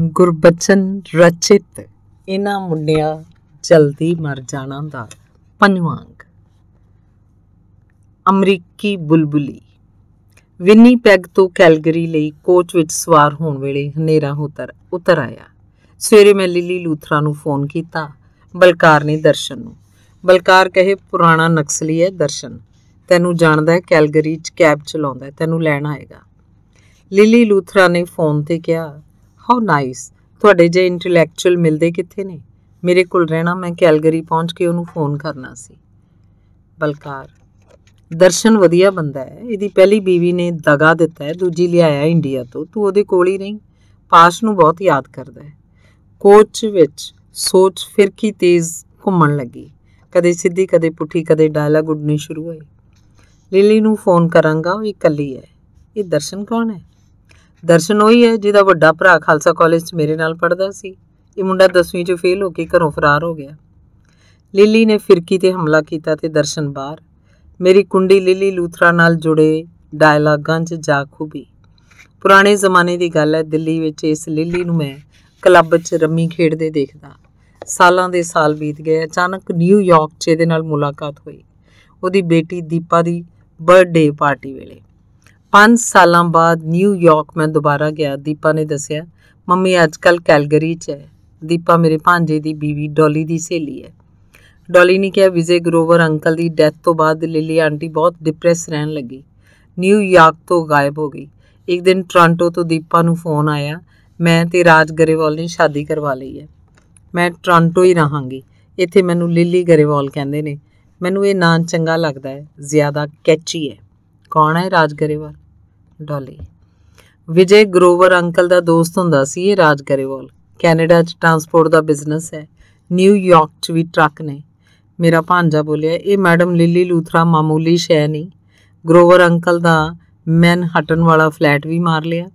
ਗੁਰਬਚਨ ਰਚਿਤ। ਇਹਨਾਂ ਮੁੰਡਿਆਂ ਜਲਦੀ ਮਰ ਜਾਣਾ ਦਾ ਪੰਜਵਾਂ ਅੰਗ ਅਮਰੀਕੀ ਬੁਲਬੁਲੀ। ਵਿਨੀਪੈਗ ਤੋਂ ਕੈਲਗਰੀ ਲਈ ਕੋਚ ਵਿੱਚ ਸਵਾਰ ਹੋਣ ਵੇਲੇ ਹਨੇਰਾ ਉਤਰ ਉਤਰ ਆਇਆ। ਸਵੇਰੇ ਮੈਂ ਲਿਲੀ ਲੂਥਰਾ ਨੂੰ ਫੋਨ ਕੀਤਾ। ਬਲਕਾਰ ਨੇ ਦਰਸ਼ਨ ਨੂੰ। ਬਲਕਾਰ ਕਹੇ, ਪੁਰਾਣਾ ਨਕਸਲੀ ਹੈ ਦਰਸ਼ਨ। ਤੈਨੂੰ ਜਾਣਦਾ ਹੈ ਕੈਲਗਰੀ 'ਚ ਕੈਬ ਚਲਾਉਂਦਾ ਤੈਨੂੰ ਲੈਣ ਆਏਗਾ। ਲਿਲੀ ਲੂਥਰਾ ਨੇ ਫੋਨ ਤੇ ਕਿਹਾ ਹਾਊ ਨਾਈਸ ਤੁਹਾਡੇ ਜੇ ਇੰਟੈਲੈਕਚੁਅਲ ਮਿਲਦੇ ਕਿੱਥੇ ਨੇ? ਮੇਰੇ ਕੋਲ ਰਹਿਣਾ, ਮੈਂ ਕੈਲਗਰੀ ਪਹੁੰਚ ਕੇ ਉਹਨੂੰ ਫੋਨ ਕਰਨਾ ਸੀ। ਬਲਕਾਰ, ਦਰਸ਼ਨ ਵਧੀਆ ਬੰਦਾ ਹੈ। ਇਹਦੀ ਪਹਿਲੀ ਬੀਵੀ ਨੇ ਦਗਾ ਦਿੱਤਾ ਹੈ, ਦੂਜੀ ਲਿਆਇਆ ਇੰਡੀਆ ਤੋਂ। ਤੂੰ ਉਹਦੇ ਕੋਲ ਹੀ ਨਹੀਂ ਪਾਸ਼ ਨੂੰ ਬਹੁਤ ਯਾਦ ਕਰਦਾ ਹੈ। ਕੋਚ ਵਿੱਚ ਸੋਚ ਫਿਰ ਕੀ ਤੇਜ਼ ਘੁੰਮਣ ਲੱਗੀ। ਕਦੇ ਸਿੱਧੀ, ਕਦੇ ਪੁੱਠੀ, ਕਦੇ ਡਾਇਲਾਗ ਉੱਡਣੇ ਸ਼ੁਰੂ ਹੋਏ ਲਿਲੀ ਨੂੰ ਫੋਨ ਕਰਾਂਗਾ, ਉਹ ਇਕੱਲੀ ਹੈ। ਇਹ ਦਰਸ਼ਨ ਕੌਣ ਹੈ? ਦਰਸ਼ਨ ਉਹੀ ਹੈ ਜਿਹਦਾ ਵੱਡਾ ਭਰਾ ਖਾਲਸਾ ਕਾਲਜ 'ਚ ਮੇਰੇ ਨਾਲ ਪੜ੍ਹਦਾ ਸੀ। ਇਹ ਮੁੰਡਾ 10ਵੀਂ 'ਚ ਫੇਲ ਹੋ ਕੇ ਘਰੋਂ ਫਰਾਰ ਹੋ ਗਿਆ। ਲਿਲੀ ਨੇ ਫਿਰਕੀ ਤੇ ਹਮਲਾ ਕੀਤਾ ਤੇ ਦਰਸ਼ਨ ਬਾਹਰ। ਮੇਰੀ ਕੁੰਡੀ ਲਿਲੀ ਲੂਥਰਾ ਨਾਲ ਜੁੜੇ ਡਾਇਲਾਗਾਂ 'ਚ ਜਾ ਖੂਬੀ। ਪੁਰਾਣੇ ਜ਼ਮਾਨੇ ਦੀ ਗੱਲ ਹੈ, ਦਿੱਲੀ ਵਿੱਚ ਇਸ ਲਿਲੀ ਨੂੰ ਮੈਂ ਕਲੱਬ 'ਚ ਰੰਮੀ ਖੇਡਦੇ ਦੇਖਦਾ। ਸਾਲਾਂ ਦੇ ਸਾਲ ਬੀਤ ਗਏ, ਅਚਾਨਕ ਨਿਊਯਾਰਕ 'ਚ ਇਹਦੇ ਨਾਲ ਮੁਲਾਕਾਤ ਹੋਈ। ਉਹਦੀ ਬੇਟੀ ਦੀਪਾ ਦੀ ਬਰਥਡੇ ਪਾਰਟੀ ਵੇਲੇ। 5 ਸਾਲਾਂ ਬਾਅਦ ਨਿਊਯਾਰਕ ਮੈਂ ਦੁਬਾਰਾ ਗਿਆ। ਦੀਪਾ ਨੇ ਦੱਸਿਆ, ਮੰਮੀ ਅੱਜਕੱਲ ਕੈਲਗਰੀ 'ਚ ਹੈ। ਦੀਪਾ ਮੇਰੇ ਭਾਂਜੇ ਦੀ ਬੀਵੀ ਡੋਲੀ ਦੀ ਸਹੇਲੀ ਹੈ। ਡੋਲੀ ਨੇ ਕਿਹਾ, ਵਿਜੇ ਗਰੋਵਰ ਅੰਕਲ ਦੀ ਡੈਥ ਤੋਂ ਬਾਅਦ ਲਿਲੀ ਆਂਟੀ ਬਹੁਤ ਡਿਪਰੈਸ ਰਹਿਣ ਲੱਗੀ। ਨਿਊਯਾਰਕ ਤੋਂ ਗਾਇਬ ਹੋ ਗਈ। ਇੱਕ ਦਿਨ ਟੋਰਾਂਟੋ ਤੋਂ ਦੀਪਾ ਨੂੰ ਫੋਨ ਆਇਆ, ਮੈਂ ਤੇ ਰਾਜ ਗਰੇਵਾਲ ਨੇ ਸ਼ਾਦੀ ਕਰਵਾ ਲਈ ਹੈ। ਮੈਂ ਟੋਰਾਂਟੋ ਹੀ ਰਹਾਂਗੀ। ਇੱਥੇ ਮੈਨੂੰ ਲਿਲੀ ਗਰੇਵਾਲ ਕਹਿੰਦੇ ਨੇ। ਮੈਨੂੰ ਇਹ ਨਾਂ ਚੰਗਾ ਲੱਗਦਾ ਹੈ, ਜ਼ਿਆਦਾ ਕੈਚੀ ਹੈ। ਕੌਣ ਹੈ ਰਾਜ ਗਰੇਵਾਲ? ਡੋਲੀ। ਵਿਜੇ ਗਰੋਵਰ ਅੰਕਲ ਦਾ ਦੋਸਤ ਹੁੰਦਾ ਸੀ ਇਹ ਰਾਜ ਗਰੇਵਾਲ। ਕੈਨੇਡਾ 'ਚ ਟਰਾਂਸਪੋਰਟ ਦਾ ਬਿਜ਼ਨਸ ਹੈ। ਨਿਊਯਾਰਕ 'ਚ ਵੀ ਟਰੱਕ ਨੇ। ਮੇਰਾ ਭਾਂਜਾ ਬੋਲਿਆ, ਇਹ ਮੈਡਮ ਲਿਲੀ ਲੂਥਰਾ ਮਾਮੂਲੀ ਸ਼ੈ ਨਹੀਂ। ਗਰੋਵਰ ਅੰਕਲ ਦਾ ਮੈਨ ਹਟਣ ਵਾਲਾ ਫਲੈਟ ਵੀ ਮਾਰ ਲਿਆ।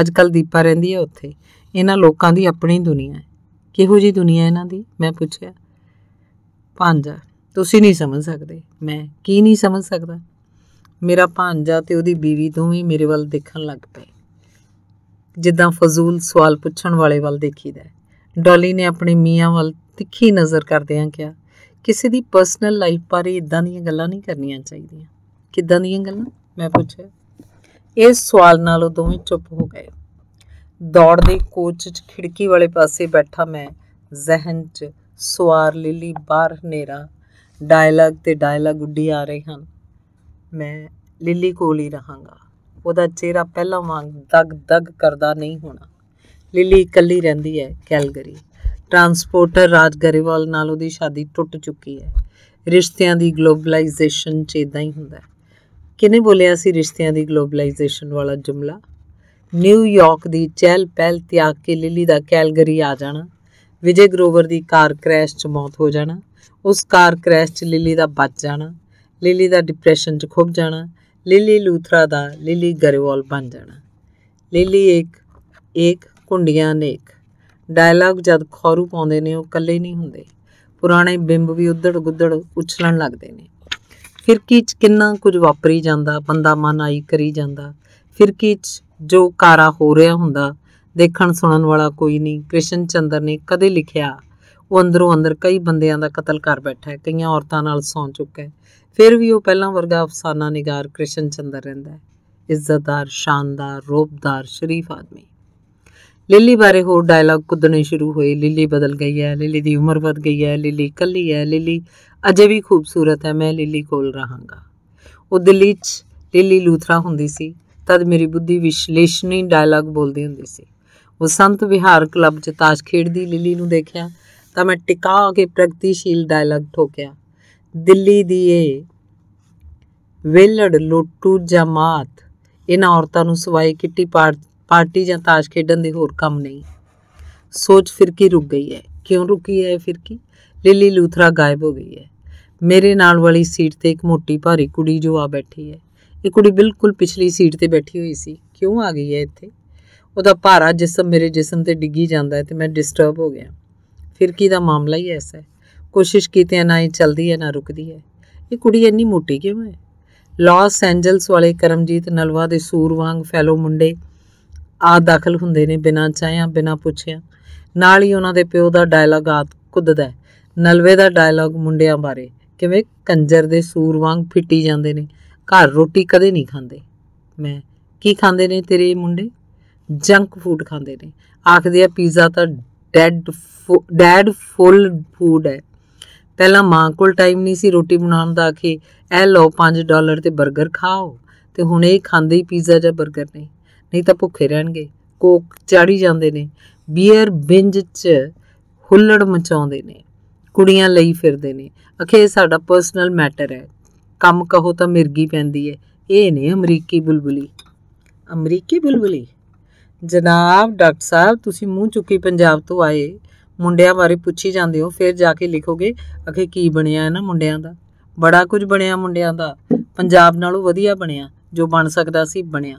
ਅੱਜ ਕੱਲ ਦੀਪਾ ਰਹਿੰਦੀ ਹੈ ਉੱਥੇ। ਇਹਨਾਂ ਲੋਕਾਂ ਦੀ ਆਪਣੀ ਦੁਨੀਆ ਹੈ। ਕਿਹੋ ਜੀ ਦੁਨੀਆ ਇਹਨਾਂ ਦੀ? ਮੈਂ ਪੁੱਛਿਆ। ਭਾਂਜਾ ਤੁਸੀਂ ਨਹੀਂ ਸਮਝ ਸਕਦੇ। ਮੈਂ ਕੀ ਨਹੀਂ ਸਮਝ ਸਕਦਾ? ਮੇਰਾ ਭਾਂਜਾ ਤੇ ਉਹਦੀ ਬੀਵੀ ਦੋਵੇਂ ਮੇਰੇ ਵੱਲ ਦੇਖਣ ਲੱਗ ਪਏ। ਜਿੱਦਾਂ ਫਜ਼ੂਲ ਸਵਾਲ ਪੁੱਛਣ ਵਾਲੇ ਵੱਲ ਦੇਖੀਦਾ ਡੋਲੀ ਨੇ ਆਪਣੇ ਮੀਆਂ ਵੱਲ ਤਿੱਖੀ ਨਜ਼ਰ ਕਰਦਿਆਂ ਕਿਹਾ, ਕਿਸੇ ਦੀ ਪਰਸਨਲ ਲਾਈਫ ਬਾਰੇ ਇਦਾਂ ਦੀਆਂ ਗੱਲਾਂ ਨਹੀਂ ਕਰਨੀਆਂ ਚਾਹੀਦੀਆਂ। ਕਿੱਦਾਂ ਦੀਆਂ ਗੱਲਾਂ? ਮੈਂ ਪੁੱਛਿਆ। ਇਸ ਸਵਾਲ ਨਾਲ ਉਹ ਦੋਵੇਂ ਚੁੱਪ ਹੋ ਗਏ। ਦੌੜਦੇ ਕੋਚ 'ਚ ਖਿੜਕੀ ਵਾਲੇ ਪਾਸੇ ਬੈਠਾ ਮੈਂ, ਜ਼ਹਿਨ 'ਚ ਸਵਾਰ ਲਿਲੀ ਬਾਹਰ ਹਨੇਰਾ ਡਾਇਲੌਗ ਤੇ ਡਾਇਲੌਗ ਉੱਡੀ ਆ ਰਹੇ ਹਨ। ਮੈਂ ਲਿੱਲੀ ਕੋਲ ਹੀ ਰਹਾਂਗਾ। ਉਹਦਾ ਚਿਹਰਾ ਪਹਿਲਾਂ ਵਾਂਗ ਦਗ ਦਗ ਕਰਦਾ ਨਹੀਂ ਹੋਣਾ। ਲਿੱਲੀ ਇਕੱਲੀ ਰਹਿੰਦੀ ਹੈ ਕੈਲਗਰੀ। ਟਰਾਂਸਪੋਰਟਰ ਰਾਜ ਗਰੇਵਾਲ ਨਾਲ ਉਹਦੀ ਸ਼ਾਦੀ ਟੁੱਟ ਚੁੱਕੀ ਹੈ। ਰਿਸ਼ਤਿਆਂ ਦੀ ਗਲੋਬਲਾਈਜੇਸ਼ਨ 'ਚ ਇਦਾਂ ਹੀ ਹੁੰਦਾ ਹੈ। ਕਿਨੇ ਬੋਲਿਆ ਸੀ ਰਿਸ਼ਤਿਆਂ ਦੀ ਗਲੋਬਲਾਈਜੇਸ਼ਨ ਵਾਲਾ ਜੁਮਲਾ? ਨਿਊਯਾਰਕ ਦੀ ਚਹਿਲ ਪਹਿਲ ਤਿਆਗ ਕੇ ਲਿਲੀ ਦਾ ਕੈਲਗਰੀ ਆ ਜਾਣਾ। ਵਿਜੇ ਗਰੋਵਰ ਦੀ ਕਾਰ ਕ੍ਰੈਸ਼ 'ਚ ਮੌਤ ਹੋ ਜਾਣਾ। ਉਸ ਕਾਰ ਕ੍ਰੈਸ਼ 'ਚ ਲਿਲੀ ਦਾ ਬਚ ਜਾਣਾ। ਲਿਲੀ ਦਾ ਡਿਪਰੈਸ਼ਨ 'ਚ ਖੁੱਭ ਜਾਣਾ, ਲਿਲੀ ਲੂਥਰਾ ਦਾ ਲਿਲੀ ਗਰੇਵਾਲ ਬਣ ਜਾਣਾ। ਲਿਲੀ ਇੱਕ ਇੱਕ ਕੁੰਡੀਆਂ ਨੇਕ। ਡਾਇਲੌਗ ਜਦ ਖੌਰੂ ਪਾਉਂਦੇ ਨੇ, ਉਹ ਇਕੱਲੇ ਨਹੀਂ ਹੁੰਦੇ। ਪੁਰਾਣੇ ਬਿੰਬ ਵੀ ਉਧੜ ਗੁੱਧੜ ਉਛਲਣ ਲੱਗਦੇ ਨੇ। ਫਿਰਕੀ 'ਚ ਕਿੰਨਾ ਕੁਝ ਵਾਪਰੀ ਜਾਂਦਾ, ਬੰਦਾ ਮਨ ਆਈ ਕਰੀ ਜਾਂਦਾ। ਫਿਰਕੀ 'ਚ ਜੋ ਕਾਰਾ ਹੋ ਰਿਹਾ ਹੁੰਦਾ, ਦੇਖਣ ਸੁਣਨ ਵਾਲਾ ਕੋਈ ਨਹੀਂ। ਕ੍ਰਿਸ਼ਨ ਚੰਦਰ ਨੇ ਕਦੇ ਲਿਖਿਆ, ਉਹ ਅੰਦਰੋਂ ਅੰਦਰ ਕਈ ਬੰਦਿਆਂ ਦਾ ਕਤਲ ਕਰ ਬੈਠਾ ਹੈ, ਕਈਆਂ ਔਰਤਾਂ ਨਾਲ ਸੌਂ ਚੁੱਕਾ ਹੈ। ਫਿਰ ਵੀ ਉਹ ਪਹਿਲਾਂ ਵਰਗਾ ਅਫਸਾਨਾ ਨਿਗਾਰ ਕ੍ਰਿਸ਼ਨ ਚੰਦਰ ਰਹਿੰਦਾ ਹੈ। ਇੱਜ਼ਤਦਾਰ, ਸ਼ਾਨਦਾਰ, ਰੂਪਦਾਰ, ਸ਼ਰੀਫ ਆਦਮੀ। ਲਿਲੀ ਬਾਰੇ ਹੋਰ ਡਾਇਲੌਗ ਕੁੱਦਣੇ ਸ਼ੁਰੂ ਹੋਏ। ਲਿਲੀ ਬਦਲ ਗਈ ਹੈ, ਲਿਲੀ ਦੀ ਉਮਰ ਵੱਧ ਗਈ ਹੈ, ਲਿਲੀ ਕੱਲੀ ਹੈ, ਲਿਲੀ ਅਜੇ ਵੀ ਖੂਬਸੂਰਤ ਹੈ। ਮੈਂ ਲਿਲੀ ਕੋਲ ਰਹਾਂਗਾ। ਉਹ ਦਿੱਲੀ 'ਚ ਲਿਲੀ ਲੂਥਰਾ ਹੁੰਦੀ ਸੀ। ਤਦ ਮੇਰੀ ਬੁੱਧੀ ਵਿਸ਼ਲੇਸ਼ਣੀ ਡਾਇਲੌਗ ਬੋਲਦੀ ਹੁੰਦੀ ਸੀ। ਉਹ ਸੰਤ ਵਿਹਾਰ ਕਲੱਬ 'ਚ ਤਾਸ਼ ਖੇਡਦੀ ਲਿਲੀ ਨੂੰ ਦੇਖਿਆ ਤਾਂ ਮੈਂ ਟਿਕਾ ਕੇ ਪ੍ਰਗਤੀਸ਼ੀਲ ਡਾਇਲੌਗ ਠੋਕਿਆ। ਦਿੱਲੀ ਦੀ ਇਹ ਵੇਲੜ ਲੋਟੂ ਜਮਾਤ। ਇਹਨਾਂ ਔਰਤਾਂ ਨੂੰ ਸਵਾਏ ਕਿੱਟੀ ਪਾਰਟੀ ਜਾਂ ਤਾਸ਼ ਖੇਡਣ ਦੇ ਹੋਰ ਕੰਮ ਨਹੀਂ। ਸੋਚ ਫਿਰਕੀ ਰੁਕ ਗਈ ਹੈ ਕਿਉਂ ਰੁਕੀ ਹੈ ਫਿਰਕੀ ਲਿਲੀ ਲੂਥਰਾ ਗਾਇਬ ਹੋ ਗਈ ਹੈ ਮੇਰੇ ਨਾਲ ਵਾਲੀ ਸੀਟ ਤੇ ਇੱਕ ਮੋਟੀ ਭਾਰੀ ਕੁੜੀ ਜੋ ਆ ਬੈਠੀ ਹੈ ਇਹ ਕੁੜੀ ਬਿਲਕੁਲ ਪਿਛਲੀ ਸੀਟ ਤੇ ਬੈਠੀ ਹੋਈ ਸੀ। ਕਿਉਂ ਆ ਗਈ ਹੈ ਇੱਥੇ? ਉਹਦਾ ਭਾਰਾ ਜਿਸਮ ਮੇਰੇ ਜਿਸਮ ਤੇ ਡਿੱਗੀ ਜਾਂਦਾ ਹੈ ਤੇ ਮੈਂ ਡਿਸਟਰਬ ਹੋ ਗਿਆ। ਫਿਰਕੀ ਦਾ ਮਾਮਲਾ ਹੀ ਐਸਾ ਹੈ ਕੋਸ਼ਿਸ਼ ਕੀਤੇ ਨਾ ਹੀ ਚਲਦੀ ਹੈ, ਨਾ ਰੁਕਦੀ ਹੈ। ਇਹ ਕੁੜੀ ਇੰਨੀ ਮੋਟੀ ਕਿਉਂ ਹੈ? ਲਾਸ ਐਂਜਲਸ ਵਾਲੇ ਕਰਮਜੀਤ ਨਲਵਾ ਦੇ ਸੂਰ ਵਾਂਗ ਫੈਲੋ ਮੁੰਡੇ ਆ ਦਾਖਲ ਹੁੰਦੇ ਨੇ ਬਿਨਾਂ ਚਾਹਿਆ, ਬਿਨਾਂ ਪੁੱਛਿਆ। ਨਾਲ ਹੀ ਉਹਨਾਂ ਦੇ ਪਿਓ ਦਾ ਡਾਇਲੌਗ ਆ ਕੁੱਦਦਾ ਹੈ। ਨਲਵੇ ਦਾ ਡਾਇਲੌਗ ਮੁੰਡਿਆਂ ਬਾਰੇ, ਕਿਵੇਂ ਕੰਜਰ ਦੇ ਸੂਰ ਵਾਂਗ ਫਿੱਟੀ ਜਾਂਦੇ ਨੇ। ਘਰ ਰੋਟੀ ਕਦੇ ਨਹੀਂ ਖਾਂਦੇ। ਮੈਂ, ਕੀ ਖਾਂਦੇ ਨੇ ਤੇਰੇ ਮੁੰਡੇ? ਜੰਕ ਫੂਡ ਖਾਂਦੇ ਨੇ। ਆਖਦੇ ਆ, ਪੀਜ਼ਾ ਤਾਂ ਡੈਡ ਡੈਡ ਫੁੱਲ ਫੂਡ ਹੈ। ਪਹਿਲਾਂ ਮਾਂ ਕੋਲ ਟਾਈਮ ਨਹੀਂ ਸੀ ਰੋਟੀ ਬਣਾਉਣ ਦਾ ਕਿ ਇਹ ਲਓ 5 ਡਾਲਰ ਤੇ 버ਗਰ ਖਾਓ। ਤੇ ਹੁਣ ਇਹ ਖਾਂਦੇ ਹੀ ਪੀਜ਼ਾ ਜਾਂ 버ਗਰ ਨਹੀਂ ਨਹੀਂ ਤਾਂ ਭੁੱਖੇ ਰਹਿਣਗੇ। ਕੋਕ ਚਾੜੀ ਜਾਂਦੇ ਨੇ ਬੀਅਰ ਬਿੰਜ 'ਚ ਹੁੱਲੜ ਮਚਾਉਂਦੇ ਨੇ, ਕੁੜੀਆਂ ਲਈ ਫਿਰਦੇ ਨੇ। ਅਖੇ ਇਹ ਸਾਡਾ ਪਰਸਨਲ ਮੈਟਰ ਹੈ। ਕੰਮ ਕਹੋ ਤਾਂ ਮਿਰਗੀ ਪੈਂਦੀ ਹੈ ਇਹ ਨੇ ਅਮਰੀਕੀ ਬੁਲਬੁਲੀ। ਅਮਰੀਕੀ ਬੁਲਬੁਲੀ? ਜਨਾਬ, ਡਾਕਟਰ ਸਾਹਿਬ, ਤੁਸੀਂ ਮੂੰਹ ਚੁੱਕੀ ਪੰਜਾਬ ਤੋਂ ਆਏ। ਮੁੰਡਿਆਂ ਬਾਰੇ ਪੁੱਛੀ ਜਾਂਦੇ ਹੋ, ਫਿਰ ਜਾ ਕੇ ਲਿਖੋਗੇ ਅਖੇ ਕੀ ਬਣਿਆ ਹੈ ਨਾ ਮੁੰਡਿਆਂ ਦਾ। ਬੜਾ ਕੁਝ ਬਣਿਆ ਮੁੰਡਿਆਂ ਦਾ। ਪੰਜਾਬ ਨਾਲੋਂ ਵਧੀਆ ਬਣਿਆ, ਜੋ ਬਣ ਸਕਦਾ ਸੀ ਬਣਿਆ।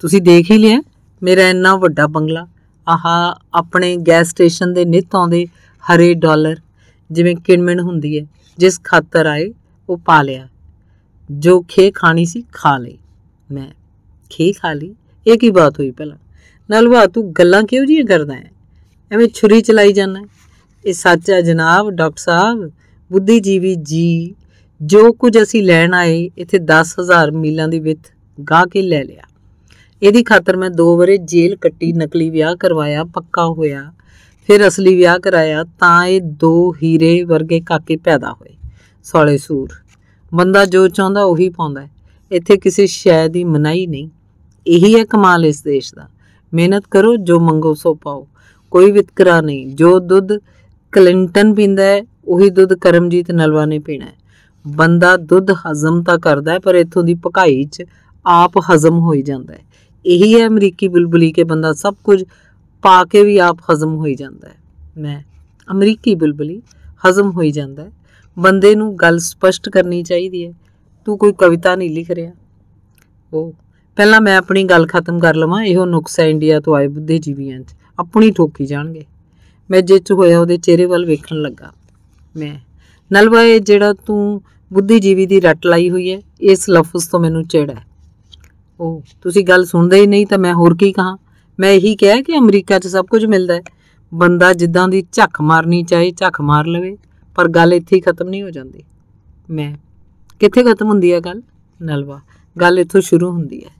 ਤੁਸੀਂ ਦੇਖ ਹੀ ਲਿਆ, ਮੇਰਾ ਇੰਨਾ ਵੱਡਾ ਬੰਗਲਾ। ਆਹਾ, ਆਪਣੇ ਗੈਸ ਸਟੇਸ਼ਨ ਦੇ ਨਿੱਤ ਆਉਂਦੇ ਹਰੇ ਡਾਲਰ, ਜਿਵੇਂ ਕਿਣਮਣ ਹੁੰਦੀ ਹੈ, ਜਿਸ ਖਾਤਰ ਆਏ ਉਹ ਪਾ ਲਿਆ। ਜੋ ਖੇ ਖਾਣੀ ਸੀ ਖਾ ਲਈ। ਮੈਂ, ਖੇ ਖਾ ਲਈ? ਇਹ ਕੀ ਬਾਤ ਹੋਈ ਭਲਾ? ਨਲਵਾ ਤੂੰ ਗੱਲਾਂ ਕਿਉਂ ਜੀਆਂ ਕਰਦਾ ਹੈ? ਐਵੇਂ ਛੁਰੀ ਚਲਾਈ ਜਾਂਦਾ ਇਹ ਸੱਚ ਹੈ ਜਨਾਬ, ਡਾਕਟਰ ਸਾਹਿਬ, ਬੁੱਧੀਜੀਵੀ ਜੀ, ਜੋ ਕੁਝ ਅਸੀਂ ਲੈਣ ਆਏ, ਇੱਥੇ 10000 ਮੀਲਾਂ ਦੀ ਵਿੱਥ ਗਾਹ ਕੇ ਲੈ ਲਿਆ। ਇਹਦੀ ਖਾਤਰ ਮੈਂ ਦੋ ਵਰੇ ਜੇਲ੍ਹ ਕੱਟੀ, ਨਕਲੀ ਵਿਆਹ ਕਰਵਾਇਆ, ਪੱਕਾ ਹੋਇਆ। ਫਿਰ ਅਸਲੀ ਵਿਆਹ ਕਰਾਇਆ, ਤਾਂ ਇਹ ਦੋ ਹੀਰੇ ਵਰਗੇ ਕਾਕੇ ਪੈਦਾ ਹੋਏ। ਸੌਲੇ ਸੂਰ। ਬੰਦਾ ਜੋ ਚਾਹੁੰਦਾ ਉਹੀ ਪਾਉਂਦਾ ਇੱਥੇ ਕਿਸੇ ਸ਼ੈ ਦੀ ਮਨਾਹੀ ਨਹੀਂ। ਇਹੀ ਹੈ ਕਮਾਲ ਇਸ ਦੇਸ਼ ਦਾ। ਮਿਹਨਤ ਕਰੋ, ਜੋ ਮੰਗੋ ਸੋ ਪਾਓ। ਕੋਈ ਵਿਤਕਰਾ ਨਹੀਂ। ਜੋ ਦੁੱਧ ਕਲਿੰਟਨ ਪੀਂਦਾ ਹੈ, ਉਹੀ ਦੁੱਧ ਕਰਮਜੀਤ ਨਲਵਾ ਨੇ ਪੀਣਾ ਹੈ। ਬੰਦਾ ਦੁੱਧ ਹਜ਼ਮ ਤਾਂ ਕਰਦਾ ਹੈ, ਪਰ ਇਥੋਂ ਦੀ ਭਕਾਈ 'ਚ ਆਪ ਹਜ਼ਮ ਹੋਈ ਜਾਂਦਾ ਹੈ। ਇਹੀ ਹੈ ਅਮਰੀਕੀ ਬੁਲਬੁਲੀ ਕੇ ਬੰਦਾ ਸਭ ਕੁਝ ਪਾ ਕੇ ਵੀ ਆਪ ਹਜ਼ਮ ਹੋਈ ਜਾਂਦਾ ਹੈ। ਮੈਂ ਅਮਰੀਕੀ ਬੁਲਬੁਲੀ, ਹਜ਼ਮ ਹੋਈ ਜਾਂਦਾ ਹੈ। ਬੰਦੇ ਨੂੰ ਗੱਲ ਸਪਸ਼ਟ ਕਰਨੀ ਚਾਹੀਦੀ ਹੈ। ਤੂੰ ਕੋਈ ਕਵਿਤਾ ਨਹੀਂ ਲਿਖ ਰਿਹਾ। ਉਹ, ਪਹਿਲਾਂ ਮੈਂ ਆਪਣੀ ਗੱਲ ਖਤਮ ਕਰ ਲਵਾਂ, ਇਹੋ ਨੁਕਸਾ ਇੰਡੀਆ ਤੋਂ ਆਏ ਬੁੱਧੀਜੀਵੀਆਂ 'ਚ। ਆਪਣੀ ਠੋਕੀ ਜਾਣਗੇ। ਮੈਂ ਜਿੱਚ ਹੋਇਆ ਉਹਦੇ ਚਿਹਰੇ ਵੱਲ ਵੇਖਣ ਲੱਗਾ। ਮੈਂ, ਨਲਵਾ, ਇਹ ਜਿਹੜਾ ਤੂੰ ਬੁੱਧੀਜੀਵੀ ਦੀ ਰੱਟ ਲਾਈ ਹੋਈ ਹੈ, ਇਸ ਲਫ਼ਜ਼ ਤੋਂ ਮੈਨੂੰ ਚਿੜ ਹੈ। ਉਹ ਤੁਸੀਂ ਗੱਲ ਸੁਣਦੇ ਹੀ ਨਹੀਂ ਤਾਂ ਮੈਂ ਹੋਰ ਕੀ ਕਹਾਂ? ਮੈਂ ਇਹੀ ਕਿਹਾ ਕਿ ਅਮਰੀਕਾ 'ਚ ਸਭ ਕੁਝ ਮਿਲਦਾ ਹੈ। ਬੰਦਾ ਜਿੱਦਾਂ ਦੀ ਝੱਖ ਮਾਰਨੀ ਚਾਹੇ ਝੱਖ ਮਾਰ ਲਵੇ, ਪਰ ਗੱਲ ਇੱਥੇ ਹੀ ਖਤਮ ਨਹੀਂ ਹੋ ਜਾਂਦੀ। ਮੈਂ, ਕਿੱਥੇ ਖਤਮ ਹੁੰਦੀ ਹੈ ਗੱਲ? ਨਲਵਾ, ਗੱਲ ਇੱਥੋਂ ਸ਼ੁਰੂ ਹੁੰਦੀ ਹੈ।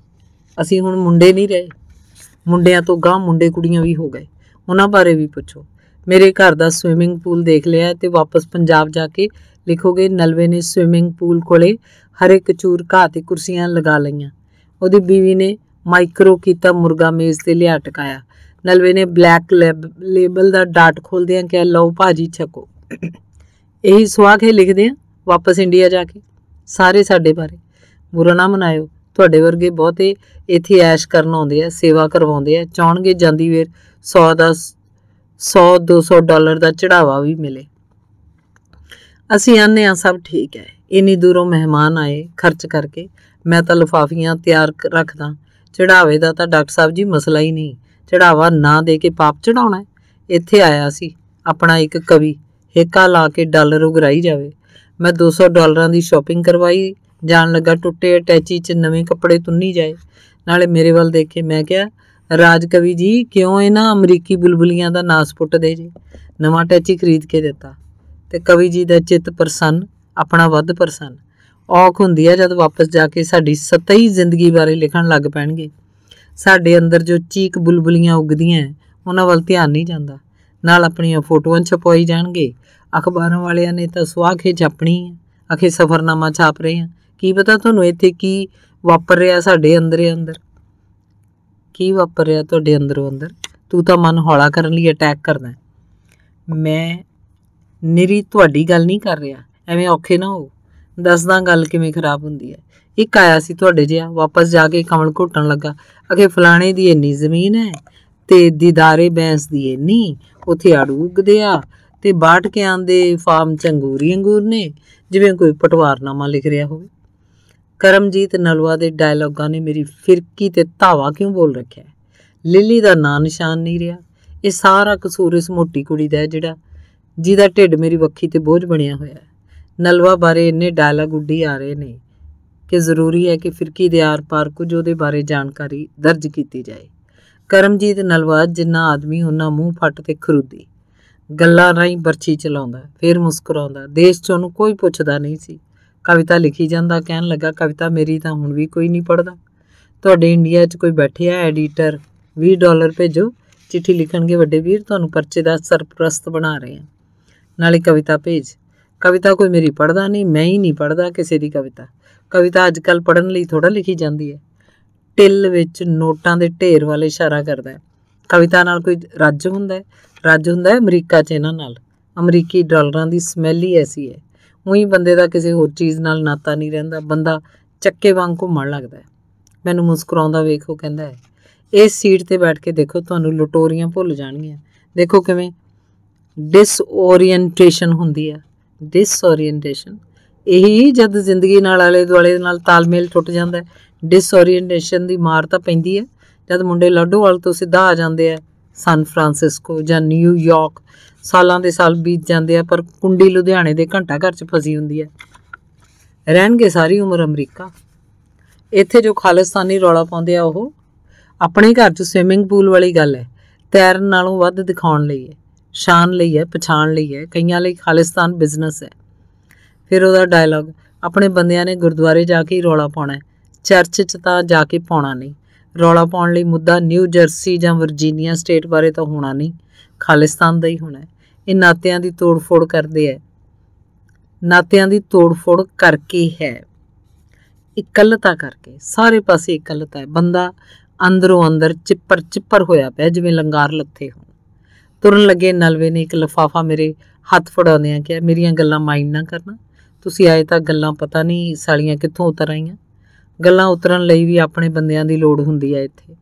ਅਸੀਂ ਹੁਣ ਮੁੰਡੇ ਨਹੀਂ ਰਹੇ। ਮੁੰਡਿਆਂ ਤੋਂ ਗਾਂ ਮੁੰਡੇ ਕੁੜੀਆਂ ਵੀ ਹੋ ਗਏ। ਉਹਨਾਂ ਬਾਰੇ ਵੀ ਪੁੱਛੋ। ਮੇਰੇ ਘਰ ਦਾ ਸਵਿਮਿੰਗ ਪੂਲ ਦੇਖ ਲਿਆ ਤੇ ਵਾਪਸ ਪੰਜਾਬ ਜਾ ਕੇ ਲਿਖੋਗੇ, ਨਲਵੇ ਨੇ ਸਵਿਮਿੰਗ ਪੂਲ ਕੋਲੇ ਹਰ ਇੱਕ ਚੂਰ ਘਾਹ ਤੇ ਕੁਰਸੀਆਂ ਲਗਾ ਲਈਆਂ। ਉਹਦੀ ਬੀਵੀ ਨੇ ਮਾਈਕਰੋ ਕੀਤਾ ਮੁਰਗਾ ਮੇਜ਼ ਤੇ ਲਿਆ ਟਕਾਇਆ। ਨਲਵੇ ਨੇ ਬਲੈਕ ਲੇਬਲ ਦਾ ਡਾਟ ਖੋਲਦਿਆਂ ਕਿਹਾ, ਲਓ ਭਾਜੀ, ਛਕੋ। ਇਹੀ ਸਵਾਗ ਹੈ ਲਿਖਦੇ ਆ ਵਾਪਸ ਇੰਡੀਆ ਜਾ ਕੇ। ਸਾਰੇ ਸਾਡੇ ਬਾਰੇ। ਬੁਰਾ ਨਾ ਮਨਾਇਓ। ਤੁਹਾਡੇ ਵਰਗੇ ਬਹੁਤੇ ਇੱਥੇ ਐਸ਼ ਕਰਨ ਆਉਂਦੇ ਆ, ਸੇਵਾ ਕਰਵਾਉਂਦੇ ਆ ਚਾਹਣਗੇ ਜਾਂਦੀ ਵੇਰ 100 ਦਾ 100 200 ਡਾਲਰ ਦਾ ਚੜਾਵਾ ਵੀ ਮਿਲੇ। ਅਸੀਂ ਆਨੇ ਆ, ਸਭ ਠੀਕ ਹੈ ਇੰਨੀ ਦੂਰੋਂ ਮਹਿਮਾਨ ਆਏ ਖਰਚ ਕਰਕੇ। ਮੈਂ ਤਾਂ ਲਫਾਫੀਆਂ ਤਿਆਰ ਰੱਖਦਾ। ਚੜਾਵੇ ਦਾ ਤਾਂ ਡਾਕਟਰ ਸਾਹਿਬ ਜੀ ਮਸਲਾ ਹੀ ਨਹੀਂ। ਚੜਾਵਾ ਨਾ ਦੇ ਕੇ ਪਾਪ ਚੜਾਉਣਾ ਇੱਥੇ ਆਇਆ ਸੀ, ਆਪਣਾ ਇੱਕ ਕਵੀ। ਹੇਕਾ ਲਾ ਕੇ ਡਾਲਰ ਉਗਰਾਈ ਜਾਵੇ। ਮੈਂ 200 ਡਾਲਰਾਂ ਦੀ ਸ਼ਾਪਿੰਗ ਕਰਵਾਈ। ਜਾਣ ਲੱਗਾ ਟੁੱਟੇ ਅਟੈਚੀ 'ਚ ਨਵੇਂ ਕੱਪੜੇ ਤੁੰਨੀ ਜਾਏ। ਨਾਲੇ ਮੇਰੇ ਵੱਲ ਦੇਖੇ ਮੈਂ ਕਿਹਾ ਰਾਜ ਕਵੀ ਜੀ, ਕਿਉਂ ਇਹਨਾਂ ਅਮਰੀਕੀ ਬੁਲਬੁਲੀਆਂ ਦਾ ਨਾਸ ਪੁੱਟਦੇ ਜੀ? ਨਵਾਂ ਅਟੈਚੀ ਖਰੀਦ ਕੇ ਦਿੱਤਾ। ਤੇ ਕਵੀ ਜੀ ਦਾ ਚਿੱਤ ਪ੍ਰਸੰਨ, ਆਪਣਾ ਵੱਧ ਪ੍ਰਸੰਨ। ਔਖ ਹੁੰਦੀ ਹੈ ਜਦ ਵਾਪਸ ਜਾ ਕੇ ਸਾਡੀ ਸਤਈ ਜ਼ਿੰਦਗੀ ਬਾਰੇ ਲਿਖਣ ਲੱਗ ਪੈਣਗੇ। ਸਾਡੇ ਅੰਦਰ ਜੋ ਚੀਕ ਬੁਲਬੁਲੀਆਂ ਉੱਗਦੀਆਂ, ਉਹਨਾਂ ਵੱਲ ਧਿਆਨ ਨਹੀਂ ਜਾਂਦਾ। ਨਾਲ ਆਪਣੀਆਂ ਫੋਟੋਆਂ ਛਪਵਾਈ ਜਾਣਗੇ। ਅਖਬਾਰਾਂ ਵਾਲਿਆਂ ਨੇ ਤਾਂ ਸਵਾਖੇ ਛਾਪਣੀ ਹੈ ਅਖੇ ਸਫਰਨਾਮਾ ਛਾਪ ਰਹੇ ਆ। ਕੀ ਪਤਾ ਤੁਹਾਨੂੰ ਇੱਥੇ ਕੀ ਵਾਪਰ ਰਿਹਾ ਸਾਡੇ ਅੰਦਰੇ ਅੰਦਰ? ਕੀ ਵਾਪਰ ਰਿਹਾ ਤੁਹਾਡੇ ਅੰਦਰੋਂ ਅੰਦਰ? ਤੂੰ ਤਾਂ ਮਨ ਹੌਲਾ ਕਰਨ ਲਈ ਅਟੈਕ ਕਰਦਾ ਮੈਂ ਨਿਰੀ ਤੁਹਾਡੀ ਗੱਲ ਨਹੀਂ ਕਰ ਰਿਹਾ। ਐਵੇਂ ਔਖੇ ਨਾ ਹੋ ਦੱਸਦਾ ਗੱਲ ਕਿਵੇਂ ਖਰਾਬ ਹੁੰਦੀ ਹੈ। ਇੱਕ ਆਇਆ ਸੀ ਤੁਹਾਡੇ ਜਿਹਾ, ਵਾਪਸ ਜਾ ਕੇ ਕਮਲ ਘੁੱਟਣ ਲੱਗਾ। ਅਗੇ ਫਲਾਣੇ ਦੀ ਇੰਨੀ ਜ਼ਮੀਨ ਹੈ ਤੇ ਦੀਦਾਰੇ ਬੈਂਸ ਦੀ ਇੰਨੀ, ਉਥੇ ਆੜੂ ਉਗਦੇ ਆ ਤੇ ਬਾਟ ਕੇ ਆਂਦੇ ਫਾਰਮ ਚੰਗੂਰੀ ਅੰਗੂਰ ਨੇ, ਜਿਵੇਂ ਕੋਈ ਪਟਵਾਰਨਾਮਾ ਲਿਖ ਰਿਹਾ ਹੋਵੇ। ਕਰਮਜੀਤ ਨਲਵਾ ਦੇ ਡਾਇਲੌਗਾਂ ਨੇ ਮੇਰੀ ਫਿਰਕੀ ਤੇ ਧਾਵਾ ਕਿਉਂ ਬੋਲ ਰੱਖਿਆ? ਲਿਲੀ ਦਾ ਨਾਂ ਨਿਸ਼ਾਨ ਨਹੀਂ ਰਿਹਾ। ਇਹ ਸਾਰਾ ਕਸੂਰ ਇਸ ਮੋਟੀ ਕੁੜੀ ਦਾ ਹੈ, ਜਿਹੜਾ ਜਿਹਦਾ ਢਿੱਡ ਮੇਰੀ ਵੱਖੀ ਤੇ ਬੋਝ ਬਣਿਆ ਹੋਇਆ ਹੈ। ਨਲਵਾ ਬਾਰੇ ਇੰਨੇ ਡਾਇਲੌਗ ਉੱਡੀ ਆ ਰਹੇ ਨੇ ਕਿ ਜ਼ਰੂਰੀ ਹੈ ਕਿ ਫਿਰਕੀ ਦੇ ਆਰ-ਪਾਰ ਕੁਝ ਉਹਦੇ ਬਾਰੇ ਜਾਣਕਾਰੀ ਦਰਜ ਕੀਤੀ ਜਾਏ। ਕਰਮਜੀਤ ਨਲਵਾ ਜਿੰਨਾ ਆਦਮੀ ਉਹਨਾਂ ਮੂੰਹ ਫੱਟ ਤੇ ਖਰੂਦੀ। ਗੱਲਾਂ ਰਾਹੀਂ ਬਰਛੀ ਚਲਾਉਂਦਾ, ਫਿਰ ਮੁਸਕਰਾਉਂਦਾ। ਦੇਸ਼ 'ਚ ਉਹਨੂੰ ਕੋਈ ਪੁੱਛਦਾ ਨਹੀਂ ਸੀ। ਕਵਿਤਾ ਲਿਖੀ ਜਾਂਦਾ, ਕਹਿਣ ਲੱਗਾ, ਕਵਿਤਾ ਮੇਰੀ ਤਾਂ ਹੁਣ ਵੀ ਕੋਈ ਨਹੀਂ ਪੜਦਾ ਤੁਹਾਡੇ ਇੰਡੀਆ 'ਚ ਕੋਈ ਬੈਠਿਆ ਐਡੀਟਰ 20 ਡਾਲਰ ਭੇਜੋ, ਚਿੱਠੀ ਲਿਖਣਗੇ ਵੱਡੇ ਵੀਰ, ਤੁਹਾਨੂੰ ਪਰਚੇ ਦਾ ਸਰਪ੍ਰਸਤ ਬਣਾ ਰਹੇ ਹਾਂ ਨਾਲੇ ਕਵਿਤਾ ਭੇਜ। ਕਵਿਤਾ ਕੋਈ ਮੇਰੀ ਪੜਦਾ ਨਹੀਂ, ਮੈਂ ਹੀ ਨਹੀਂ ਪੜਦਾ ਕਿਸੇ ਦੀ ਕਵਿਤਾ। ਕਵਿਤਾ ਅੱਜ ਕੱਲ ਪੜਨ ਲਈ ਥੋੜਾ ਲਿਖੀ ਜਾਂਦੀ ਹੈ। ਟਿੱਲ ਵਿੱਚ ਨੋਟਾਂ ਦੇ ਢੇਰ ਵਾਲੇ ਇਸ਼ਾਰਾ ਕਰਦਾ ਹੈ। ਕਵਿਤਾ ਨਾਲ ਕੋਈ ਰੱਜ ਹੁੰਦਾ ਹੈ? ਰੱਜ ਹੁੰਦਾ ਹੈ ਅਮਰੀਕਾ 'ਚ ਇਹਨਾਂ ਨਾਲ। ਅਮਰੀਕੀ ਡਾਲਰਾਂ ਦੀ ਸਮੈਲ ਹੀ ਐਸੀ ਹੈ। ਉਹੀ ਬੰਦੇ ਦਾ ਕਿਸੇ ਹੋਰ ਚੀਜ਼ ਨਾਲ ਨਾਤਾ ਨਹੀਂ ਰਹਿੰਦਾ, ਬੰਦਾ ਚੱਕੇ ਵਾਂਗ ਘੁੰਮਣ ਲੱਗਦਾ ਮੈਨੂੰ ਮੁਸਕਰਾਉਂਦਾ ਵੇਖੋ ਕਹਿੰਦਾ ਹੈ, ਇਸ ਸੀਟ ਤੇ ਬੈਠ ਕੇ ਦੇਖੋ, ਤੁਹਾਨੂੰ ਲਟੋਰੀਆਂ ਭੁੱਲ ਜਾਣਗੀਆਂ। ਦੇਖੋ ਕਿਵੇਂ ਡਿਸਓਰੀਐਂਟੇਸ਼ਨ ਹੁੰਦੀ ਹੈ ਡਿਸਓਰੀਐਂਟੇਸ਼ਨ ਇਹੀ ਜਦ ਜ਼ਿੰਦਗੀ ਨਾਲ ਆਲੇ ਦੁਆਲੇ ਨਾਲ ਤਾਲਮੇਲ ਟੁੱਟ ਜਾਂਦਾ ਡਿਸਓਰੀਐਂਟੇਸ਼ਨ ਦੀ ਮਾਰ ਤਾਂ ਪੈਂਦੀ ਹੈ। ਜਦ ਮੁੰਡੇ ਲਾਡੋਵਾਲ ਤੋਂ ਸਿੱਧਾ ਆ ਜਾਂਦੇ ਆ ਸਨ ਫਰਾਂਸਿਸਕੋ ਜਾਂ ਨਿਊਯਾਰਕ ਸਾਲਾਂ ਦੇ ਸਾਲ ਬੀਤ ਜਾਂਦੇ ਆ, ਪਰ ਕੁੰਡੀ ਲੁਧਿਆਣੇ ਦੇ ਘੰਟਾ ਘਰ 'ਚ ਫਸੀ ਹੁੰਦੀ ਹੈ ਰਹਿਣਗੇ ਸਾਰੀ ਉਮਰ ਅਮਰੀਕਾ। ਇੱਥੇ ਜੋ ਖਾਲਿਸਤਾਨੀ ਰੌਲਾ ਪਾਉਂਦੇ ਆ, ਉਹ ਆਪਣੇ ਘਰ 'ਚ ਸਵਿਮਿੰਗ ਪੂਲ ਵਾਲੀ ਗੱਲ ਹੈ। ਤੈਰਨ ਨਾਲੋਂ ਵੱਧ ਦਿਖਾਉਣ ਲਈ ਹੈ, ਸ਼ਾਨ ਲਈ ਹੈ, ਪਛਾਣ ਲਈ ਹੈ, ਕਈਆਂ ਲਈ ਖਾਲਿਸਤਾਨ ਬਿਜ਼ਨਸ ਹੈ। ਫਿਰ ਉਹਦਾ ਡਾਇਲੌਗ ਆਪਣੇ ਬੰਦਿਆਂ ਨੇ ਗੁਰਦੁਆਰੇ ਜਾ ਕੇ ਹੀ ਰੌਲਾ ਪਾਉਣਾ ਹੈ, ਚਰਚ 'ਚ ਤਾਂ ਜਾ ਕੇ ਪਾਉਣਾ ਨਹੀਂ। ਰੌਲਾ ਪਾਉਣ ਲਈ ਮੁੱਦਾ ਨਿਊ ਜਰਸੀ ਜਾਂ ਵਰਜੀਨੀਆ ਸਟੇਟ ਬਾਰੇ ਤਾਂ ਹੋਣਾ ਨਹੀਂ। ਖਾਲਿਸਤਾਨ ਦਾ ਹੀ ਹੋਣਾ ਹੈ। ਇਹ ਨਾਤਿਆਂ ਦੀ ਤੋੜਫੋੜ ਕਰਦੇ ਹੈ। ਨਾਤਿਆਂ ਦੀ ਤੋੜਫੋੜ ਕਰਕੇ ਹੈ। ਇਕੱਲਤਾ ਕਰਕੇ। ਸਾਰੇ ਪਾਸੇ ਇਕੱਲਤਾ ਹੈ। ਬੰਦਾ ਅੰਦਰੋਂ ਅੰਦਰ ਚਿੱਪਰ ਚਿੱਪਰ ਹੋਇਆ ਪਿਆ, ਜਿਵੇਂ ਲੰਗਾਰ ਲੱਥੇ ਹੋਣ। ਤੁਰਨ ਲੱਗੇ ਨਲਵੇ ਨੇ ਇੱਕ ਲਫਾਫਾ ਮੇਰੇ ਹੱਥ ਫੜਾਉਂਦਿਆਂ ਕਿਹਾ, ਮੇਰੀਆਂ ਗੱਲਾਂ ਮਾਈਂਡ ਨਾ ਕਰਨਾ। ਤੁਸੀਂ ਆਏ ਤਾਂ ਗੱਲਾਂ ਪਤਾ ਨਹੀਂ ਸਾਲੀਆਂ ਕਿੱਥੋਂ ਉਤਰ ਆਈਆਂ। ਗੱਲਾਂ ਉਤਰਨ ਲਈ ਵੀ ਆਪਣੇ ਬੰਦਿਆਂ ਦੀ ਲੋੜ ਹੁੰਦੀ ਹੈ ਇੱਥੇ।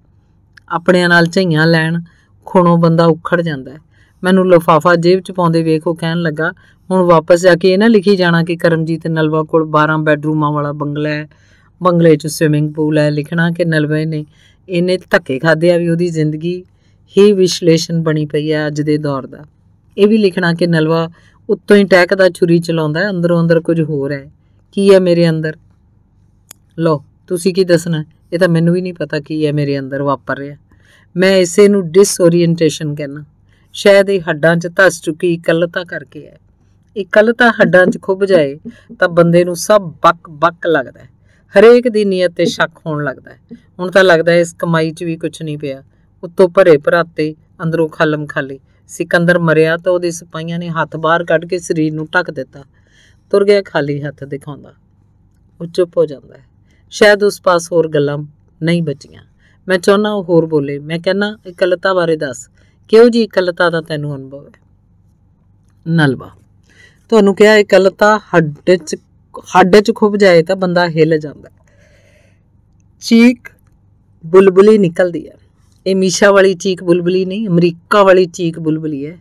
ਆਪਣਿਆਂ ਨਾਲ ਝਈਆਂ ਲੈਣ ਖੁਣੋਂ ਬੰਦਾ ਉਖੜ ਜਾਂਦਾ ਹੈ। ਮੈਨੂੰ ਲਫਾਫਾ ਜੇਬ 'ਚ ਪਾਉਂਦੇ ਵੇਖੋ ਕਹਿਣ ਲੱਗਾ, ਹੁਣ ਵਾਪਸ ਜਾ ਕੇ ਇਹ ਨਾ ਲਿਖੀ ਜਾਣਾ ਕਿ ਕਰਮਜੀਤ ਨਲਵਾ ਕੋਲ 12 ਬੈੱਡਰੂਮਾਂ ਵਾਲਾ ਬੰਗਲਾ ਹੈ। ਬੰਗਲੇ 'ਚ ਸਵਿਮਿੰਗ ਪੂਲ ਹੈ, ਲਿਖਣਾ ਕਿ ਨਲਵੇ ਨੇ ਇਹਨੇ ਧੱਕੇ ਖਾਦੇ ਆ ਵੀ ਉਹਦੀ ਜ਼ਿੰਦਗੀ ਹੀ ਵਿਸ਼ਲੇਸ਼ਣ ਬਣੀ ਪਈ ਹੈ ਅੱਜ ਦੇ ਦੌਰ ਦਾ। ਇਹ ਵੀ ਲਿਖਣਾ ਕਿ ਨਲਵਾ ਉੱਤੋਂ ਹੀ ਟੈਕ ਦਾ ਛੁਰੀ ਚਲਾਉਂਦਾ ਹੈ, ਅੰਦਰੋਂ ਅੰਦਰ ਕੁਝ ਹੋਰ ਹੈ। ਕੀ ਹੈ ਮੇਰੇ ਅੰਦਰ? ਲੋ ਤੁਸੀਂ ਕੀ ਦੱਸਣਾ? ਇਹ ਤਾਂ ਮੈਨੂੰ ਵੀ ਨਹੀਂ ਪਤਾ ਕੀ ਹੈ ਮੇਰੇ ਅੰਦਰ ਵਾਪਰ ਰਿਹਾ। ਮੈਂ ਇਸੇ ਨੂੰ ਡਿਸਓਰੀਐਂਟੇਸ਼ਨ ਕਹਿੰਦਾ ਸ਼ਾਇਦ ਇਹ ਹੱਡਾਂ 'ਚ ਧਸ ਚੁੱਕੀ ਇਕੱਲਤਾ ਕਰਕੇ ਹੈ। ਇਕੱਲਤਾ ਹੱਡਾਂ 'ਚ ਖੁੱਭ ਜਾਏ ਤਾਂ ਬੰਦੇ ਨੂੰ ਸਭ ਬੱਕ ਬੱਕ ਲੱਗਦਾ ਹੈ। ਹਰੇਕ ਦੀ ਨੀਅਤ ਤੇ ਸ਼ੱਕ ਹੋਣ ਲੱਗਦਾ ਹੈ। ਹੁਣ ਤਾਂ ਲੱਗਦਾ ਹੈ ਇਸ ਕਮਾਈ 'ਚ ਵੀ ਕੁਝ ਨਹੀਂ ਪਿਆ। ਉੱਤੋਂ ਭਰੇ ਭਰਾਤੇ, ਅੰਦਰੋਂ ਖਾਲਮ ਖਾਲੀ। ਸਿਕੰਦਰ ਮਰਿਆ ਤਾਂ ਉਹਦੇ ਸਿਪਾਹੀਆਂ ਨੇ ਹੱਥ ਬਾਹਰ ਕੱਢ ਕੇ ਸਰੀਰ ਨੂੰ ਢੱਕ ਦਿੱਤਾ। ਤੁਰ ਗਿਆ ਖਾਲੀ ਹੱਥ ਦਿਖਾਉਂਦਾ। ਉਹ ਚੁੱਪ ਹੋ ਜਾਂਦਾ ਹੈ। ਸ਼ਾਇਦ ਉਸ ਪਾਸ ਹੋਰ ਗੱਲਾਂ ਨਹੀਂ ਬਚੀਆਂ। ਮੈਂ ਚਾਹੁੰਦਾ ਉਹ ਹੋਰ ਬੋਲੇ। ਮੈਂ ਕਹਿੰਨਾ ਇਕੱਲਤਾ ਬਾਰੇ ਦੱਸ। ਕਿਉਂ ਜੀ ਇਕੱਲਤਾ ਦਾ ਤੈਨੂੰ ਅਨੁਭਵ ਹੈ? ਨਲਵਾ। ਤੁਹਾਨੂੰ ਕਿਹਾ, ਇਕੱਲਤਾ ਹੱਡ 'ਚ ਹੱਡ 'ਚ ਖੁੱਭ ਜਾਏ ਤਾਂ ਬੰਦਾ ਹਿੱਲ ਜਾਂਦਾ। ਚੀਕ ਬੁਲਬੁਲੀ ਨਿਕਲਦੀ ਹੈ। ਇਹ ਮੀਸ਼ਾ ਵਾਲੀ ਚੀਕ ਬੁਲਬੁਲੀ ਨਹੀਂ, ਅਮਰੀਕਾ ਵਾਲੀ ਚੀਕ ਬੁਲਬੁਲੀ ਹੈ।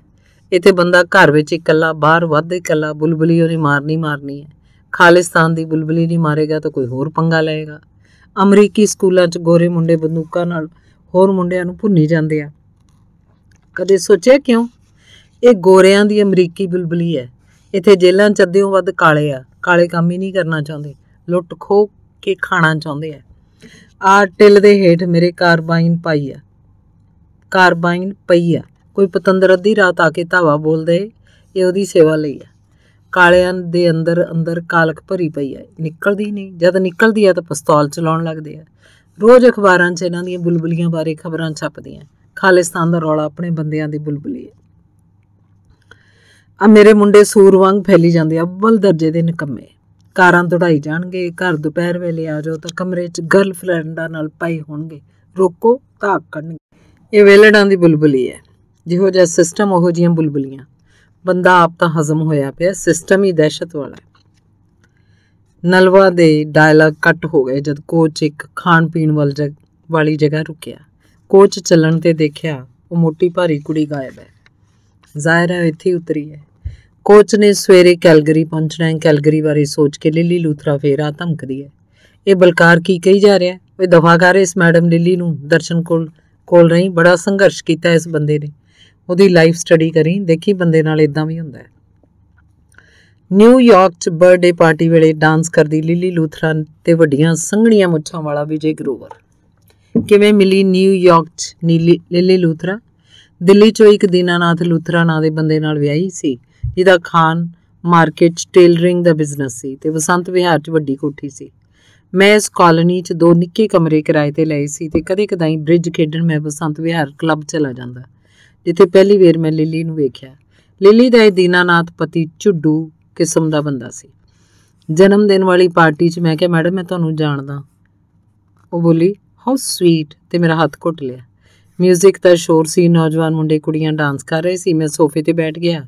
ਇੱਥੇ ਬੰਦਾ ਘਰ ਵਿੱਚ ਇਕੱਲਾ, ਬਾਹਰ ਵੱਧ ਇਕੱਲਾ ਬੁਲਬੁਲੀ ਉਹਨੇ ਮਾਰਨੀ ਮਾਰਨੀ ਹੈ। ਖਾਲਿਸਤਾਨ ਦੀ ਬੁਲਬੁਲੀ ਨਹੀਂ ਮਾਰੇਗਾ ਤਾਂ ਕੋਈ ਹੋਰ ਪੰਗਾ ਲਏਗਾ। ਅਮਰੀਕੀ ਸਕੂਲਾਂ 'ਚ ਗੋਰੇ ਮੁੰਡੇ ਬੰਦੂਕਾਂ ਨਾਲ ਹੋਰ ਮੁੰਡਿਆਂ ਨੂੰ ਭੁੰਨੀ ਜਾਂਦੇ ਆ। ਕਦੇ ਸੋਚਿਆ ਕਿਉਂ? ਇਹ ਗੋਰਿਆਂ ਦੀ ਅਮਰੀਕੀ ਬੁਲਬੁਲੀ ਹੈ। ਇੱਥੇ ਜੇਲ੍ਹਾਂ 'ਚ ਅੱਧਿਓਂ ਵੱਧ ਕਾਲੇ ਆ। ਕਾਲੇ ਕੰਮ ਹੀ ਨਹੀਂ ਕਰਨਾ ਚਾਹੁੰਦੇ। ਲੁੱਟ ਖੋ ਕੇ ਖਾਣਾ ਚਾਹੁੰਦੇ ਆ। ਆ ਟਿਲ ਦੇ ਹੇਠ ਮੇਰੇ ਕਾਰਬਾਈਨ ਪਾਈ ਆ। ਕਾਰਬਾਈਨ ਪਈ ਆ। ਕੋਈ ਪਤੰਦਰ ਅੱਧੀ ਰਾਤ ਆ ਕੇ ਧਾਵਾ ਬੋਲਦੇ ਇਹ ਉਹਦੀ ਸੇਵਾ ਲਈ ਆ। ਕਾਲਿਆਂ ਦੇ ਅੰਦਰ ਅੰਦਰ ਕਾਲਕ ਭਰੀ ਪਈ ਹੈ। ਨਿਕਲਦੀ ਨਹੀਂ। ਜਦ ਨਿਕਲਦੀ ਹੈ ਤਾਂ ਪਿਸਤੌਲ ਚਲਾਉਣ ਲੱਗਦੇ ਆ ਰੋਜ਼ ਅਖਬਾਰਾਂ 'ਚ ਇਹਨਾਂ ਦੀਆਂ ਬੁਲਬੁਲੀਆਂ ਬਾਰੇ ਖਬਰਾਂ ਛਪਦੀਆਂ ਖਾਲਿਸਤਾਨ ਦਾ ਰੌਲਾ ਆਪਣੇ ਬੰਦਿਆਂ ਦੀ ਬੁਲਬੁਲੀ ਹੈ। ਆ ਮੇਰੇ ਮੁੰਡੇ ਸੂਰ ਵਾਂਗ ਫੈਲੀ ਜਾਂਦੇ ਆ। ਅੱਵਲ ਦਰਜੇ ਦੇ ਨਿਕੰਮੇ। ਕਾਰਾਂ ਦੌੜਾਈ ਜਾਣਗੇ। ਘਰ ਦੁਪਹਿਰ ਵੇਲੇ ਆ ਜਾਓ ਤਾਂ ਕਮਰੇ 'ਚ ਗਰਲਫ੍ਰੈਂਡਾਂ ਨਾਲ ਪਏ ਹੋਣਗੇ। ਰੋਕੋ, ਧਾਕ ਕਰਨਗੇ ਇਹ ਵੇਲੜਾਂ ਦੀ ਬੁਲਬੁਲੀ ਹੈ। ਜਿਹੋ ਜਿਹਾ ਸਿਸਟਮ ਉਹੋ ਜੀਆਂ ਬੁਲਬੁਲੀਆਂ। ਬੰਦਾ ਆਪ ਤਾਂ ਹਜ਼ਮ ਹੋਇਆ ਪਿਆ ਸਿਸਟਮ ਹੀ ਦਹਿਸ਼ਤ ਵਾਲਾ। ਹੈ ਨਲਵਾ ਦੇ ਡਾਇਲੌਗ ਕੱਟ ਹੋ ਗਏ ਜਦ ਕੋਚ ਇੱਕ ਖਾਣ ਪੀਣ ਵਾਲੀ ਜਗ੍ਹਾ ਰੁਕਿਆ। ਕੋਚ ਚੱਲਣ ਤੇ ਦੇਖਿਆ, ਉਹ ਮੋਟੀ ਭਾਰੀ ਕੁੜੀ ਗਾਇਬ ਹੈ। ਜ਼ਾਹਿਰ ਹੈ ਇੱਥੇ ਉਤਰੀ ਹੈ। ਕੋਚ ਨੇ ਸਵੇਰੇ ਕੈਲਗਰੀ ਪਹੁੰਚਣਾ ਹੈ, ਕੈਲਗਰੀ ਬਾਰੇ ਸੋਚ ਕੇ ਲਿਲੀ ਲੂਥਰਾ ਫੇਰਾ ਧਮਕਦੀ ਹੈ। ਇਹ ਬਲਕਾਰ ਕੀ ਕਹੀ ਜਾ ਰਿਹਾ ਹੈ? ਉਹ ਦਫਾਕਾਰ ਇਸ ਮੈਡਮ ਲਿਲੀ ਨੂੰ, ਦਰਸ਼ਨ ਕੋਲ ਕੋਲ ਰਹੀ, ਬੜਾ ਸੰਘਰਸ਼ ਕੀਤਾ ਇਸ ਬੰਦੇ ਨੇ। ਉਹਦੀ ਲਾਈਫ ਸਟੱਡੀ ਕਰੀ, ਦੇਖੀ ਬੰਦੇ ਨਾਲ ਇਦਾਂ ਵੀ ਹੁੰਦਾ ਹੈ। ਨਿਊਯਾਰਕ 'ਚ ਬਰਥਡੇ ਪਾਰਟੀ ਵੇਲੇ ਡਾਂਸ ਕਰਦੀ ਲਿਲੀ ਲੂਥਰਨ ਤੇ ਵੱਡੀਆਂ ਸੰਘਣੀਆਂ ਮੁੱਛਾਂ ਵਾਲਾ ਵਿਜੇ ਗਰੋਵਰ। ਕਿਵੇਂ ਮਿਲੀ ਨਿਊਯਾਰਕ 'ਚ ਨੀਲੀ ਲਿਲੀ ਲੂਥਰਾ ਦਿੱਲੀ 'ਚੋਂ ਇੱਕ ਦੀਨਾਨਾਥ ਲੂਥਰਾ ਨਾਂ ਦੇ ਬੰਦੇ ਨਾਲ ਵਿਆਹੀ ਸੀ, ਜਿਹਦਾ ਖਾਨ ਮਾਰਕੀਟ 'ਚ ਟੇਲਰਿੰਗ ਦਾ ਬਿਜ਼ਨਸ ਸੀ ਤੇ ਵਸੰਤ ਵਿਹਾਰ 'ਚ ਵੱਡੀ ਕੋਠੀ ਸੀ। ਮੈਂ ਇਸ ਕਾਲੋਨੀ 'ਚ ਦੋ ਨਿੱਕੇ ਕਮਰੇ ਕਿਰਾਏ ਤੇ ਲਏ ਸੀ ਤੇ ਕਦੇ-ਕਦਾਈ ਬ੍ਰਿਜ ਖੇਡਣ ਮੈਂ ਬਸੰਤ ਵਿਹਾਰ ਕਲੱਬ ਚਲਾ ਜਾਂਦਾ। ਜਿੱਥੇ ਪਹਿਲੀ ਵਾਰ ਮੈਂ ਲਿਲੀ ਨੂੰ ਵੇਖਿਆ। ਲਿਲੀ ਦਾ ਇਹ ਦੀਨਾਨਾਥ ਪਤੀ ਝੁੱਡੂ ਕਿਸਮ ਦਾ ਬੰਦਾ ਸੀ। ਜਨਮ ਦਿਨ ਵਾਲੀ ਪਾਰਟੀ 'ਚ ਮੈਂ ਕਿਹਾ, ਮੈਡਮ, ਮੈਂ ਤੁਹਾਨੂੰ ਜਾਣਦਾ। ਉਹ ਬੋਲੀ ਹਾਊ ਸਵੀਟ ਤੇ ਮੇਰਾ ਹੱਥ ਘੁੱਟ ਲਿਆ। 뮤직 ਦਾ ਸ਼ੋਰ ਸੀ, ਨੌਜਵਾਨ ਮੁੰਡੇ ਕੁੜੀਆਂ ਡਾਂਸ ਕਰ ਰਹੇ ਸੀ। ਮੈਂ ਸੋਫੇ ਤੇ ਬੈਠ ਗਿਆ।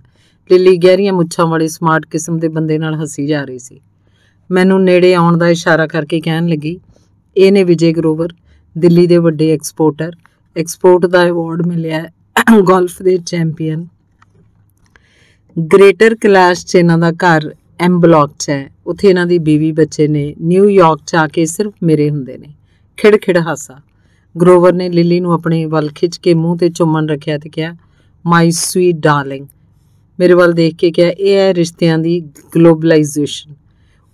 ਲਿਲੀ ਗਹਿਰੀਆਂ ਮੁੱਛਾਂ ਵਾਲੇ ਸਮਾਰਟ ਕਿਸਮ ਦੇ ਬੰਦੇ ਨਾਲ ਹੱਸੀ ਜਾ ਰਹੀ ਸੀ। ਮੈਨੂੰ ਨੇੜੇ ਆਉਣ ਦਾ ਇਸ਼ਾਰਾ ਕਰਕੇ ਕਹਿਣ ਲੱਗੀ, ਇਹ ਨੇ ਵਿਜੇ ਗਰੋਵਰ, ਦਿੱਲੀ ਦੇ ਵੱਡੇ ਐਕਸਪੋਰਟਰ ਐਕਸਪੋਰਟ ਦਾ ਅਵਾਰਡ ਮਿਲਿਆ ਗੋਲਫ ਦੇ ਚੈਂਪੀਅਨ। ਗ੍ਰੇਟਰ ਕਲਾਸ ਚ ਇਹਨਾਂ ਦਾ ਘਰ ਐਮ ਬਲਾਕ ਚ ਹੈ। ਉੱਥੇ ਇਹਨਾਂ ਦੀ ਬੀਵੀ ਬੱਚੇ ਨੇ ਨਿਊਯਾਰਕ ਚ ਆ ਕੇ ਸਿਰਫ ਮੇਰੇ ਹੁੰਦੇ ਨੇ। ਖਿੜਖਿੜ ਹਾਸਾ। ਗਰੋਵਰ ਨੇ ਲਿਲੀ ਨੂੰ ਆਪਣੇ ਵੱਲ ਖਿੱਚ ਕੇ ਮੂੰਹ ਤੇ ਚੁੰਮਣ ਰੱਖਿਆ ਤੇ ਕਿਹਾ ਮਾਈ ਸਵੀਟ ਡਾਰਲਿੰਗ ਮੇਰੇ ਵੱਲ ਦੇਖ ਕੇ ਕਿਹਾ, ਇਹ ਹੈ ਰਿਸ਼ਤਿਆਂ ਦੀ ਗਲੋਬਲਾਈਜੇਸ਼ਨ।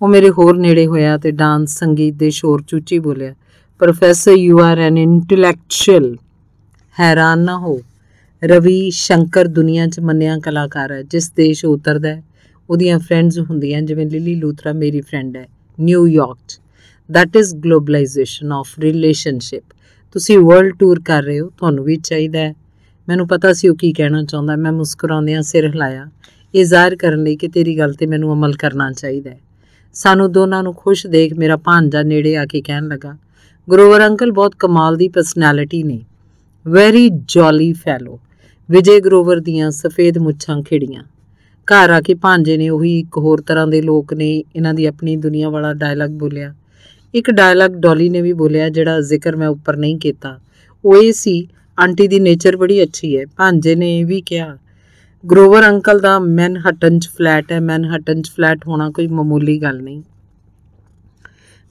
ਉਹ ਮੇਰੇ ਹੋਰ ਨੇੜੇ ਹੋਇਆ ਤੇ ਡਾਂਸ, ਸੰਗੀਤ ਦੇ ਸ਼ੋਰ ਚੂਚੀ ਬੋਲਿਆ professor you are an intellectual ਹੈਰਾਨ ਨਾ ਹੋ। ਰਵੀ ਸ਼ੰਕਰ ਦੁਨੀਆ 'ਚ ਮੰਨਿਆ ਕਲਾਕਾਰ ਹੈ, ਜਿਸ ਦੇਸ਼ ਉਤਰਦਾ ਹੈ, ਉਹਦੀਆਂ ਫਰੈਂਡਸ ਹੁੰਦੀਆਂ ਜਿਵੇਂ ਲਿਲੀ ਲੂਥਰਾ ਮੇਰੀ ਫਰੈਂਡ ਹੈ ਨਿਊਯਾਰਕ 'ਚ। That is globalization of relationship ਤੁਸੀਂ ਵਰਲਡ ਟੂਰ ਕਰ ਰਹੇ ਹੋ, ਤੁਹਾਨੂੰ ਵੀ ਚਾਹੀਦਾ ਹੈ। ਮੈਨੂੰ ਪਤਾ ਸੀ ਉਹ ਕੀ ਕਹਿਣਾ ਚਾਹੁੰਦਾ, ਮੈਂ ਮੁਸਕਰਾਉਂਦਿਆਂ ਸਿਰ ਹਿਲਾਇਆ। ਇਹ ਜ਼ਾਹਿਰ ਕਰਨ ਲਈ ਕਿ ਤੇਰੀ ਗੱਲ ਤੇ ਮੈਨੂੰ ਅਮਲ ਕਰਨਾ ਚਾਹੀਦਾ ਹੈ। ਸਾਨੂੰ ਦੋਨਾਂ ਨੂੰ ਖੁਸ਼ ਦੇਖ ਮੇਰਾ ਭਾਂਜਾ ਨੇੜੇ ਆ ਕੇ ਕਹਿਣ ਲੱਗਾ ਗਰੋਵਰ ਅੰਕਲ ਬਹੁਤ ਕਮਾਲ ਦੀ ਪਰਸਨੈਲਿਟੀ ਨੇ। Very jolly fellow Vijay Grover ਦੀਆਂ ਸਫੇਦ ਮੁੱਛਾਂ ਖਿੜੀਆਂ। ਘਰ ਆ ਕੇ ਭਾਂਜੇ ਨੇ ਉਹੀ ਇੱਕ ਹੋਰ ਤਰ੍ਹਾਂ ਦੇ ਲੋਕ ਨੇ, ਇਹਨਾਂ ਦੀ ਆਪਣੀ ਦੁਨੀਆ ਵਾਲਾ ਡਾਇਲੌਗ ਬੋਲਿਆ। ਇੱਕ ਡਾਇਲੌਗ ਡੋਲੀ ਨੇ ਵੀ ਬੋਲਿਆ, ਜਿਹੜਾ ਜ਼ਿਕਰ ਮੈਂ ਉੱਪਰ ਨਹੀਂ ਕੀਤਾ। ਉਹ ਇਹ ਸੀ, ਆਂਟੀ ਦੀ ਨੇਚਰ ਬੜੀ ਅੱਛੀ ਹੈ। ਭਾਂਜੇ ਨੇ ਇਹ ਵੀ ਕਿਹਾ, ਗਰੋਵਰ ਅੰਕਲ ਦਾ ਮੈਨਹਟਨ 'ਚ ਫਲੈਟ ਹੈ। ਮੈਨਹਟਨ 'ਚ ਫਲੈਟ ਹੋਣਾ ਕੋਈ ਮਾਮੂਲੀ ਗੱਲ ਨਹੀਂ।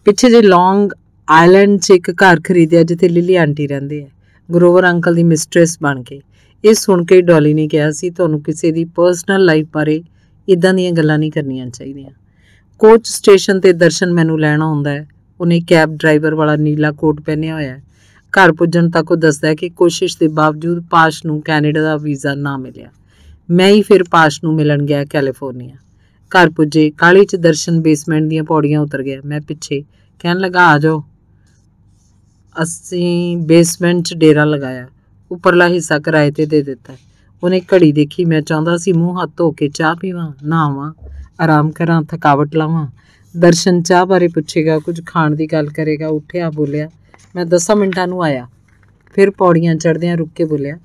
ਪਿੱਛੇ ਜੇ ਲੌਂਗ ਆਈਲੈਂਡ 'ਚ ਇੱਕ ਘਰ ਖਰੀਦਿਆ, ਜਿੱਥੇ ਲਿਲੀ ਆਂਟੀ ਰਹਿੰਦੇ ਆ। ਗਰੋਵਰ ਅੰਕਲ ਦੀ ਮਿਸਟ੍ਰੈਸ ਬਣ ਕੇ। ਇਹ ਸੁਣ ਕੇ ਡੋਲੀ ਨੇ ਕਿਹਾ ਸੀ, ਤੁਹਾਨੂੰ ਕਿਸੇ ਦੀ ਪਰਸਨਲ ਲਾਈਫ ਬਾਰੇ ਇਦਾਂ ਦੀਆਂ ਗੱਲਾਂ ਨਹੀਂ ਕਰਨੀਆਂ ਚਾਹੀਦੀਆਂ। ਕੋਚ ਸਟੇਸ਼ਨ ਤੇ ਦਰਸ਼ਨ ਮੈਨੂੰ ਲੈਣਾ ਹੁੰਦਾ ਹੈ। ਉਹਨੇ ਕੈਬ ਡਰਾਈਵਰ ਵਾਲਾ ਨੀਲਾ ਕੋਟ ਪਹਿਨਿਆ ਹੋਇਆ ਹੈ। ਘਰ ਪੁੱਜਣ ਤੱਕ ਉਹ ਦੱਸਦਾ ਹੈ ਕਿ ਕੋਸ਼ਿਸ਼ ਦੇ ਬਾਵਜੂਦ ਪਾਸ਼ ਨੂੰ ਕੈਨੇਡਾ ਦਾ ਵੀਜ਼ਾ ਨਾ ਮਿਲਿਆ। ਮੈਂ ਹੀ ਫਿਰ ਪਾਸ਼ ਨੂੰ ਮਿਲਣ ਗਿਆ ਕੈਲੀਫੋਰਨੀਆ। ਘਰ ਪੁੱਜੇ ਕਾਲੀ ਚ ਦਰਸ਼ਨ ਬੇਸਮੈਂਟ ਦੀਆਂ ਪੌੜੀਆਂ ਉਤਰ ਗਿਆ। ਮੈਂ ਪਿੱਛੇ, ਕਹਿਣ ਲੱਗਾ, ਆ ਜਾਓ। ਅਸੀਂ ਬੇਸਮੈਂਟ 'ਚ ਡੇਰਾ ਲਗਾਇਆ। ਉੱਪਰਲਾ ਹਿੱਸਾ ਕਿਰਾਏ ਤੇ ਦੇ ਦਿੱਤਾ। ਉਹਨੇ ਘੜੀ ਦੇਖੀ, ਮੈਂ ਚਾਹੁੰਦਾ ਸੀ ਮੂੰਹ ਹੱਥ ਧੋ ਕੇ ਚਾਹ ਪੀਵਾਂ, ਨਹਾਵਾਂ, ਆਰਾਮ ਕਰਾਂ, ਥਕਾਵਟ ਲਾਵਾਂ। ਦਰਸ਼ਨ ਚਾਹ ਬਾਰੇ ਪੁੱਛੇਗਾ, ਕੁਝ ਖਾਣ ਦੀ ਗੱਲ ਕਰੇਗਾ, ਉੱਠਿਆ, ਬੋਲਿਆ, ਮੈਂ 10 ਮਿੰਟਾਂ ਨੂੰ ਆਇਆ। ਫਿਰ ਪੌੜੀਆਂ ਚੜ੍ਹਦਿਆਂ ਰੁੱਕ ਕੇ ਬੋਲਿਆ,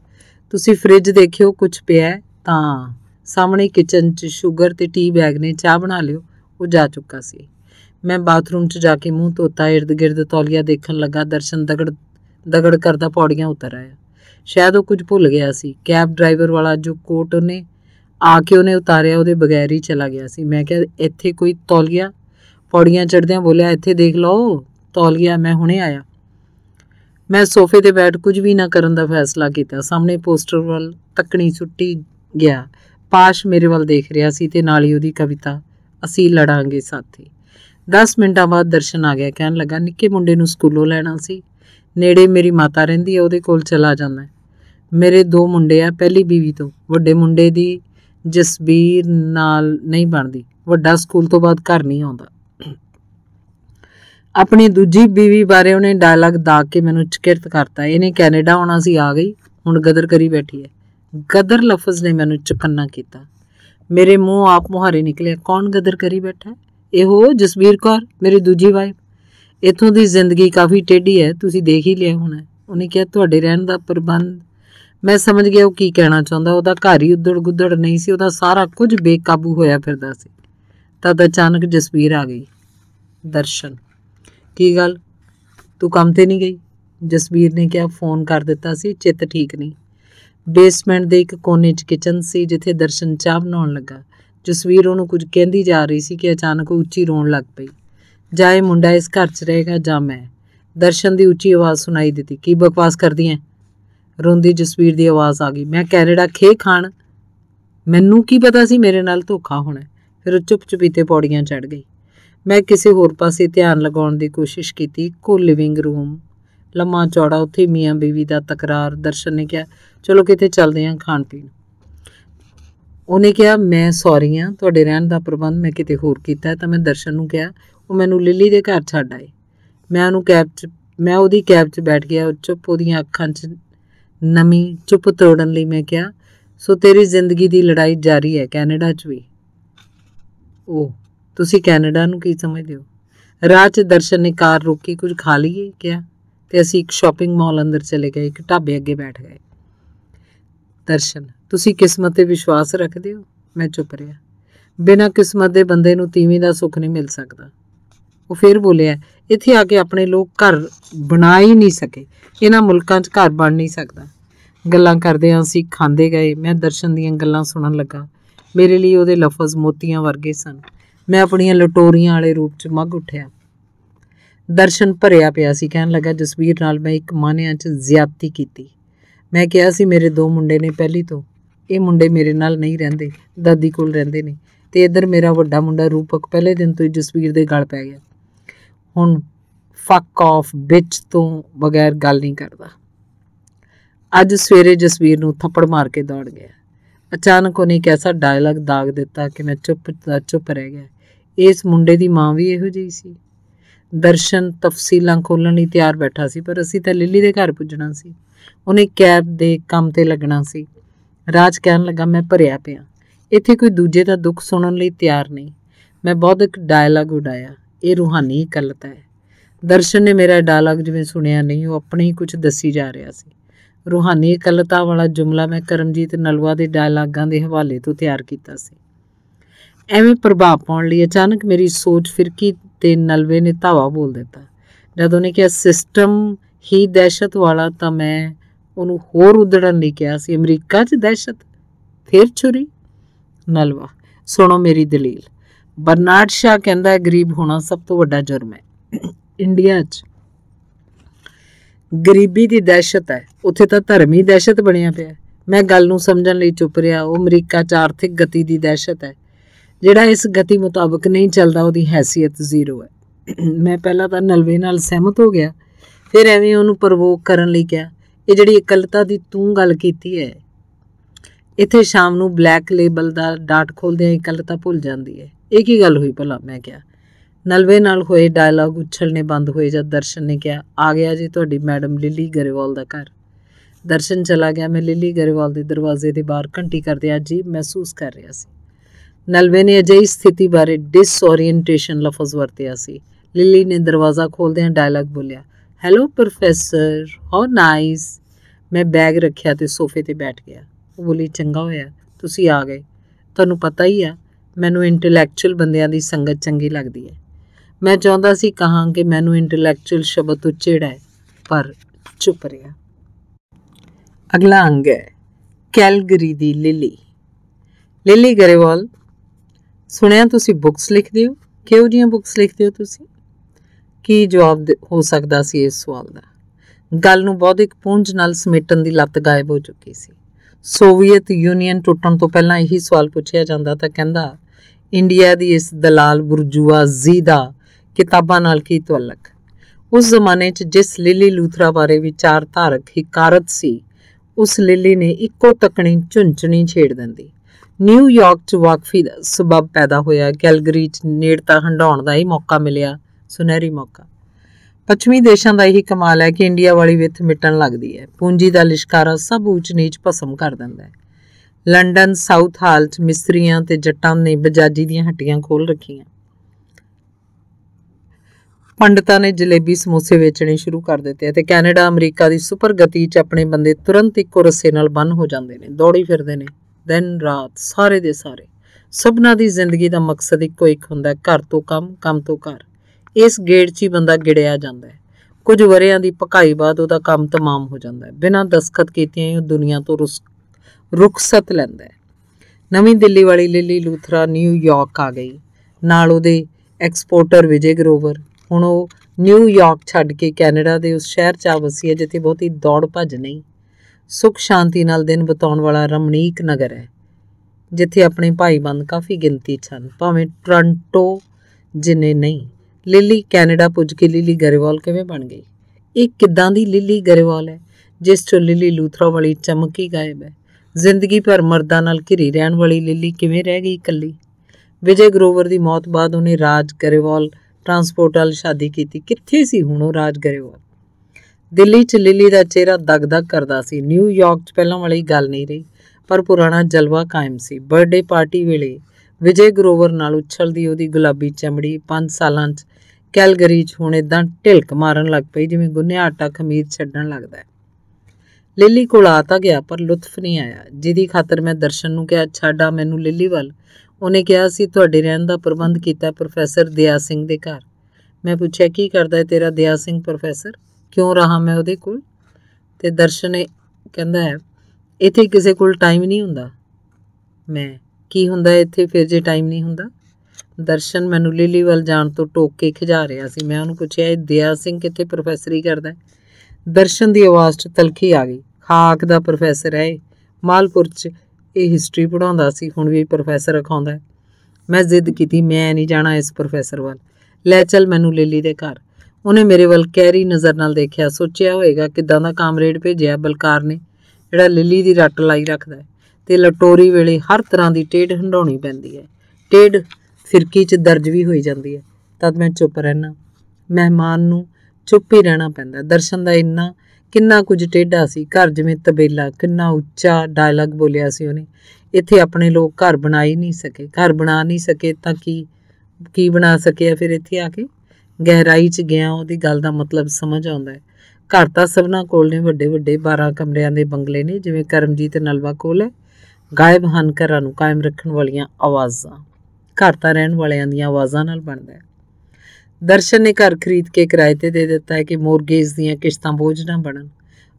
ਤੁਸੀਂ ਫ੍ਰਿਜ ਦੇਖਿਓ, ਕੁਝ ਪਿਆ ਤਾਂ, ਸਾਹਮਣੇ ਕਿਚਨ 'ਚ ਸ਼ੂਗਰ ਤੇ ਟੀ ਬੈਗ ਨੇ, ਚਾਹ ਬਣਾ ਲਿਓ। ਉਹ ਜਾ ਚੁੱਕਾ ਸੀ। ਮੈਂ ਬਾਥਰੂਮ 'ਚ ਜਾ ਕੇ ਮੂੰਹ ਧੋਤਾ ird-gird ਤੌਲੀਆ ਦੇਖਣ ਲੱਗਾ, ਦਰਸ਼ਨ ਦਗੜ ਦਗੜ ਕਰਦਾ ਪੌੜੀਆਂ ਉਤਰ ਆਇਆ। ਸ਼ਾਇਦ ਉਹ ਕੁਝ ਭੁੱਲ ਗਿਆ ਸੀ। ਕੈਬ ਡਰਾਈਵਰ ਵਾਲਾ ਜੋ ਕੋਟ ਉਹਨੇ ਆ ਕੇ ਉਹਨੇ ਉਤਾਰਿਆ, ਉਹਦੇ ਬਗੈਰ ਹੀ ਚਲਾ ਗਿਆ ਸੀ। ਮੈਂ ਕਿਹਾ, ਇੱਥੇ ਕੋਈ ਤੌਲੀਆ? ਪੌੜੀਆਂ ਚੜਦਿਆਂ ਬੋਲਿਆ, ਇੱਥੇ ਦੇਖ ਲਓ, ਤੌਲੀਆ ਮੈਂ ਹੁਣੇ ਆਇਆ। ਮੈਂ ਸੋਫੇ ਤੇ ਬੈਠ ਕੁਝ ਵੀ ਨਾ ਕਰਨ ਦਾ ਫੈਸਲਾ ਕੀਤਾ। ਸਾਹਮਣੇ ਪੋਸਟਰ ਵੱਲ ਤੱਕਣੀ ਸੁੱਟੀ ਗਿਆ। ਪਾਸ਼ ਮੇਰੇ ਵੱਲ ਦੇਖ ਰਿਹਾ ਸੀ ਤੇ ਨਾਲ ਹੀ ਉਹਦੀ ਕਵਿਤਾ, ਅਸੀਂ ਲੜਾਂਗੇ ਸਾਥੀ। 10 ਮਿੰਟਾਂ ਬਾਅਦ ਦਰਸ਼ਨ ਆ ਗਿਆ। ਕਹਿਣ ਲੱਗਾ, ਨਿੱਕੇ ਮੁੰਡੇ ਨੂੰ ਸਕੂਲੋਂ ਲੈਣਾ ਸੀ। ਨੇੜੇ ਮੇਰੀ ਮਾਤਾ ਰਹਿੰਦੀ ਹੈ, ਉਹਦੇ ਕੋਲ ਚਲਾ ਜਾਂਦਾ ਮੇਰੇ ਦੋ ਮੁੰਡੇ ਆ, ਪਹਿਲੀ ਬੀਵੀ ਤੋਂ। ਵੱਡੇ ਮੁੰਡੇ ਦੀ ਜਸਬੀਰ ਨਾਲ ਨਹੀਂ ਬਣਦੀ। ਵੱਡਾ ਸਕੂਲ ਤੋਂ ਬਾਅਦ ਘਰ ਨਹੀਂ ਆਉਂਦਾ। ਆਪਣੀ ਦੂਜੀ ਬੀਵੀ ਬਾਰੇ ਉਹਨੇ ਡਾਇਲੌਗ ਦਾ ਕੇ ਮੈਨੂੰ ਚਕਿਰਤ ਕਰਤਾ। ਇਹਨੇ ਕੈਨੇਡਾ ਆਉਣਾ ਸੀ, ਆ ਗਈ। ਹੁਣ ਗਦਰ ਕਰੀ ਬੈਠੀ ਹੈ। ਗਦਰ ਲਫ਼ਜ਼ ਨੇ ਮੈਨੂੰ ਚੁਕੰਨਾ ਕੀਤਾ। ਮੇਰੇ ਮੂੰਹ ਆਪ ਮੁਹਾਰੇ ਨਿਕਲਿਆ ਕੌਣ ਗਦਰ ਕਰੀ ਬੈਠਾ ਇਹੋ ਜਸਬੀਰ ਕੌਰ, ਮੇਰੀ ਦੂਜੀ ਵਾਈਫ ਇਥੋਂ ਦੀ ਜ਼ਿੰਦਗੀ ਕਾਫੀ ਟੇਢੀ ਹੈ, ਤੁਸੀਂ ਦੇਖ ਹੀ ਲਿਆ ਹੋਣਾ ਉਹਨੇ ਕਿਹਾ, ਤੁਹਾਡੇ ਰਹਿਣ ਦਾ ਪ੍ਰਬੰਧ। ਮੈਂ ਸਮਝ ਗਿਆ ਉਹ ਕੀ ਕਹਿਣਾ ਚਾਹੁੰਦਾ। ਉਹਦਾ ਘਰ ਹੀ ਉਦੜ ਗੁੱਦੜ ਨਹੀਂ ਸੀ, ਉਹਦਾ ਸਾਰਾ ਕੁਝ ਬੇਕਾਬੂ ਹੋਇਆ ਫਿਰਦਾ ਸੀ। ਤਦ ਅਚਾਨਕ ਜਸਬੀਰ ਆ ਗਈ। ਦਰਸ਼ਨ, ਕੀ ਗੱਲ? ਤੂੰ ਕੰਮ ਤੇ ਨਹੀਂ ਗਈ? ਜਸਬੀਰ ਨੇ ਕਿਹਾ, ਫੋਨ ਕਰ ਦਿੱਤਾ ਸੀ, ਚਿੱਤ ਠੀਕ ਨਹੀਂ। ਬੇਸਮੈਂਟ ਦੇ ਇੱਕ ਕੋਨੇ 'ਚ ਕਿਚਨ ਸੀ, ਜਿੱਥੇ ਦਰਸ਼ਨ ਚਾਹ ਬਣਾਉਣ ਲੱਗਾ। ਜਸਵੀਰ ਉਹਨੂੰ ਕੁਝ ਕਹਿੰਦੀ ਜਾ ਰਹੀ ਸੀ ਕਿ ਅਚਾਨਕ ਉੱਚੀ ਰੋਣ ਲੱਗ ਪਈ। ਜਾਂ ਇਹ ਮੁੰਡਾ ਇਸ ਘਰ 'ਚ ਰਹੇਗਾ ਜਾਂ ਮੈਂ? ਦਰਸ਼ਨ ਦੀ ਉੱਚੀ ਆਵਾਜ਼ ਸੁਣਾਈ ਦਿੱਤੀ। ਕੀ ਬਕਵਾਸ ਕਰਦੀ ਐ? ਰੋਂਦੀ ਜਸਵੀਰ ਦੀ ਆਵਾਜ਼ ਆ ਗਈ। ਮੈਂ ਕੈਨੇਡਾ ਖੇ ਖਾਣ। ਮੈਨੂੰ ਕੀ ਪਤਾ ਸੀ ਮੇਰੇ ਨਾਲ ਧੋਖਾ ਹੋਣਾ? ਫਿਰ ਉਹ ਚੁੱਪ ਚੁਪੀਤੇ ਪੌੜੀਆਂ ਚੜ ਗਈ। ਮੈਂ ਕਿਸੇ ਹੋਰ ਪਾਸੇ ਧਿਆਨ ਲਗਾਉਣ ਦੀ ਕੋਸ਼ਿਸ਼ ਕੀਤੀ। ਕੋ ਲਿਵਿੰਗ ਰੂਮ। ਲੰਮਾ ਚੌੜਾ ਉੱਥੇ ਮੀਆਂ ਬੀਵੀ ਦਾ ਤਕਰਾਰ। ਦਰਸ਼ਨ ਨੇ ਕਿਹਾ, ਚਲੋ ਕਿਤੇ ਚੱਲਦੇ ਆਂ ਖਾਣ ਪੀਣ ਉਹਨੇ ਕਿਹਾ, ਮੈਂ ਸੌਰੀ ਆ ਤੁਹਾਡੇ ਰਹਿਣ ਦਾ ਪ੍ਰਬੰਧ ਮੈਂ ਕਿਤੇ ਹੋਰ ਕੀਤਾ ਤਾਂ ਮੈਂ ਦਰਸ਼ਨ ਨੂੰ ਕਿਹਾ, ਉਹ ਮੈਨੂੰ ਲਿਲੀ ਦੇ ਘਰ ਛੱਡ ਆਏ। ਮੈਂ ਉਹਨੂੰ ਕੈਬ 'ਚ, ਮੈਂ ਉਹਦੀ ਕੈਬ 'ਚ ਬੈਠ ਗਿਆ, ਉਹ ਚੁੱਪ ਉਹਦੀਆਂ ਅੱਖਾਂ 'ਚ ਨਮੀ, ਚੁੱਪ ਤੋੜਨ ਲਈ ਮੈਂ ਕਿਹਾ, ਸੋ ਤੇਰੀ ਜ਼ਿੰਦਗੀ ਦੀ ਲੜਾਈ ਜਾਰੀ ਹੈ, ਕੈਨੇਡਾ 'ਚ ਵੀ? ਉਹ ਤੁਸੀਂ ਕੈਨੇਡਾ ਨੂੰ ਕੀ ਸਮਝਦੇ ਹੋ? ਰਾਹ 'ਚ ਦਰਸ਼ਨ ਨੇ ਕਾਰ ਰੋਕੀ, ਕੁਝ ਖਾ ਲਈਏ? ਕਿਹਾ, ਤੇ ਅਸੀਂ ਇੱਕ ਸ਼ਾਪਿੰਗ ਮਾਲ ਅੰਦਰ ਚਲੇ ਗਏ, ਇੱਕ ਢਾਬੇ ਅੱਗੇ ਬੈਠ ਗਏ। ਦਰਸ਼ਨ ਤੁਸੀਂ ਕਿਸਮਤ ਤੇ ਵਿਸ਼ਵਾਸ ਰੱਖਦੇ ਹੋ? ਮੈਂ ਚੁੱਪ ਰਿਹਾ। ਬਿਨਾਂ ਕਿਸਮਤ ਦੇ ਬੰਦੇ ਨੂੰ ਤੀਵੀਂ ਦਾ ਸੁੱਖ ਨਹੀਂ ਮਿਲ ਸਕਦਾ। ਉਹ ਫਿਰ ਬੋਲਿਆ, ਇੱਥੇ ਆ ਕੇ ਆਪਣੇ ਲੋਕ ਘਰ ਬਣਾ ਹੀ ਨਹੀਂ ਸਕੇ। ਇਹਨਾਂ ਮੁਲਕਾਂ 'ਚ ਘਰ ਬਣ ਨਹੀਂ ਸਕਦਾ। ਗੱਲਾਂ ਕਰਦੇ ਆਂ ਅਸੀਂ, ਖਾਂਦੇ ਗਏ। ਮੈਂ ਦਰਸ਼ਨ ਦੀਆਂ ਗੱਲਾਂ ਸੁਣਨ ਲੱਗਾ। ਮੇਰੇ ਲਈ ਉਹਦੇ ਲਫ਼ਜ਼ ਮੋਤੀਆਂ ਵਰਗੇ ਸਨ। ਮੈਂ ਆਪਣੀਆਂ ਲਟੋਰੀਆਂ ਵਾਲੇ ਰੂਪ 'ਚ ਮੱਗ ਉੱਠਿਆ। ਦਰਸ਼ਨ ਭਰਿਆ ਪਿਆ ਸੀ। ਕਹਿਣ ਲੱਗਾ, ਜਸਵੀਰ ਨਾਲ ਮੈਂ ਇੱਕ ਮਾਨਿਆਂ 'ਚ ਜ਼ਿਆਦਤੀ ਕੀਤੀ। ਮੈਂ ਕਿਹਾ ਸੀ, ਮੇਰੇ ਦੋ ਮੁੰਡੇ ਨੇ ਪਹਿਲੀ ਤੋਂ ਇਹ ਮੁੰਡੇ ਮੇਰੇ ਨਾਲ ਨਹੀਂ ਰਹਿੰਦੇ, ਦਾਦੀ ਕੋਲ ਰਹਿੰਦੇ ਨੇ। ਤੇ ਇੱਧਰ ਮੇਰਾ ਵੱਡਾ ਮੁੰਡਾ ਰੂਪਕ ਪਹਿਲੇ ਦਿਨ ਤੋਂ ਹੀ ਜਸਵੀਰ ਦੇ ਗਲ ਪੈ ਗਿਆ। ਹੁਣ ਫੱਕ ਆਫ ਬਿਚ ਤੋਂ ਬਗੈਰ ਗੱਲ ਨਹੀਂ ਕਰਦਾ। ਅੱਜ ਸਵੇਰੇ ਜਸਵੀਰ ਨੂੰ ਥੱਪੜ ਮਾਰ ਕੇ ਦੌੜ ਗਿਆ। ਅਚਾਨਕ ਉਹਨੇ ਇੱਕ ਐਸਾ ਡਾਇਲੌਗ ਦਾਗ ਦਿੱਤਾ ਕਿ ਮੈਂ ਚੁੱਪ ਦਾ ਚੁੱਪ ਰਹਿ ਗਿਆ। ਇਸ ਮੁੰਡੇ ਦੀ ਮਾਂ ਵੀ ਇਹੋ ਜਿਹੀ ਸੀ। ਦਰਸ਼ਨ ਤਫਸੀਲਾਂ ਖੋਲਣ ਲਈ ਤਿਆਰ ਬੈਠਾ ਸੀ, ਪਰ ਅਸੀਂ ਤਾਂ ਲਿੱਲੀ ਦੇ ਘਰ ਪੁੱਜਣਾ ਸੀ। ਉਹਨੇ ਕੈਬ ਦੇ ਕੰਮ ਤੇ ਲੱਗਣਾ ਸੀ। ਰਾਜ ਕਹਿਣ ਲੱਗਾ, ਮੈਂ ਭਰਿਆ ਪਿਆ। ਇੱਥੇ ਕੋਈ ਦੂਜੇ ਦਾ ਦੁੱਖ ਸੁਣਨ ਲਈ ਤਿਆਰ ਨਹੀਂ। ਮੈਂ ਬਹੁਤ ਇੱਕ ਡਾਇਲੌਗ ਉਡਾਇਆ। ਇਹ ਰੂਹਾਨੀ ਇਕੱਲਤਾ ਹੈ। ਦਰਸ਼ਨ ਨੇ ਮੇਰਾ ਡਾਇਲੌਗ ਜਿਵੇਂ ਸੁਣਿਆ ਨਹੀਂ, ਉਹ ਆਪਣੇ ਹੀ ਕੁਝ ਦੱਸੀ ਜਾ ਰਿਹਾ ਸੀ। ਰੂਹਾਨੀ ਇਕੱਲਤਾ ਵਾਲਾ ਜੁਮਲਾ ਮੈਂ ਕਰਮਜੀਤ ਨਲਵਾ ਦੇ ਡਾਇਲਾਗਾਂ ਦੇ ਹਵਾਲੇ ਤੋਂ ਤਿਆਰ ਕੀਤਾ ਸੀ। ਐਵੇਂ ਪ੍ਰਭਾਵ ਪਾਉਣ ਲਈ ਅਚਾਨਕ ਮੇਰੀ ਸੋਚ ਫਿਰਕੀ ਤੇ ਨਲਵੇ ਨੇ ਧਾਵਾ ਬੋਲ ਦਿੱਤਾ। ਜਦ ਉਹਨੇ ਕਿਹਾ, ਸਿਸਟਮ ਹੀ ਦਹਿਸ਼ਤ ਵਾਲਾ ਤਾਂ ਮੈਂ ਉਹਨੂੰ ਹੋਰ ਉਧੜਨ ਲਈ ਕਿਹਾ ਸੀ, ਅਮਰੀਕਾ 'ਚ ਦਹਿਸ਼ਤ, ਫਿਰ ਛੁਰੀ? ਨਲਵਾ, ਸੁਣੋ ਮੇਰੀ ਦਲੀਲ। ਬਰਨਾਰਡ ਸ਼ਾ ਕਹਿੰਦਾ ਹੈ, ਗਰੀਬ ਹੋਣਾ ਸਭ ਤੋਂ ਵੱਡਾ ਜੁਰਮ ਹੈ। ਇੰਡੀਆ 'ਚ ਗਰੀਬੀ ਦੀ ਦਹਿਸ਼ਤ ਹੈ। ਉੱਥੇ ਤਾਂ ਧਰਮ ਹੀ ਦਹਿਸ਼ਤ ਬਣਿਆ ਪਿਆ ਮੈਂ ਗੱਲ ਨੂੰ ਸਮਝਣ ਲਈ ਚੁੱਪ ਰਿਹਾ, ਉਹ ਅਮਰੀਕਾ 'ਚ ਆਰਥਿਕ ਗਤੀ ਦੀ ਦਹਿਸ਼ਤ ਹੈ। ਜਿਹੜਾ ਇਸ ਗਤੀ ਮੁਤਾਬਕ ਨਹੀਂ ਚੱਲਦਾ, ਉਹਦੀ ਹیثیت ਜ਼ੀਰੋ ਹੈ। ਮੈਂ ਪਹਿਲਾਂ ਤਾਂ ਨਲਵੇ ਨਾਲ ਸਹਿਮਤ ਹੋ ਗਿਆ। ਫਿਰ ਐਵੇਂ ਉਹਨੂੰ ਪ੍ਰਵੋਕ ਕਰਨ ਲਈ ਕਿਹਾ ਇਹ ਜਿਹੜੀ ਇਕੱਲਤਾ ਦੀ ਤੂੰ ਗੱਲ ਕੀਤੀ ਹੈ, ਇੱਥੇ ਸ਼ਾਮ ਨੂੰ ਬਲੈਕ ਲੇਬਲ ਦਾ ਡਾਟ ਖੋਲਦੇ ਇਕੱਲਤਾ ਭੁੱਲ ਜਾਂਦੀ ਹੈ। ਇਹ ਕੀ ਗੱਲ ਹੋਈ ਭਲਾ, ਮੈਂ ਕਿਹਾ। ਨਲਵੇ ਨਾਲ ਹੋਏ ਡਾਇਲੌਗ ਉਛਲਨੇ ਬੰਦ ਹੋਏ ਜਦ ਦਰਸ਼ਨ ਨੇ ਕਿਹਾ, ਆ ਗਿਆ ਜੀ ਤੁਹਾਡੀ ਮੈਡਮ ਲਿਲੀ ਗਰੇਵਾਲ ਦਾ ਘਰ। ਦਰਸ਼ਨ ਚਲਾ ਗਿਆ, ਮੈਂ ਲਿਲੀ ਗਰੇਵਾਲ ਦੇ ਦਰਵਾਜ਼ੇ ਦੇ ਬਾਹਰ ਘੰਟੀ ਕਰਦੇ ਅਜੀਬ ਮਹਿਸੂਸ ਕਰ ਰਿਹਾ ਸੀ। ਨਲਵੇ ਨੇ ਅਜਿਹੀ ਸਥਿਤੀ ਬਾਰੇ ਡਿਸਓਰੀਐਂਟੇਸ਼ਨ ਲਫ਼ਜ਼ ਵਰਤਿਆ ਸੀ। ਲਿਲੀ ਨੇ ਦਰਵਾਜ਼ਾ ਖੋਲਦਿਆਂ ਡਾਇਲੌਗ ਬੋਲਿਆ ਹੈਲੋ ਪ੍ਰੋਫੈਸਰ ਹਾਊ ਨਾਈਸ ਮੈਂ ਬੈਗ ਰੱਖਿਆ ਤੇ ਸੋਫੇ ਤੇ ਬੈਠ ਗਿਆ। ਉਹ ਬੋਲੀ, ਚੰਗਾ ਹੋਇਆ, ਤੁਸੀਂ ਆ ਗਏ। ਤੁਹਾਨੂੰ ਪਤਾ ਹੀ ਆ, ਮੈਨੂੰ ਇੰਟੈਲੈਕਚੁਅਲ ਬੰਦਿਆਂ ਦੀ ਸੰਗਤ ਚੰਗੀ ਲੱਗਦੀ ਹੈ। ਮੈਂ ਚਾਹੁੰਦਾ ਸੀ ਕਹਾਂ ਕਿ ਮੈਨੂੰ ਇੰਟੈਲੈਕਚੁਅਲ ਸ਼ਬਦ ਤੋਂ ਚਿੜ ਹੈ ਪਰ ਚੁੱਪ ਰਿਹਾ। ਅਗਲਾ ਅੰਗ ਹੈ, ਕੈਲਗਰੀ ਦੀ ਲਿਲੀ। ਲਿਲੀ ਗਰੇਵਾਲ, ਸੁਣਿਆ ਤੁਸੀਂ ਬੁੱਕਸ ਲਿਖਦੇ ਹੋ? ਕਿਹੋ ਜੀਆਂ ਬੁੱਕਸ ਲਿਖਦੇ ਹੋ ਤੁਸੀਂ? ਕੀ ਜਵਾਬ ਹੋ ਸਕਦਾ ਸੀ ਇਸ ਸਵਾਲ ਦਾ? ਗੱਲ ਨੂੰ ਬੌਧਿਕ ਪੂੰਝ ਨਾਲ ਸਮੇਟਣ ਦੀ ਲੱਤ ਗਾਇਬ ਹੋ ਚੁੱਕੀ ਸੀ। ਸੋਵੀਅਤ ਯੂਨੀਅਨ ਟੁੱਟਣ ਤੋਂ ਪਹਿਲਾਂ ਇਹੀ ਸਵਾਲ ਪੁੱਛਿਆ ਜਾਂਦਾ ਤਾਂ ਕਹਿੰਦਾ, ਇੰਡੀਆ ਦੀ ਇਸ ਦਲਾਲ ਬੁਰਜੂਆਜ਼ੀ ਦਾ ਕਿਤਾਬਾਂ ਨਾਲ ਕੀ ਤਵਲਕ? ਉਸ ਜ਼ਮਾਨੇ 'ਚ ਜਿਸ ਲਿਲੀ ਲੂਥਰਾ ਬਾਰੇ ਵਿਚਾਰ ਧਾਰਕ ਹਿਕਾਰਤ ਸੀ, ਉਸ ਲਿਲੀ ਨੇ ਇੱਕੋ ਤੱਕਣੀ ਝੁੰਝਣੀ ਛੇੜ ਦਿੰਦੀ। ਨਿਊਯਾਰਕ 'ਚ ਵਾਕਫੀ ਦਾ ਸਬਬ ਪੈਦਾ ਹੋਇਆ, ਕੈਲਗਰੀ 'ਚ ਨੇੜਤਾ ਹੰਡਾਉਣ ਦਾ ਹੀ ਮੌਕਾ ਮਿਲਿਆ, ਸੁਨਹਿਰੀ ਮੌਕਾ। ਪੱਛਮੀ ਦੇਸ਼ਾਂ ਦਾ ਇਹੀ ਕਮਾਲ ਹੈ ਕਿ ਇੰਡੀਆ ਵਾਲੀ ਵਿੱਥ ਮਿਟਣ ਲੱਗਦੀ ਹੈ। ਪੂੰਜੀ ਦਾ ਲਿਸ਼ਕਾਰਾ ਸਭ ਉੱਚ ਨੀਚ ਭਸਮ ਕਰ ਦਿੰਦਾ ਹੈ। ਲੰਡਨ, ਸਾਊਥ ਹਾਲ 'ਚ ਮਿਸਤਰੀਆਂ ਤੇ ਜੱਟਾਂ ਨੇ ਬਜਾਜੀ ਦੀਆਂ ਹੱਟੀਆਂ ਖੋਲ ਰੱਖੀਆਂ। ਪੰਡਤਾਂ ਨੇ ਜਲੇਬੀ ਸਮੋਸੇ ਵੇਚਣੇ ਸ਼ੁਰੂ ਕਰ ਦਿੱਤੇ ਅਤੇ ਕੈਨੇਡਾ, ਅਮਰੀਕਾ ਦੀ ਸੁਪਰ ਗਤੀ 'ਚ ਆਪਣੇ ਬੰਦੇ ਤੁਰੰਤ ਇੱਕੋ ਰਸੇ ਨਾਲ ਬੰਨ ਹੋ ਜਾਂਦੇ ਨੇ, ਦੌੜੀ ਫਿਰਦੇ ਨੇ। ਦਿਨ, ਰਾਤ, ਸਾਰੇ ਦੇ ਸਾਰੇ। ਸਭਨਾ ਦੀ ਜ਼ਿੰਦਗੀ ਦਾ ਮਕਸਦ ਇੱਕੋ ਇੱਕ ਹੁੰਦਾ ਘਰ ਤੋਂ ਕੰਮ ਕੰਮ ਤੋਂ ਘਰ। ਇਸ ਗੇੜ 'ਚ ਹੀ ਬੰਦਾ ਗਿੜਿਆ ਜਾਂਦਾ ਹੈ। ਕੁਝ ਵਰਿਆਂ ਦੀ ਪਕਾਈ ਬਾਅਦ ਉਹਦਾ ਕੰਮ ਤਮਾਮ ਹੋ ਜਾਂਦਾ ਹੈ। ਬਿਨਾਂ ਦਸਖਤ ਕੀਤਿਆਂ ਹੀ ਉਹ ਦੁਨੀਆ ਤੋਂ ਰੁਸ, ਰੁਖਸਤ ਲੈਂਦਾ ਹੈ। ਨਵੀਂ ਦਿੱਲੀ ਵਾਲੀ ਲਿਲੀ ਲੂਥਰਾ ਨਿਊਯਾਰਕ ਆ ਗਈ। ਨਾਲ ਉਹਦੇ ਐਕਸਪੋਰਟਰ ਵਿਜੇ ਗਰੋਵਰ। ਹੁਣ ਉਹ ਨਿਊਯਾਰਕ ਛੱਡ ਕੇ ਕੈਨੇਡਾ ਦੇ ਉਸ ਸ਼ਹਿਰ 'ਚ ਆ ਵਸੀ ਹੈ, ਜਿੱਥੇ ਬਹੁਤੀ ਦੌੜ ਭੱਜ ਨਹੀਂ। ਸੁਖ ਸ਼ਾਂਤੀ ਨਾਲ ਦਿਨ ਬਿਤਾਉਣ ਵਾਲਾ ਰਮਣੀਕ ਨਗਰ ਹੈ, ਜਿੱਥੇ ਆਪਣੇ ਭਾਈਬੰਦ ਕਾਫੀ ਗਿਣਤੀ 'ਚ ਹਨ, ਭਾਵੇਂ ਟ੍ਰਾਂਟੋ ਜਿੰਨੇ ਨਹੀਂ। ਲਿਲੀ ਕੈਨੇਡਾ ਪੁੱਜ ਕੇ ਲਿਲੀ ਗਰੇਵਾਲ ਕਿਵੇਂ ਬਣ ਗਈ? ਇਹ ਕਿੱਦਾਂ ਦੀ ਲਿਲੀ ਗਰੇਵਾਲ ਹੈ, ਜਿਸ ਚੋਂ ਲਿਲੀ ਲੂਥਰਾ ਵਾਲੀ ਚਮਕੀ ਗਾਇਬ ਹੈ? ਜ਼ਿੰਦਗੀ ਭਰ ਮਰਦਾਂ ਨਾਲ ਘਿਰੀ ਰਹਿਣ ਵਾਲੀ ਲਿਲੀ ਕਿਵੇਂ ਰਹਿ ਗਈ ਇਕੱਲੀ? ਵਿਜੇ ਗਰੋਵਰ ਦੀ ਮੌਤ ਬਾਅਦ ਉਹਨੇ ਰਾਜ ਗਰੇਵਾਲ ਟਰਾਂਸਪੋਰਟ ਨਾਲ ਸ਼ਾਦੀ ਕੀਤੀ। ਕਿੱਥੇ ਸੀ ਹੁਣ ਉਹ ਰਾਜ ਗਰੇਵਾਲ? ਦਿੱਲੀ 'ਚ ਲਿਲੀ ਦਾ ਚਿਹਰਾ ਦਗਦਗ ਕਰਦਾ ਸੀ। ਨਿਊਯਾਰਕ 'ਚ ਪਹਿਲਾਂ ਵਾਲੀ ਗੱਲ ਨਹੀਂ ਰਹੀ, ਪਰ ਪੁਰਾਣਾ ਜਲਵਾ ਕਾਇਮ ਸੀ। ਬਰਥਡੇ ਪਾਰਟੀ ਵੇਲੇ ਵਿਜੇ ਗਰੋਵਰ ਨਾਲ ਉਛਲਦੀ ਉਹਦੀ ਗੁਲਾਬੀ ਚਮੜੀ 5 ਸਾਲਾਂ 'ਚ ਕੈਲਗਰੀ 'ਚ ਹੁਣ ਇਦਾਂ ਢਿਲਕ ਮਾਰਨ ਲੱਗ ਪਈ, ਜਿਵੇਂ ਗੁੰਨਿਆ ਆਟਾ ਖਮੀਰ ਛੱਡਣ ਲੱਗਦਾ ਹੈ। ਲਿਲੀ ਕੋਲ ਆ ਤਾਂ ਗਿਆ, ਪਰ ਲੁਤਫ ਨਹੀਂ ਆਇਆ। ਜਿਹਦੀ ਖਾਤਰ ਮੈਂ ਦਰਸ਼ਨ ਨੂੰ ਕਿਹਾ, ਛੱਡਾ ਮੈਨੂੰ ਲਿੱਲੀ ਵੱਲ। ਉਹਨੇ ਕਿਹਾ ਸੀ ਤੁਹਾਡੇ ਰਹਿਣ ਦਾ ਪ੍ਰਬੰਧ ਕੀਤਾ ਪ੍ਰੋਫੈਸਰ ਦਿਆ ਸਿੰਘ ਦੇ ਘਰ। ਮੈਂ ਪੁੱਛਿਆ, ਕੀ ਕਰਦਾ ਹੈ ਤੇਰਾ ਦਿਆ ਸਿੰਘ ਪ੍ਰੋਫੈਸਰ? ਕਿਉਂ ਰਹਾ ਮੈਂ ਉਹਦੇ ਕੋਲ? ਤੇ ਦਰਸ਼ਨ ਕਹਿੰਦਾ ਹੈ, ਇੱਥੇ ਕਿਸੇ ਕੋਲ ਟਾਈਮ ਨਹੀਂ ਹੁੰਦਾ। ਮੈਂ ਕੀ ਹੁੰਦਾ ਇੱਥੇ ਫਿਰ ਜੇ ਟਾਈਮ ਨਹੀਂ ਹੁੰਦਾ? ਦਰਸ਼ਨ ਮੈਨੂੰ ਲਿਲੀ ਵੱਲ ਜਾਣ ਤੋਂ ਟੋਕ ਕੇ ਖਿਜਾ ਰਿਹਾ ਸੀ। ਮੈਂ ਉਹਨੂੰ ਪੁੱਛਿਆ, ਇਹ ਦਿਆ ਸਿੰਘ ਕਿੱਥੇ ਪ੍ਰੋਫੈਸਰੀ ਕਰਦਾ ਦਰਸ਼ਨ ਦੀ ਆਵਾਜ਼ 'ਚ ਤਲਖੀ ਆ ਗਈ। ਖਾਕ ਦਾ ਪ੍ਰੋਫੈਸਰ ਹੈ ਮਾਲਪੁਰ 'ਚ ਇਹ ਹਿਸਟਰੀ ਪੜਾਉਂਦਾ ਸੀ। ਹੁਣ ਵੀ ਪ੍ਰੋਫੈਸਰ ਰਖਾਉਂਦਾ ਮੈਂ ਜ਼ਿੱਦ ਕੀਤੀ, ਮੈਂ ਨਹੀਂ ਜਾਣਾ ਇਸ ਪ੍ਰੋਫੈਸਰ ਵੱਲ। ਲੈ ਚੱਲ ਮੈਨੂੰ ਲਿਲੀ ਦੇ ਘਰ। ਉਹਨੇ ਮੇਰੇ ਵੱਲ ਕਹਿਰੀ ਨਜ਼ਰ ਨਾਲ ਦੇਖਿਆ। ਸੋਚਿਆ ਹੋਵੇਗਾ ਕਿਦਾਂ ਦਾ ਕਾਮਰੇਡ ਭੇਜਿਆ ਬਲਕਾਰ ਨੇ, ਜਿਹੜਾ ਲਿਲੀ ਦੀ ਰੱਟ ਲਾਈ ਰੱਖਦਾ ਤੇ ਲਟੋਰੀ ਵੇਲੇ ਹਰ ਤਰ੍ਹਾਂ ਦੀ ਟੇਢ ਹੰਡਾਉਣੀ ਪੈਂਦੀ ਹੈ। ਟੇਢ ਫਿਰਕੀ 'ਚ ਦਰਜ ਵੀ ਹੋਈ ਜਾਂਦੀ ਹੈ। ਤਦ ਮੈਂ ਚੁੱਪ ਰਹਿਣਾ ਮਹਿਮਾਨ ਨੂੰ ਚੁੱਪ ਹੀ ਰਹਿਣਾ ਪੈਂਦਾ। ਦਰਸ਼ਨ ਦਾ ਇੰਨਾ ਕਿੰਨਾ ਕੁਝ ਟੇਢਾ ਸੀ। ਘਰ ਜਿਵੇਂ ਤਬੇਲਾ, ਕਿੰਨਾ ਉੱਚਾ ਡਾਇਲੌਗ ਬੋਲਿਆ ਸੀ ਉਹਨੇ। ਇੱਥੇ ਆਪਣੇ ਲੋਕ ਘਰ ਬਣਾ ਹੀ ਨਹੀਂ ਸਕੇ। ਘਰ ਬਣਾ ਨਹੀਂ ਸਕੇ ਤਾਂ ਕੀ ਕੀ ਬਣਾ ਸਕਿਆ ਫਿਰ ਇੱਥੇ ਆ ਕੇ? ਗਹਿਰਾਈ 'ਚ ਗਿਆ ਉਹਦੀ ਗੱਲ ਦਾ ਮਤਲਬ ਸਮਝ ਆਉਂਦਾ ਹੈ। ਘਰ ਤਾਂ ਸਭਨਾ ਕੋਲ ਨੇ। ਵੱਡੇ ਵੱਡੇ 12 ਕਮਰਿਆਂ ਦੇ ਬੰਗਲੇ ਨੇ। ਜਿਵੇਂ ਕਰਮਜੀਤ ਨਲਵਾ ਕੋਲ ਹੈ। ਗਾਇਬ ਹਨ ਘਰਾਂ ਨੂੰ, ਕਾਇਮ ਰੱਖਣ ਵਾਲੀਆਂ ਆਵਾਜ਼ਾਂ। ਘਰ ਤਾਂ ਰਹਿਣ ਵਾਲਿਆਂ ਦੀਆਂ ਆਵਾਜ਼ਾਂ ਨਾਲ ਬਣਦਾ ਹੈ। ਦਰਸ਼ਨ ਨੇ ਘਰ ਖਰੀਦ ਕੇ ਕਿਰਾਏ ਤੇ ਦੇ ਦਿੱਤਾ ਹੈ ਕਿ ਮੋਰਗੇਜ ਦੀਆਂ ਕਿਸ਼ਤਾਂ ਬੋਝ ਨਾ ਬਣਨ।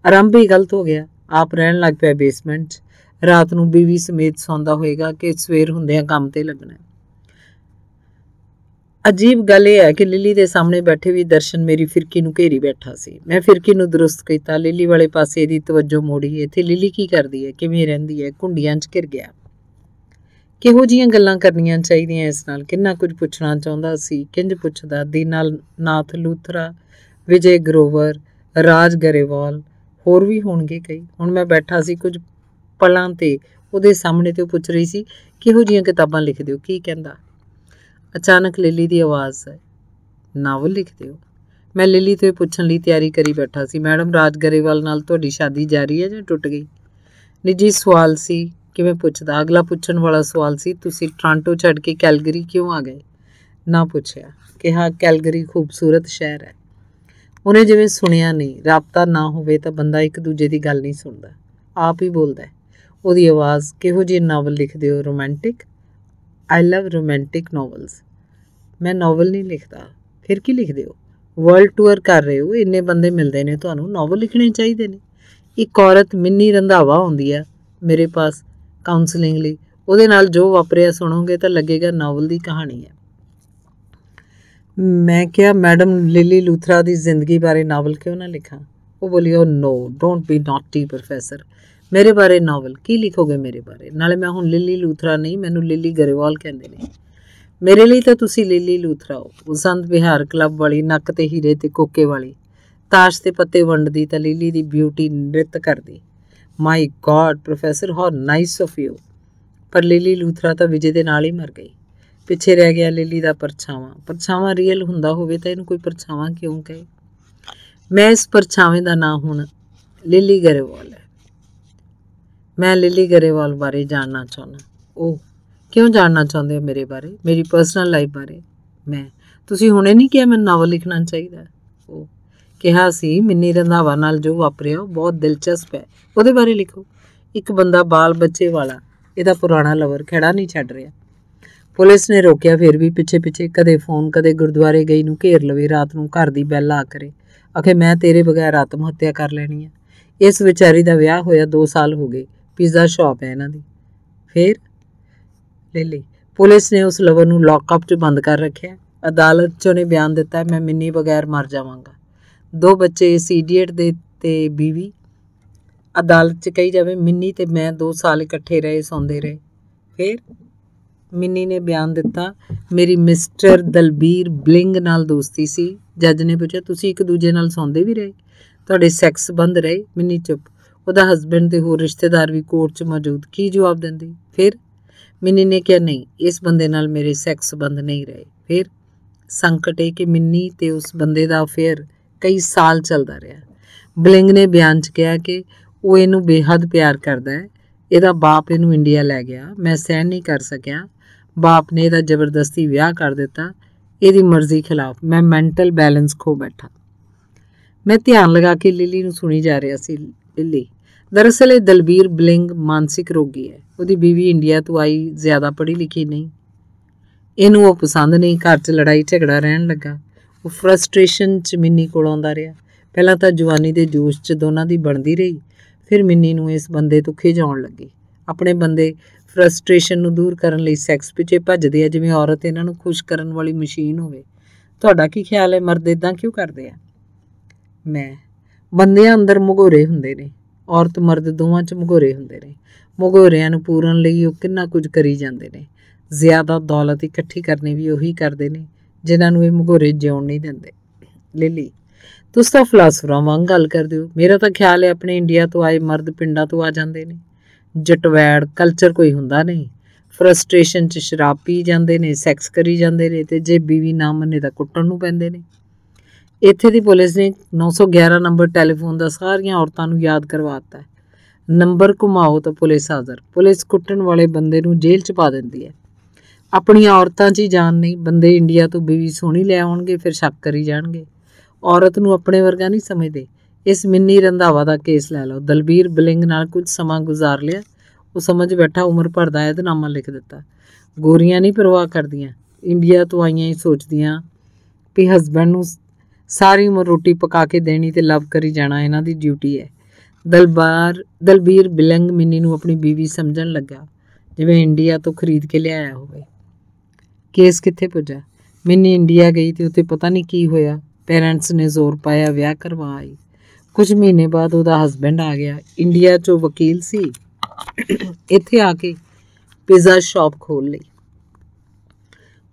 ਆਰੰਭ ਹੀ ਗਲਤ ਹੋ ਗਿਆ। ਆਪ ਰਹਿਣ ਲੱਗ ਪਿਆ ਬੇਸਮੈਂਟ 'ਚ। ਰਾਤ ਨੂੰ ਬੀਵੀ ਸਮੇਤ ਸੌਂਦਾ ਹੋਏਗਾ ਕਿ ਸਵੇਰ ਹੁੰਦਿਆਂ ਕੰਮ ਤੇ ਲੱਗਣਾ ਅਜੀਬ ਗੱਲ ਇਹ ਹੈ ਕਿ ਲਿਲੀ ਦੇ ਸਾਹਮਣੇ ਬੈਠੇ ਵੀ ਦਰਸ਼ਨ ਮੇਰੀ ਫਿਰਕੀ ਨੂੰ ਘੇਰੀ ਬੈਠਾ ਸੀ। ਮੈਂ ਫਿਰਕੀ ਨੂੰ ਦਰੁਸਤ ਕੀਤਾ, ਲਿਲੀ ਵਾਲੇ ਪਾਸੇ ਦੀ ਤਵੱਜੋ ਮੋੜੀ। ਇੱਥੇ ਲਿਲੀ ਕੀ ਕਰਦੀ ਹੈ? ਕਿਵੇਂ ਰਹਿੰਦੀ ਹੈ? ਕੁੰਡੀਆਂ 'ਚ ਘਿਰ ਗਿਆ। ਕਿਹੋ ਜੀਆਂ ਗੱਲਾਂ ਕਰਨੀਆਂ ਚਾਹੀਦੀਆਂ ਇਸ ਨਾਲ? ਕਿੰਨਾ ਕੁਝ ਪੁੱਛਣਾ ਚਾਹੁੰਦਾ ਸੀ। ਕਿੰਜ ਪੁੱਛਦਾ? ਦੀਨਾਲ ਨਾਥ ਲੂਥਰਾ, ਵਿਜੇ ਗਰੋਵਰ, ਰਾਜ ਗਰੇਵਾਲ, ਹੋਰ ਵੀ ਹੋਣਗੇ ਕਈ। ਹੁਣ ਮੈਂ ਬੈਠਾ ਸੀ ਕੁਝ ਪਲਾਂ ਤੇ, ਉਹਦੇ ਸਾਹਮਣੇ ਤੇ ਉਹ ਪੁੱਛ ਰਹੀ ਸੀ, ਕਿਹੋ ਜੀਆਂ ਕਿਤਾਬਾਂ ਲਿਖ ਦਿਓ ਕੀ ਕਹਿੰਦਾ? ਅਚਾਨਕ ਲਿਲੀ ਦੀ ਆਵਾਜ਼ ਹੈ ਨਾਵਲ ਲਿਖ ਦਿਓ। ਮੈਂ ਲਿਲੀ ਤੋਂ ਪੁੱਛਣ ਲਈ ਤਿਆਰੀ ਕਰੀ ਬੈਠਾ ਸੀ, ਮੈਡਮ, ਰਾਜ ਗਰੇਵਾਲ ਨਾਲ ਤੁਹਾਡੀ ਸ਼ਾਦੀ ਜਾਰੀ ਹੈ ਜਾਂ ਟੁੱਟ ਗਈ? ਨਿੱਜੀ ਸਵਾਲ ਸੀ, ਕਿਵੇਂ ਪੁੱਛਦਾ? ਅਗਲਾ ਪੁੱਛਣ ਵਾਲਾ ਸਵਾਲ ਸੀ, ਤੁਸੀਂ ਟ੍ਰਾਂਟੋ ਛੱਡ ਕੇ ਕੈਲਗਰੀ ਕਿਉਂ ਆ ਗਏ? ਨਾ ਪੁੱਛਿਆ, ਕਿਹਾ, ਕੈਲਗਰੀ ਖੂਬਸੂਰਤ ਸ਼ਹਿਰ ਹੈ। ਉਹਨੇ ਜਿਵੇਂ ਸੁਣਿਆ ਨਹੀਂ, ਰਾਬਤਾ ਨਾ ਹੋਵੇ ਤਾਂ ਬੰਦਾ ਇੱਕ ਦੂਜੇ ਦੀ ਗੱਲ ਨਹੀਂ ਸੁਣਦਾ। ਆਪ ਹੀ ਬੋਲਦਾ ਉਹਦੀ ਆਵਾਜ਼ ਕਿਹੋ ਜਿਹੇ ਨਾਵਲ ਲਿਖਦੇ ਹੋ romantic? I love romantic novels ਮੈਂ ਨੋਵਲ ਨਹੀਂ ਲਿਖਦਾ। ਫਿਰ ਕੀ ਲਿਖਦੇ ਹੋ? ਵਰਲਡ ਟੂਰ ਕਰ ਰਹੇ ਹੋ, ਇੰਨੇ ਬੰਦੇ ਮਿਲਦੇ ਨੇ ਤੁਹਾਨੂੰ। ਨੋਵਲ ਲਿਖਣੇ ਚਾਹੀਦੇ ਨੇ। ਇੱਕ ਔਰਤ ਮਿੰਨੀ ਰੰਧਾਵਾ ਹੁੰਦੀ ਆ ਮੇਰੇ ਪਾਸ ਕਾਉਂਸਲਿੰਗ ਲਈ। ਉਹਦੇ ਨਾਲ ਜੋ ਵਾਪਰਿਆ ਸੁਣੋਗੇ ਤਾਂ ਲੱਗੇਗਾ ਨਾਵਲ ਦੀ ਕਹਾਣੀ ਹੈ। ਮੈਂ ਕਿਹਾ, ਮੈਡਮ, ਲਿਲੀ ਲੂਥਰਾ ਦੀ ਜ਼ਿੰਦਗੀ ਬਾਰੇ ਨਾਵਲ ਕਿਉਂ ਨਾ ਲਿਖਾਂ? ਉਹ ਬੋਲੀ ਉਹ no don't be naughty professor ਮੇਰੇ ਬਾਰੇ ਨਾਵਲ ਕੀ ਲਿਖੋਗੇ ਮੇਰੇ ਬਾਰੇ? ਨਾਲੇ ਮੈਂ ਹੁਣ ਲਿਲੀ ਲੂਥਰਾ ਨਹੀਂ, ਮੈਨੂੰ ਲਿਲੀ ਗਰੇਵਾਲ ਕਹਿੰਦੇ ਨੇ। ਮੇਰੇ ਲਈ ਤਾਂ ਤੁਸੀਂ ਲਿਲੀ ਲੂਥਰਾ ਹੋ। ਉਸੰਤ ਵਿਹਾਰ ਕਲੱਬ ਵਾਲੀ, ਨੱਕ ਤੇ ਹੀਰੇ ਤੇ ਕੋਕੇ ਵਾਲੀ, ਤਾਸ਼ ਤੇ ਪੱਤੇ ਵੰਡਦੀ ਤਾਂ ਲਿਲੀ ਦੀ ਬਿਊਟੀ ਨ੍ਰਿਤ ਕਰਦੀ। My god professor how nice of you ਪਰ ਲਿਲੀ ਲੂਥਰਾ ਤਾਂ ਵਿਜੇ ਦੇ ਨਾਲ ਹੀ ਮਰ ਗਈ। ਪਿੱਛੇ ਰਹਿ ਗਿਆ ਲਿਲੀ ਦਾ ਪਰਛਾਵਾਂ। ਪਰਛਾਵਾਂ ਰੀਅਲ ਹੁੰਦਾ ਹੋਵੇ ਤਾਂ ਇਹਨੂੰ ਕੋਈ ਪਰਛਾਵਾਂ ਕਿਉਂ ਕਹੇ? ਮੈਂ ਇਸ ਪਰਛਾਵੇਂ ਦਾ ਨਾਂ ਹੁਣ ਲਿਲੀ ਗਰੇਵਾਲ ਹੈ। ਮੈਂ ਲਿਲੀ ਗਰੇਵਾਲ ਬਾਰੇ ਜਾਣਨਾ ਚਾਹੁੰਦਾ। ਉਹ ਕਿਉਂ ਜਾਣਨਾ ਚਾਹੁੰਦੇ ਹੋ ਮੇਰੇ ਬਾਰੇ? ਮੇਰੀ ਪਰਸਨਲ ਲਾਈਫ ਬਾਰੇ। ਮੈਂ, ਤੁਸੀਂ ਹੁਣੇ ਨਹੀਂ ਕਿਹਾ ਮੈਨੂੰ ਨਾਵਲ ਲਿਖਣਾ ਚਾਹੀਦਾ? ਉਹ ਕਿਹਾ ਸੀ, ਮਿੰਨੀ ਰੰਧਾਵਾ ਨਾਲ ਜੋ ਵਾਪਰਿਆ, ਉਹ ਬਹੁਤ ਦਿਲਚਸਪ ਹੈ। ਉਹਦੇ ਬਾਰੇ ਲਿਖੋ। ਇੱਕ ਬੰਦਾ ਬਾਲ ਬੱਚੇ ਵਾਲਾ, ਇਹਦਾ ਪੁਰਾਣਾ ਲਵਰ ਖੜਾ ਨਹੀਂ ਛੱਡ ਰਿਹਾ। ਪੁਲਿਸ ਨੇ ਰੋਕਿਆ, ਫਿਰ ਵੀ ਪਿੱਛੇ ਪਿੱਛੇ ਕਦੇ ਫੋਨ ਕਦੇ ਗੁਰਦੁਆਰੇ ਗਈ ਨੂੰ ਘੇਰ ਲਵੇ, ਰਾਤ ਨੂੰ ਘਰ ਦੀ ਬੈਲ ਆ ਕਰੇ। ਅਖੇ ਮੈਂ ਤੇਰੇ ਬਗੈਰ ਆਤਮ ਹੱਤਿਆ ਕਰ ਲੈਣੀ ਹੈ ਇਸ ਵਿਚਾਰੀ ਦਾ ਵਿਆਹ ਹੋਇਆ 2 ਸਾਲ ਹੋ ਗਏ। ਪੀਜ਼ਾ ਸ਼ਾਪ ਹੈ ਇਹਨਾਂ ਦੀ। ਫਿਰ ਲੈ ਲਈ। ਪੁਲਿਸ ਨੇ ਉਸ ਲਵਰ ਨੂੰ ਲੌਕਅਪ 'ਚ ਬੰਦ ਕਰ ਰੱਖਿਆ। ਅਦਾਲਤ 'ਚ ਉਹਨੇ ਬਿਆਨ ਦਿੱਤਾ, ਮੈਂ ਮਿੰਨੀ ਬਗੈਰ ਮਰ ਜਾਵਾਂਗਾ। ਦੋ ਬੱਚੇ ਇਸ ਇਡੀਅਟ ਦੇ ਤੇ ਬੀਵੀ ਅਦਾਲਤ 'ਚ ਕਹੀ ਜਾਵੇ, ਮਿੰਨੀ ਤੇ ਮੈਂ 2 ਸਾਲ ਇਕੱਠੇ ਰਹੇ, ਸੌਂਦੇ ਰਹੇ। ਫਿਰ ਮਿੰਨੀ ਨੇ ਬਿਆਨ ਦਿੱਤਾ, ਮੇਰੀ ਮਿਸਟਰ ਦਲਬੀਰ ਬਲਿੰਗ ਨਾਲ ਦੋਸਤੀ ਸੀ। ਜੱਜ ਨੇ ਪੁੱਛਿਆ, ਤੁਸੀਂ ਇੱਕ ਦੂਜੇ ਨਾਲ ਸੌਂਦੇ ਵੀ ਰਹੇ? ਤੁਹਾਡੇ ਸੈਕਸ ਬੰਦ ਰਹੇ? ਮਿੰਨੀ ਚੁੱਪ ਉਹਦਾ ਹਸਬੰਡ ਤੇ ਹੋਰ ਰਿਸ਼ਤੇਦਾਰ ਵੀ ਕੋਰਟ 'ਚ ਮੌਜੂਦ, ਕੀ ਜਵਾਬ ਦਿੰਦੇ? ਫਿਰ ਮਿੰਨੀ ਨੇ ਕਿਹਾ, ਨਹੀਂ, ਇਸ ਬੰਦੇ ਨਾਲ ਮੇਰੇ ਸੈਕਸ ਸੰਬੰਧ ਨਹੀਂ ਰਹੇ। ਫਿਰ ਸੰਕਟ ਇਹ ਕਿ ਮਿੰਨੀ ਤੇ ਉਸ ਬੰਦੇ ਦਾ ਅਫੇਅਰ ਕਈ ਸਾਲ ਚੱਲਦਾ ਰਿਹਾ। ਬਲਿੰਗ ਨੇ ਬਿਆਨ 'ਚ ਕਿਹਾ ਕਿ ਉਹ ਇਹਨੂੰ ਬੇਹੱਦ ਪਿਆਰ ਕਰਦਾ ਹੈ। ਇਹਦਾ ਬਾਪ ਇਹਨੂੰ ਇੰਡੀਆ ਲੈ ਗਿਆ। ਮੈਂ ਸਹਿਣ ਨਹੀਂ ਕਰ ਸਕਿਆ। ਬਾਪ ਨੇ ਇਹਦਾ ਜ਼ਬਰਦਸਤੀ ਵਿਆਹ ਕਰ ਦਿੱਤਾ। ਇਹਦੀ ਮਰਜ਼ੀ ਖਿਲਾਫ ਮੈਂ ਮੈਂਟਲ ਬੈਲੈਂਸ ਖੋ ਬੈਠਾ। ਮੈਂ ਧਿਆਨ ਲਗਾ ਕੇ ਲਿਲੀ ਨੂੰ ਸੁਣੀ ਜਾ ਰਿਹਾ ਸੀ। ਲਿਲੀ ਦਰਅਸਲ ਇਹ ਦਲਬੀਰ ਬਲਿੰਗ ਮਾਨਸਿਕ ਰੋਗੀ ਹੈ। ਉਹਦੀ ਬੀਵੀ ਇੰਡੀਆ ਤੋਂ ਆਈ, ਜ਼ਿਆਦਾ ਪੜ੍ਹੀ ਲਿਖੀ ਨਹੀਂ। ਇਹਨੂੰ ਉਹ ਪਸੰਦ ਨਹੀਂ, ਘਰ 'ਚ ਲੜਾਈ ਝਗੜਾ ਰਹਿਣ ਲੱਗਾ। ਉਹ ਫਰਸਟ੍ਰੇਸ਼ਨ 'ਚ ਮਿੰਨੀ ਕੋਲ ਆਉਂਦਾ ਰਿਹਾ। ਪਹਿਲਾਂ ਤਾਂ ਜਵਾਨੀ ਦੇ ਜੋਸ਼ 'ਚ ਦੋਨਾਂ ਦੀ ਬਣਦੀ ਰਹੀ। ਫਿਰ ਮਿੰਨੀ ਨੂੰ ਇਸ ਬੰਦੇ ਤੋਂ ਖਿਜਾਉਣ ਲੱਗੀ। ਆਪਣੇ ਬੰਦੇ ਫਰਸਟ੍ਰੇਸ਼ਨ ਨੂੰ ਦੂਰ ਕਰਨ ਲਈ ਸੈਕਸ ਪਿੱਛੇ ਭੱਜਦੇ ਆ, ਜਿਵੇਂ ਔਰਤ ਇਹਨਾਂ ਨੂੰ ਖੁਸ਼ ਕਰਨ ਵਾਲੀ ਮਸ਼ੀਨ ਹੋਵੇ। ਤੁਹਾਡਾ ਕੀ ਖਿਆਲ ਹੈ? ਮਰਦ ਇਦਾਂ ਕਿਉਂ ਕਰਦੇ ਆ? ਮੈਂ ਬੰਦਿਆਂ ਅੰਦਰ ਮੁਗੋਰੇ ਹੁੰਦੇ ਨੇ, ਔਰਤ ਮਰਦ ਦੋਵਾਂ 'ਚ ਮੁਗੋਰੇ ਹੁੰਦੇ ਨੇ। ਮੁਗੋਰਿਆਂ ਨੂੰ ਪੂਰਨ ਲਈ ਉਹ ਕਿੰਨਾ ਕੁਝ ਕਰੀ ਜਾਂਦੇ ਨੇ। ਜ਼ਿਆਦਾ ਦੌਲਤ ਇਕੱਠੀ ਕਰਨੀ ਵੀ ਉਹੀ ਕਰਦੇ ਨੇ, ਜਿਨ੍ਹਾਂ ਨੂੰ ਇਹ ਮੁਗੋਰੇ ਜਿਉਣ ਨਹੀਂ ਦਿੰਦੇ। ਲਿਲੀ, ਤੁਸੀਂ ਤਾਂ ਫਲਾਸਫਰਾਂ ਵਾਂਗ ਗੱਲ ਕਰਦੇ ਹੋ। ਮੇਰਾ ਤਾਂ ਖਿਆਲ ਹੈ ਆਪਣੇ ਇੰਡੀਆ ਤੋਂ ਆਏ ਮਰਦ ਪਿੰਡਾਂ ਤੋਂ ਆ ਜਾਂਦੇ ਨੇ। ਜਟਵੈੜ ਕਲਚਰ ਕੋਈ ਹੁੰਦਾ ਨਹੀਂ। ਫਰਸਟ੍ਰੇਸ਼ਨ 'ਚ ਸ਼ਰਾਬ ਪੀ ਜਾਂਦੇ ਨੇ ਸੈਕਸ ਕਰੀ ਜਾਂਦੇ ਨੇ ਤੇ ਜੇ ਬੀਵੀ ਨਾ ਮੰਨੇ ਤਾਂ ਕੁੱਟਣ ਨੂੰ ਪੈਂਦੇ ਨੇ। ਇੱਥੇ ਦੀ ਪੁਲਿਸ ਨੇ 911 ਨੰਬਰ ਟੈਲੀਫੋਨ ਦਾ ਸਾਰੀਆਂ ਔਰਤਾਂ ਨੂੰ ਯਾਦ ਕਰਵਾਤਾ ਹੈ। ਨੰਬਰ ਘੁਮਾਓ ਤਾਂ ਪੁਲਿਸ ਹਾਜ਼ਰ। ਪੁਲਿਸ ਕੁੱਟਣ ਵਾਲੇ ਬੰਦੇ ਨੂੰ ਜੇਲ੍ਹ 'ਚ ਪਾ ਦਿੰਦੀ ਹੈ। ਆਪਣੀਆਂ ਔਰਤਾਂ 'ਚ ਹੀ ਜਾਨ ਨਹੀਂ, ਬੰਦੇ ਇੰਡੀਆ ਤੋਂ ਬੀਵੀ ਸੋਹਣੀ ਲੈ ਆਉਣਗੇ, ਫਿਰ ਸ਼ੱਕ ਕਰੀ ਜਾਣਗੇ। ਔਰਤ ਨੂੰ ਆਪਣੇ ਵਰਗਾ ਨਹੀਂ ਸਮਝਦੇ। ਇਸ ਮਿੰਨੀ ਰੰਧਾਵਾ ਦਾ ਕੇਸ ਲੈ ਲਓ। ਦਲਬੀਰ ਬਲਿੰਗ ਨਾਲ ਕੁਝ ਸਮਾਂ ਗੁਜ਼ਾਰ ਲਿਆ। ਉਹ ਸਮਝ ਬੈਠਾ ਉਮਰ ਭਰ ਦਾ ਇਹਦਨਾਮਾ ਲਿਖ ਦਿੱਤਾ। ਗੋਰੀਆਂ ਨਹੀਂ ਪਰਵਾਹ ਕਰਦੀਆਂ। ਇੰਡੀਆ ਤੋਂ ਆਈਆਂ ਹੀ ਸੋਚਦੀਆਂ ਵੀ ਹਸਬੰਡ ਨੂੰ ਸਾਰੀ ਉਮਰ ਰੋਟੀ ਪਕਾ ਕੇ ਦੇਣੀ ਤੇ ਲਵ ਕਰੀ ਜਾਣਾ ਇਹਨਾਂ ਦੀ ਡਿਊਟੀ ਹੈ। ਦਲਬਾਰ, ਦਲਬੀਰ ਬਿਲੰਗ ਮਿੰਨੀ ਨੂੰ ਆਪਣੀ ਬੀਵੀ ਸਮਝਣ ਲੱਗਾ, ਜਿਵੇਂ ਇੰਡੀਆ ਤੋਂ ਖਰੀਦ ਕੇ ਲਿਆਇਆ ਹੋਵੇ। ਕੇਸ ਕਿੱਥੇ ਪੁੱਜਾ? ਮਿੰਨੀ ਇੰਡੀਆ ਗਈ ਤੇ ਉੱਥੇ ਪਤਾ ਨਹੀਂ ਕੀ ਹੋਇਆ। ਪੇਰੈਂਟਸ ਨੇ ਜ਼ੋਰ ਪਾਇਆ, ਵਿਆਹ ਕਰਵਾ ਆਈ। ਕੁਝ ਮਹੀਨੇ ਬਾਅਦ ਉਹਦਾ ਹਸਬੰਡ ਆ ਗਿਆ। ਇੰਡੀਆ 'ਚੋਂ ਵਕੀਲ ਸੀ। ਇੱਥੇ ਆ ਕੇ ਪੀਜ਼ਾ ਸ਼ਾਪ ਖੋਲ ਲਈ।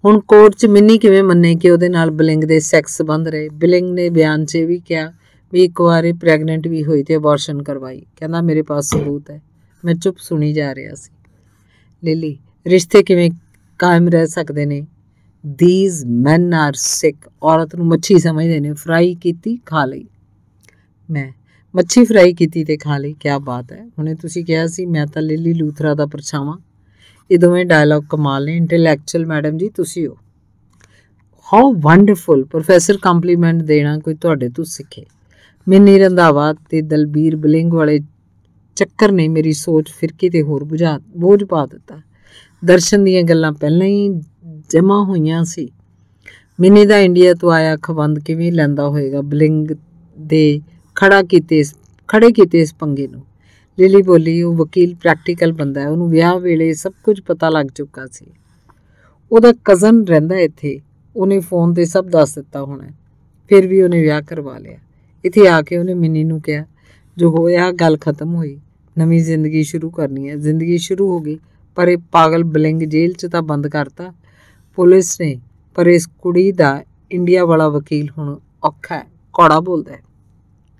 ਹੁਣ ਕੋਰਟ 'ਚ ਮਿੰਨੀ ਕਿਵੇਂ ਮੰਨੇ ਕਿ ਉਹਦੇ ਨਾਲ ਬਲਿੰਗ ਦੇ ਸੈਕਸ ਸੰਬੰਧ ਰਹੇ? ਬਲਿੰਗ ਨੇ ਬਿਆਨ 'ਚ ਵੀ ਕਿਹਾ ਵੀ ਇੱਕ ਵਾਰੀ ਪ੍ਰੈਗਨੈਂਟ ਵੀ ਹੋਈ ਤੇ ਅਬੋਰਸ਼ਨ ਕਰਵਾਈ। ਕਹਿੰਦਾ, ਮੇਰੇ ਪਾਸ ਸਬੂਤ ਹੈ। ਮੈਂ ਚੁੱਪ ਸੁਣੀ ਜਾ ਰਿਹਾ ਸੀ। ਲਿਲੀ, ਰਿਸ਼ਤੇ ਕਿਵੇਂ ਕਾਇਮ ਰਹਿ ਸਕਦੇ ਨੇ? ਥੀਸ men ਆਰ ਸਿਕ ਔਰਤ ਨੂੰ ਮੱਛੀ ਸਮਝਦੇ ਨੇ। ਫਰਾਈ ਕੀਤੀ, ਖਾ ਲਈ। ਮੈਂ, ਮੱਛੀ ਫਰਾਈ ਕੀਤੀ ਤੇ ਖਾ ਲਈ। ਕੀ ਬਾਤ ਹੈ। ਹੁਣੇ ਤੁਸੀਂ ਕਿਹਾ ਸੀ, ਮੈਂ ਤਾਂ ਲਿਲੀ ਲੂਥਰਾ ਦਾ ਪਰਛਾਵਾਂ। ਇਹ ਦੋਵੇਂ ਡਾਇਲੌਗ ਕਮਾਲ ਨੇ ਇੰਟੈਲੈਕਚੁਅਲ ਮੈਡਮ ਜੀ, ਤੁਸੀਂ ਹੋ। ਹਾਊ ਵੰਡਰਫੁਲ ਪ੍ਰੋਫੈਸਰ ਕੰਪਲੀਮੈਂਟ ਦੇਣਾ ਕੋਈ ਤੁਹਾਡੇ ਤੋਂ ਸਿੱਖੇ। ਮਿੰਨੀ ਰੰਧਾਵਾ ਤੇ ਦਲਬੀਰ ਬਲਿੰਗ ਵਾਲੇ ਚੱਕਰ ਨੇ ਮੇਰੀ ਸੋਚ ਫਿਰਕੀ ਤੇ ਹੋਰ ਬੁਝਾ, ਬੋਝ ਪਾ ਦਿੱਤਾ। ਦਰਸ਼ਨ ਦੀਆਂ ਗੱਲਾਂ ਪਹਿਲਾਂ ਹੀ ਜਮਾ ਹੋਈਆਂ ਸੀ। ਮਿੰਨੀ ਦਾ ਇੰਡੀਆ ਤੋਂ ਆਇਆ, ਖਵੰਦ ਕਿਵੇਂ ਲੈਂਦਾ ਹੋਏਗਾ ਬਲਿੰਗ ਦੇ ਖੜਾ ਕੀਤੇ ਖੜੇ ਕੀਤੇ ਇਸ ਪੰਗੇ ਨੂੰ। ਲਿਲੀ ਬੋਲੀ ਉਹ ਵਕੀਲ ਪ੍ਰੈਕਟੀਕਲ ਬੰਦਾ ਹੈ, ਉਹਨੂੰ ਵਿਆਹ ਵੇਲੇ ਸਭ ਕੁਝ ਪਤਾ ਲੱਗ ਚੁੱਕਾ ਸੀ। ਉਹਦਾ ਕਜ਼ਨ ਰਹਿੰਦਾ ਇੱਥੇ, ਉਹਨੇ ਫੋਨ ਤੇ ਸਭ ਦੱਸ ਦਿੱਤਾ ਹੋਣਾ। ਫਿਰ ਵੀ ਉਹਨੇ ਵਿਆਹ ਕਰਵਾ ਲਿਆ। ਇੱਥੇ ਆ ਕੇ ਉਹਨੇ ਮਿੰਨੀ ਨੂੰ ਕਿਹਾ, ਜੋ ਹੋਇਆ ਗੱਲ ਖਤਮ ਹੋਈ। ਨਵੀਂ ਜ਼ਿੰਦਗੀ ਸ਼ੁਰੂ ਕਰਨੀ ਹੈ। ਜ਼ਿੰਦਗੀ ਸ਼ੁਰੂ ਹੋ ਗਈ, ਪਰ ਇਹ ਪਾਗਲ ਬਲਿੰਗ ਜੇਲ੍ਹ 'ਚ ਤਾਂ ਬੰਦ ਕਰਤਾ। ਪੁਲਿਸ ਨੇ, ਪਰ ਇਸ ਕੁੜੀ ਦਾ ਇੰਡੀਆ ਵਾਲਾ ਵਕੀਲ ਹੁਣ ਔਖਾ ਹੈ, ਕੌੜਾ ਬੋਲਦਾ ਹੈ।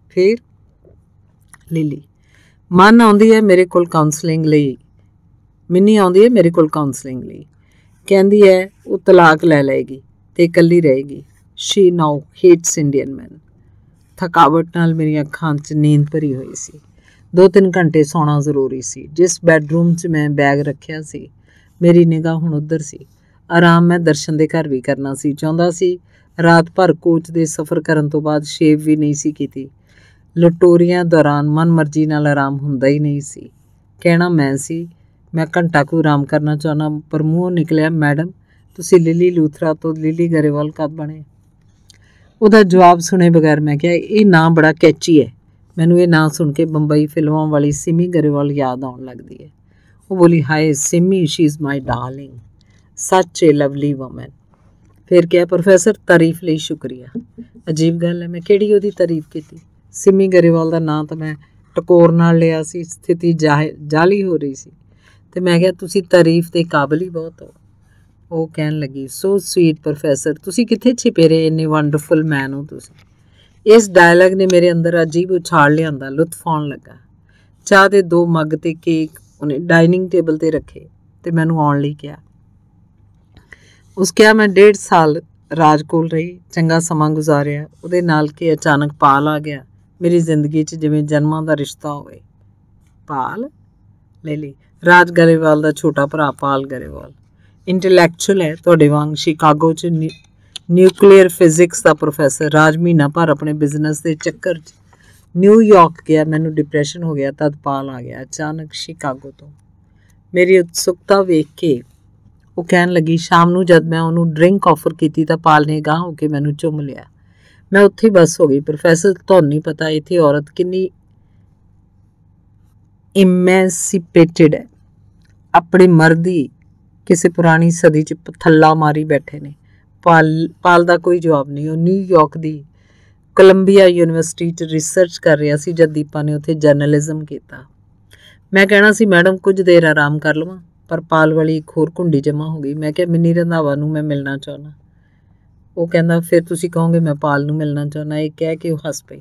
ਫਿਰ, ਲਿਲੀ। ਮਨ ਆਉਂਦੀ ਹੈ ਮੇਰੇ ਕੋਲ ਕਾਉਂਸਲਿੰਗ ਲਈ। ਮਿੰਨੀ ਆਉਂਦੀ ਹੈ ਮੇਰੇ ਕੋਲ ਕਾਉਂਸਲਿੰਗ ਲਈ। ਕਹਿੰਦੀ ਹੈ, ਉਹ ਤਲਾਕ ਲੈ ਲਏਗੀ ਤੇ ਇਕੱਲੀ ਰਹੇਗੀ। ਸ਼ੀ ਨਾਓ ਹੇਟਸ ਇੰਡੀਅਨ ਮੈਨ ਥਕਾਵਟ ਨਾਲ ਮੇਰੀਆਂ ਅੱਖਾਂ 'ਚ ਨੀਂਦ ਭਰੀ ਹੋਈ ਸੀ। 2-3 ਘੰਟੇ ਸੌਣਾ ਜ਼ਰੂਰੀ ਸੀ। ਜਿਸ ਬੈੱਡਰੂਮ 'ਚ ਮੈਂ ਬੈਗ ਰੱਖਿਆ ਸੀ, ਮੇਰੀ ਨਿਗਾਹ ਹੁਣ ਉੱਧਰ ਸੀ। ਆਰਾਮ ਮੈਂ ਦਰਸ਼ਨ ਦੇ ਘਰ ਵੀ ਕਰਨਾ ਸੀ। ਚਾਹੁੰਦਾ ਸੀ, ਰਾਤ ਭਰ ਕੋਚ ਦੇ ਸਫ਼ਰ ਕਰਨ ਤੋਂ ਬਾਅਦ ਸ਼ੇਵ ਵੀ ਨਹੀਂ ਸੀ ਕੀਤੀ। ਲਟੋਰੀਆਂ ਦੌਰਾਨ ਮਨਮਰਜ਼ੀ ਨਾਲ ਆਰਾਮ ਹੁੰਦਾ ਹੀ ਨਹੀਂ ਸੀ। ਕਹਿਣਾ ਮੈਂ ਸੀ, ਮੈਂ ਘੰਟਾ ਕੁ ਆਰਾਮ ਕਰਨਾ ਚਾਹਨਾ ਪਰ ਮੂੰਹੋਂ ਨਿਕਲਿਆ, ਮੈਡਮ, ਤੁਸੀਂ ਲਿਲੀ ਲੂਥਰਾ ਤੋਂ ਲਿਲੀ ਗਰੇਵਾਲ ਕਦ ਬਣੇ? ਉਹਦਾ ਜਵਾਬ ਸੁਣੇ ਬਗੈਰ ਮੈਂ ਕਿਹਾ, ਇਹ ਨਾਂ ਬੜਾ ਕੈਚੀ ਹੈ। ਮੈਨੂੰ ਇਹ ਨਾਂ ਸੁਣ ਕੇ ਬੰਬਈ ਫਿਲਮਾਂ ਵਾਲੀ ਸਿਮੀ ਗਰੇਵਾਲ ਯਾਦ ਆਉਣ ਲੱਗਦੀ ਹੈ। ਉਹ ਬੋਲੀ, hi, Simi she is my darling ਸੱਚ ਏ ਲਵਲੀ ਵਮਨ ਫਿਰ ਕਿਹਾ, ਪ੍ਰੋਫੈਸਰ, ਤਾਰੀਫ ਲਈ ਸ਼ੁਕਰੀਆ। ਅਜੀਬ ਗੱਲ ਹੈ, ਮੈਂ ਕਿਹੜੀ ਉਹਦੀ ਤਾਰੀਫ ਕੀਤੀ? ਸਿਮੀ ਗਰੇਵਾਲ ਦਾ ਨਾਂ ਤਾਂ ਮੈਂ ਟਕੋਰ ਨਾਲ ਲਿਆ ਸੀ, ਸਥਿਤੀ ਜਾਲੀ ਹੋ ਰਹੀ ਸੀ। ਤੇ ਮੈਂ ਕਿਹਾ, ਤੁਸੀਂ ਤਾਰੀਫ ਦੇ ਕਾਬਲ ਹੀ ਬਹੁਤ ਹੋ। ਉਹ ਕਹਿਣ ਲੱਗੀ ਸੋ ਸਵੀਟ ਪ੍ਰੋਫੈਸਰ ਤੁਸੀਂ ਕਿੱਥੇ ਛਿਪੇ ਰਹੇ? ਇੰਨੇ ਵੰਡਰਫੁਲ ਮੈਨ ਹੋ ਤੁਸੀਂ। ਇਸ ਡਾਇਲੌਗ ਨੇ ਮੇਰੇ ਅੰਦਰ ਅਜੀਬ ਉਛਾਲ ਲਿਆਂਦਾ, ਲੁਤਫ ਆਉਣ ਲੱਗਾ। ਚਾਹ ਦੇ ਦੋ ਮੱਗ ਤੇ ਕੇਕ ਉਹਨੇ ਡਾਈਨਿੰਗ ਟੇਬਲ ਤੇ ਰੱਖੇ ਤੇ ਮੈਨੂੰ ਆਉਣ ਲਈ ਕਿਹਾ। ਉਸ ਕਿਹਾ, ਮੈਂ ਡੇਢ ਸਾਲ ਰਾਜ ਕੋਲ ਰਹੀ, ਚੰਗਾ ਸਮਾਂ ਗੁਜ਼ਾਰਿਆ। ਉਹਦੇ ਨਾਲ ਕਿ ਅਚਾਨਕ ਪਾਲ ਆ ਗਿਆ। ਮੇਰੀ ਜ਼ਿੰਦਗੀ 'ਚ ਜਿਵੇਂ ਜਨਮਾਂ ਦਾ ਰਿਸ਼ਤਾ ਹੋਵੇ। ਪਾਲ, ਲੈ ਲਈ। ਰਾਜ ਗਰੇਵਾਲ ਦਾ ਛੋਟਾ ਭਰਾ ਪਾਲ ਗਰੇਵਾਲ। ਇੰਟੈਲੈਕਚੁਅਲ ਹੈ ਤੁਹਾਡੇ ਵਾਂਗ, ਸ਼ਿਕਾਗੋ 'ਚ ਨਿਊਕਲੀਅਰ ਫਿਜ਼ਿਕਸ ਦਾ ਪ੍ਰੋਫੈਸਰ। ਰਾਜ ਮਹੀਨਾ ਭਰ ਆਪਣੇ ਬਿਜ਼ਨਸ ਦੇ ਚੱਕਰ 'ਚ। ਨਿਊਯਾਰਕ ਗਿਆ, ਮੈਨੂੰ ਡਿਪਰੈਸ਼ਨ ਹੋ ਗਿਆ, ਤਦ ਪਾਲ ਆ ਗਿਆ। ਅਚਾਨਕ ਸ਼ਿਕਾਗੋ ਤੋਂ। ਮੇਰੀ ਉਤਸੁਕਤਾ ਵੇਖ ਕੇ ਉਹ ਕਹਿਣ ਲੱਗੀ, ਸ਼ਾਮ ਨੂੰ ਜਦ ਮੈਂ ਉਹਨੂੰ ਡਰਿੰਕ ਆਫਰ ਕੀਤੀ ਤਾਂ ਪਾਲ ਨੇ ਗਾਹ ਹੋ ਕੇ ਮੈਨੂੰ ਚੁੰਮ ਲਿਆ। ਮੈਂ ਉੱਥੇ ਬਸ ਹੋ ਗਈ। ਪ੍ਰੋਫੈਸਰ, ਤੁਹਾਨੂੰ ਨਹੀਂ ਪਤਾ ਇੱਥੇ ਔਰਤ ਕਿੰਨੀ ਇਮੈਂਸੀਪੇਟਿਡ ਹੈ। ਆਪਣੇ ਮਰਦੀ ਕਿਸੇ ਪੁਰਾਣੀ ਸਦੀ 'ਚ ਥੱਲਾ ਮਾਰੀ ਬੈਠੇ ਨੇ। ਪਾਲ ਪਾਲ ਦਾ ਕੋਈ ਜਵਾਬ ਨਹੀਂ। ਉਹ ਨਿਊਯਾਰਕ ਦੀ ਕੋਲੰਬੀਆ ਯੂਨੀਵਰਸਿਟੀ 'ਚ ਰਿਸਰਚ ਕਰ ਰਿਹਾ ਸੀ ਜਦ ਦੀਪਾ ਨੇ ਉੱਥੇ ਜਰਨਲਿਜ਼ਮ ਕੀਤਾ। ਮੈਂ ਕਹਿਣਾ ਸੀ, ਮੈਡਮ, ਕੁਝ ਦੇਰ ਆਰਾਮ ਕਰ ਲਵਾਂ। ਪਰ ਪਾਲ ਵਾਲੀ ਇੱਕ ਹੋਰ ਕੁੰਡੀ ਜਮਾ ਹੋ ਗਈ। ਮੈਂ ਕਿਹਾ, ਮਿੰਨੀ ਰੰਧਾਵਾ ਨੂੰ ਮੈਂ ਮਿਲਣਾ ਚਾਹੁੰਦਾ। ਉਹ ਕਹਿੰਦਾ, ਫਿਰ ਤੁਸੀਂ ਕਹੋਗੇ ਮੈਂ ਪਾਲ ਨੂੰ ਮਿਲਣਾ ਚਾਹੁੰਦਾ, ਇਹ ਕਹਿ ਕੇ ਉਹ ਹੱਸ ਪਈ।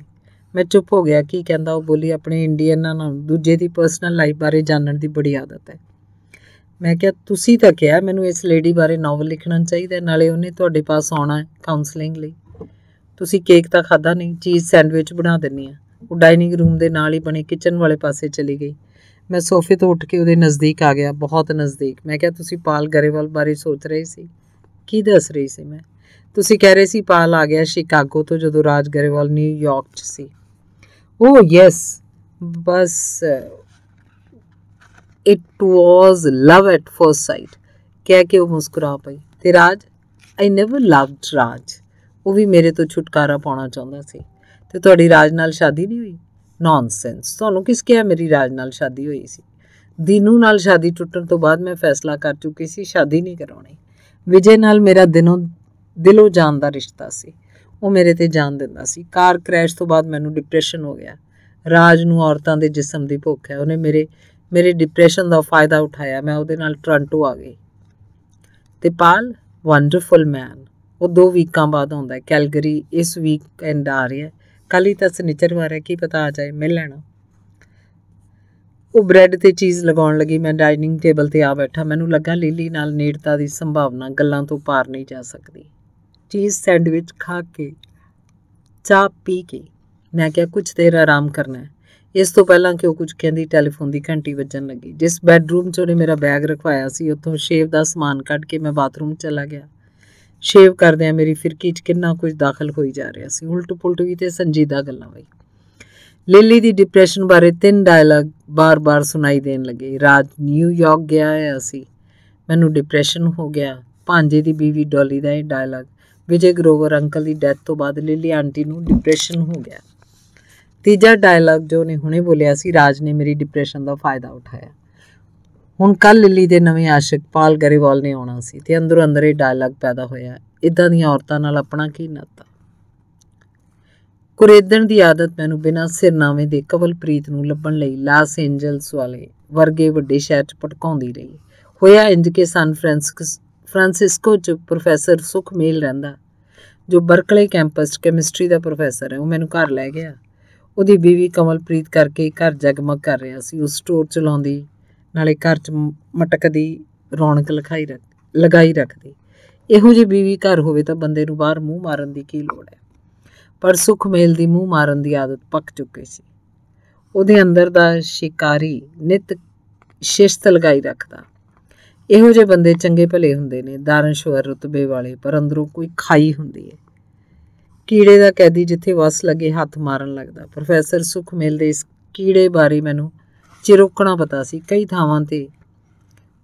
ਮੈਂ ਚੁੱਪ ਹੋ ਗਿਆ, ਕੀ ਕਹਿੰਦਾ ਉਹ ਬੋਲੀ, ਆਪਣੇ ਇੰਡੀਅਨਾਂ ਨਾਲ ਦੂਜੇ ਦੀ ਪਰਸਨਲ ਲਾਈਫ ਬਾਰੇ ਜਾਣਨ ਦੀ ਬੜੀ ਆਦਤ ਹੈ। ਮੈਂ ਕਿਹਾ, ਤੁਸੀਂ ਤਾਂ ਕਿਹਾ, ਮੈਨੂੰ ਇਸ ਲੇਡੀ ਬਾਰੇ ਨੋਵਲ ਲਿਖਣਾ ਚਾਹੀਦਾ ਨਾਲੇ ਉਹਨੇ ਤੁਹਾਡੇ ਪਾਸ ਆਉਣਾ ਹੈ ਕਾਉਂਸਲਿੰਗ ਲਈ। ਤੁਸੀਂ ਕੇਕ ਤਾਂ ਖਾਦਾ ਨਹੀਂ ਚੀਜ਼ ਸੈਂਡਵਿਚ ਬਣਾ ਦਿੰਨੀ ਆ। ਉਹ ਡਾਈਨਿੰਗ ਰੂਮ ਦੇ ਨਾਲ ਹੀ ਬਣੇ ਕਿਚਨ ਵਾਲੇ ਪਾਸੇ ਚਲੀ ਗਈ। ਮੈਂ ਸੋਫੇ ਤੋਂ ਉੱਠ ਕੇ ਉਹਦੇ ਨਜ਼ਦੀਕ ਆ ਗਿਆ, ਬਹੁਤ ਨਜ਼ਦੀਕ। ਮੈਂ ਕਿਹਾ, ਤੁਸੀਂ ਪਾਲ ਗਰੇਵਾਲ ਬਾਰੇ ਸੋਚ ਰਹੇ ਸੀ? ਕੀ ਦੱਸ ਰਹੀ ਸੀ ਮੈਂ? ਤੁਸੀਂ ਕਹਿ ਰਹੇ ਸੀ ਪਾਲ ਆ ਗਿਆ ਸ਼ਿਕਾਗੋ ਤੋਂ ਜਦੋਂ ਰਾਜ ਗਰੇਵਾਲ ਨਿਊਯਾਰਕ 'ਚ ਸੀ। oh, oh yes bus it was love at first sight ਕਹਿ ਕੇ ਉਹ ਮੁਸਕਰਾ ਪਈ। ਤੇ ਰਾਜ ਆਈ ਨੈਵਰ ਲਵਡ ਰਾਜ। ਉਹ ਵੀ ਮੇਰੇ ਤੋਂ ਛੁਟਕਾਰਾ ਪਾਉਣਾ ਚਾਹੁੰਦਾ ਸੀ। ਤੇ ਤੁਹਾਡੀ ਰਾਜ ਨਾਲ ਸ਼ਾਦੀ ਨਹੀਂ ਹੋਈ? ਨੌਨਸੈਂਸ ਤੁਹਾਨੂੰ ਕਿਸ ਕਿਹਾ ਮੇਰੀ ਰਾਜ ਨਾਲ ਸ਼ਾਦੀ ਹੋਈ ਸੀ? ਦੀਨੂ ਨਾਲ ਸ਼ਾਦੀ ਟੁੱਟਣ ਤੋਂ ਬਾਅਦ ਮੈਂ ਫੈਸਲਾ ਕਰ ਚੁੱਕੀ ਸੀ, ਸ਼ਾਦੀ ਨਹੀਂ ਕਰਾਉਣੀ। ਵਿਜੇ ਨਾਲ ਮੇਰਾ ਦਿਨੋਂ ਦਿਲੋਂ ਜਾਨ ਦਾ ਰਿਸ਼ਤਾ ਸੀ। ਉਹ ਮੇਰੇ ਤੇ ਜਾਨ ਦਿੰਦਾ ਸੀ। ਕਾਰ ਕ੍ਰੈਸ਼ ਤੋਂ ਬਾਅਦ ਮੈਨੂੰ ਡਿਪਰੈਸ਼ਨ ਹੋ ਗਿਆ। ਰਾਜ ਨੂੰ ਔਰਤਾਂ ਦੇ ਜਿਸਮ ਦੀ ਭੁੱਖ ਹੈ। ਉਹਨੇ ਮੇਰੇ ਮੇਰੇ ਡਿਪਰੈਸ਼ਨ ਦਾ ਫਾਇਦਾ ਉਠਾਇਆ। ਮੈਂ ਉਹਦੇ ਨਾਲ ਟ੍ਰਾਂਟੋ ਆ ਗਈ। ਤੇ ਪਾਲ ਵੰਡਰਫੁਲ ਮੈਨ ਉਹ ਦੋ ਵੀਕਾਂ ਬਾਅਦ ਆਉਂਦਾ ਕੈਲਗਰੀ ਇਸ ਵੀਕ ਐਂਡ ਆ ਰਿਹਾ ਕੱਲ ਹੀ ਤਾਂ ਸਨੀਚਰਵਾਰ ਹੈ। ਕੀ ਪਤਾ ਆ ਜਾਏ, ਮਿਲ ਲੈਣਾ। ਉਹ ਬ੍ਰੈਡ ਤੇ ਚੀਜ਼ ਲਗਾਉਣ ਲੱਗੀ। ਮੈਂ ਡਾਈਨਿੰਗ ਟੇਬਲ ਤੇ ਆ ਬੈਠਾ। ਮੈਨੂੰ ਲੱਗਾ ਲੀਲੀ ਨਾਲ ਨੇੜਤਾ ਦੀ ਸੰਭਾਵਨਾ ਗੱਲਾਂ ਤੋਂ ਪਾਰ ਨਹੀਂ ਜਾ ਸਕਦੀ। ਚੀਜ਼ ਸੈਂਡਵਿਚ ਖਾ ਕੇ, ਚਾਹ ਪੀ ਕੇ, ਮੈਂ ਕਿਹਾ ਕੁਝ ਦੇਰ ਆਰਾਮ ਕਰਨਾ ਹੈ। ਇਸ ਤੋਂ ਪਹਿਲਾਂ ਕਿ ਉਹ ਕੁਝ ਕਹਿੰਦੀ ਟੈਲੀਫੋਨ ਦੀ ਘੰਟੀ ਵੱਜਣ ਲੱਗੀ। ਜਿਸ ਬੈੱਡਰੂਮ 'ਚ ਉਹਨੇ ਮੇਰਾ ਬੈਗ ਰਖਵਾਇਆ ਸੀ, ਉੱਥੋਂ ਸ਼ੇਵ ਦਾ ਸਮਾਨ ਕੱਢ ਕੇ ਮੈਂ ਬਾਥਰੂਮ ਚਲਾ ਗਿਆ। ਸ਼ੇਵ ਕਰਦਿਆਂ ਮੇਰੀ ਫਿਰਕੀ 'ਚ ਕਿੰਨਾ ਕੁਝ ਦਾਖਲ ਹੋਈ ਜਾ ਰਿਹਾ ਸੀ। ਉਲਟ ਪੁਲਟ ਵੀ ਤੇ ਸੰਜੀਦਾ ਗੱਲਾਂ ਵਈ ਲਿਲੀ ਦੀ ਡਿਪਰੈਸ਼ਨ ਬਾਰੇ ਤਿੰਨ ਡਾਇਲੌਗ ਬਾਰ-ਬਾਰ ਸੁਣਾਈ ਦੇਣ ਲੱਗੇ। ਰਾਜ ਨਿਊਯਾਰਕ ਗਿਆ ਹੋਇਆ ਸੀ। ਮੈਨੂੰ ਡਿਪਰੈਸ਼ਨ ਹੋ ਗਿਆ। ਭਾਂਜੇ ਦੀ ਬੀਵੀ ਡੋਲੀ ਦਾ ਇਹ ਡਾਇਲੌਗ ਵਿਜੇ ਗਰੋਵਰ ਅੰਕਲ ਦੀ ਡੈਥ ਤੋਂ ਬਾਅਦ ਲਿਲੀ ਆਂਟੀ ਨੂੰ ਡਿਪਰੈਸ਼ਨ ਹੋ ਗਿਆ। ਤੀਜਾ ਡਾਇਲੌਗ ਜੋ ਨੇ ਹੁਣੇ ਬੋਲਿਆ ਸੀ, ਰਾਜ ਨੇ ਮੇਰੀ ਡਿਪਰੈਸ਼ਨ ਦਾ ਫਾਇਦਾ ਉਠਾਇਆ। ਹੁਣ ਕੱਲ ਲਿਲੀ ਦੇ ਨਵੇਂ ਆਸ਼ਿਕ ਪਾਲ ਗਰੇਵਾਲ ਨੇ ਆਉਣਾ ਸੀ ਤੇ ਅੰਦਰੋਂ ਅੰਦਰ ਇਹ ਡਾਇਲੌਗ ਪੈਦਾ ਹੋਇਆ। ਇਦਾਂ ਦੀਆਂ ਔਰਤਾਂ ਨਾਲ ਆਪਣਾ ਕੀ ਨਾਤਾ? ਕੁਰੇਦਣ ਦੀ ਆਦਤ ਮੈਨੂੰ ਬਿਨਾਂ ਸਿਰਨਾਵੇਂ ਦੇ ਕਵਲਪ੍ਰੀਤ ਨੂੰ ਲੱਭਣ ਲਈ ਲਾਸ ਐਂਜਲਸ ਵਾਲੇ ਵਰਗੇ ਵੱਡੇ ਸ਼ਹਿਰ 'ਚ ਪਟਕਾਉਂਦੀ ਰਹੀ। ਹੋਇਆ ਇੰਜ ਕੇ ਸਨ ਫ੍ਰਾਂਸਿਸਕੋ 'ਚ ਪ੍ਰੋਫੈਸਰ ਸੁਖਮੇਲ ਰਹਿੰਦਾ, ਜੋ ਬਰਕਲੇ ਕੈਂਪਸ 'ਚ ਕੈਮਿਸਟਰੀ ਦਾ ਪ੍ਰੋਫੈਸਰ ਹੈ, ਉਹ ਮੈਨੂੰ ਘਰ ਲੈ ਗਿਆ। ਉਹਦੀ ਬੀਵੀ ਕਮਲਪ੍ਰੀਤ ਕਰਕੇ ਘਰ ਜਗਮਗ ਕਰ ਰਿਹਾ ਸੀ। ਉਹ ਸਟੋਰ ਚਲਾਉਂਦੀ, ਨਾਲੇ ਘਰ 'ਚ ਮਟਕਦੀ, ਰੌਣਕ ਲਖਾਈ ਰੱਖ, ਲਗਾਈ ਰੱਖਦੀ। ਇਹੋ ਜਿਹੀ ਬੀਵੀ ਘਰ ਹੋਵੇ ਤਾਂ ਬੰਦੇ ਨੂੰ ਬਾਹਰ ਮੂੰਹ ਮਾਰਨ ਦੀ ਕੀ ਲੋੜ ਹੈ? ਪਰ ਸੁਖਮੇਲ ਦੀ ਮੂੰਹ ਮਾਰਨ ਦੀ ਆਦਤ ਪੱਕ ਚੁੱਕੀ ਸੀ। ਉਹਦੇ ਅੰਦਰ ਦਾ ਸ਼ਿਕਾਰੀ ਨਿਤ ਸ਼ਿਸ਼ਤ ਲਗਾਈ ਰੱਖਦਾ। ਇਹੋ ਜਿਹੇ ਬੰਦੇ ਚੰਗੇ ਭਲੇ ਹੁੰਦੇ ਨੇ ਦਾਰਨਸ਼ਵਰ ਰਤਬੇ ਵਾਲੇ, ਪਰ ਅੰਦਰੋਂ ਕੋਈ ਖਾਈ ਹੁੰਦੀ ਹੈ। ਕੀੜੇ ਦਾ ਕੈਦੀ ਜਿੱਥੇ ਵਸ ਲੱਗੇ, ਹੱਥ ਮਾਰਨ ਲੱਗਦਾ। ਪ੍ਰੋਫੈਸਰ ਸੁਖਮੇਲ ਦੇ ਇਸ ਕੀੜੇ ਬਾਰੇ ਮੈਨੂੰ ਚਿਰੋਕਣਾ ਪਤਾ ਸੀ। ਕਈ ਥਾਵਾਂ ਤੇ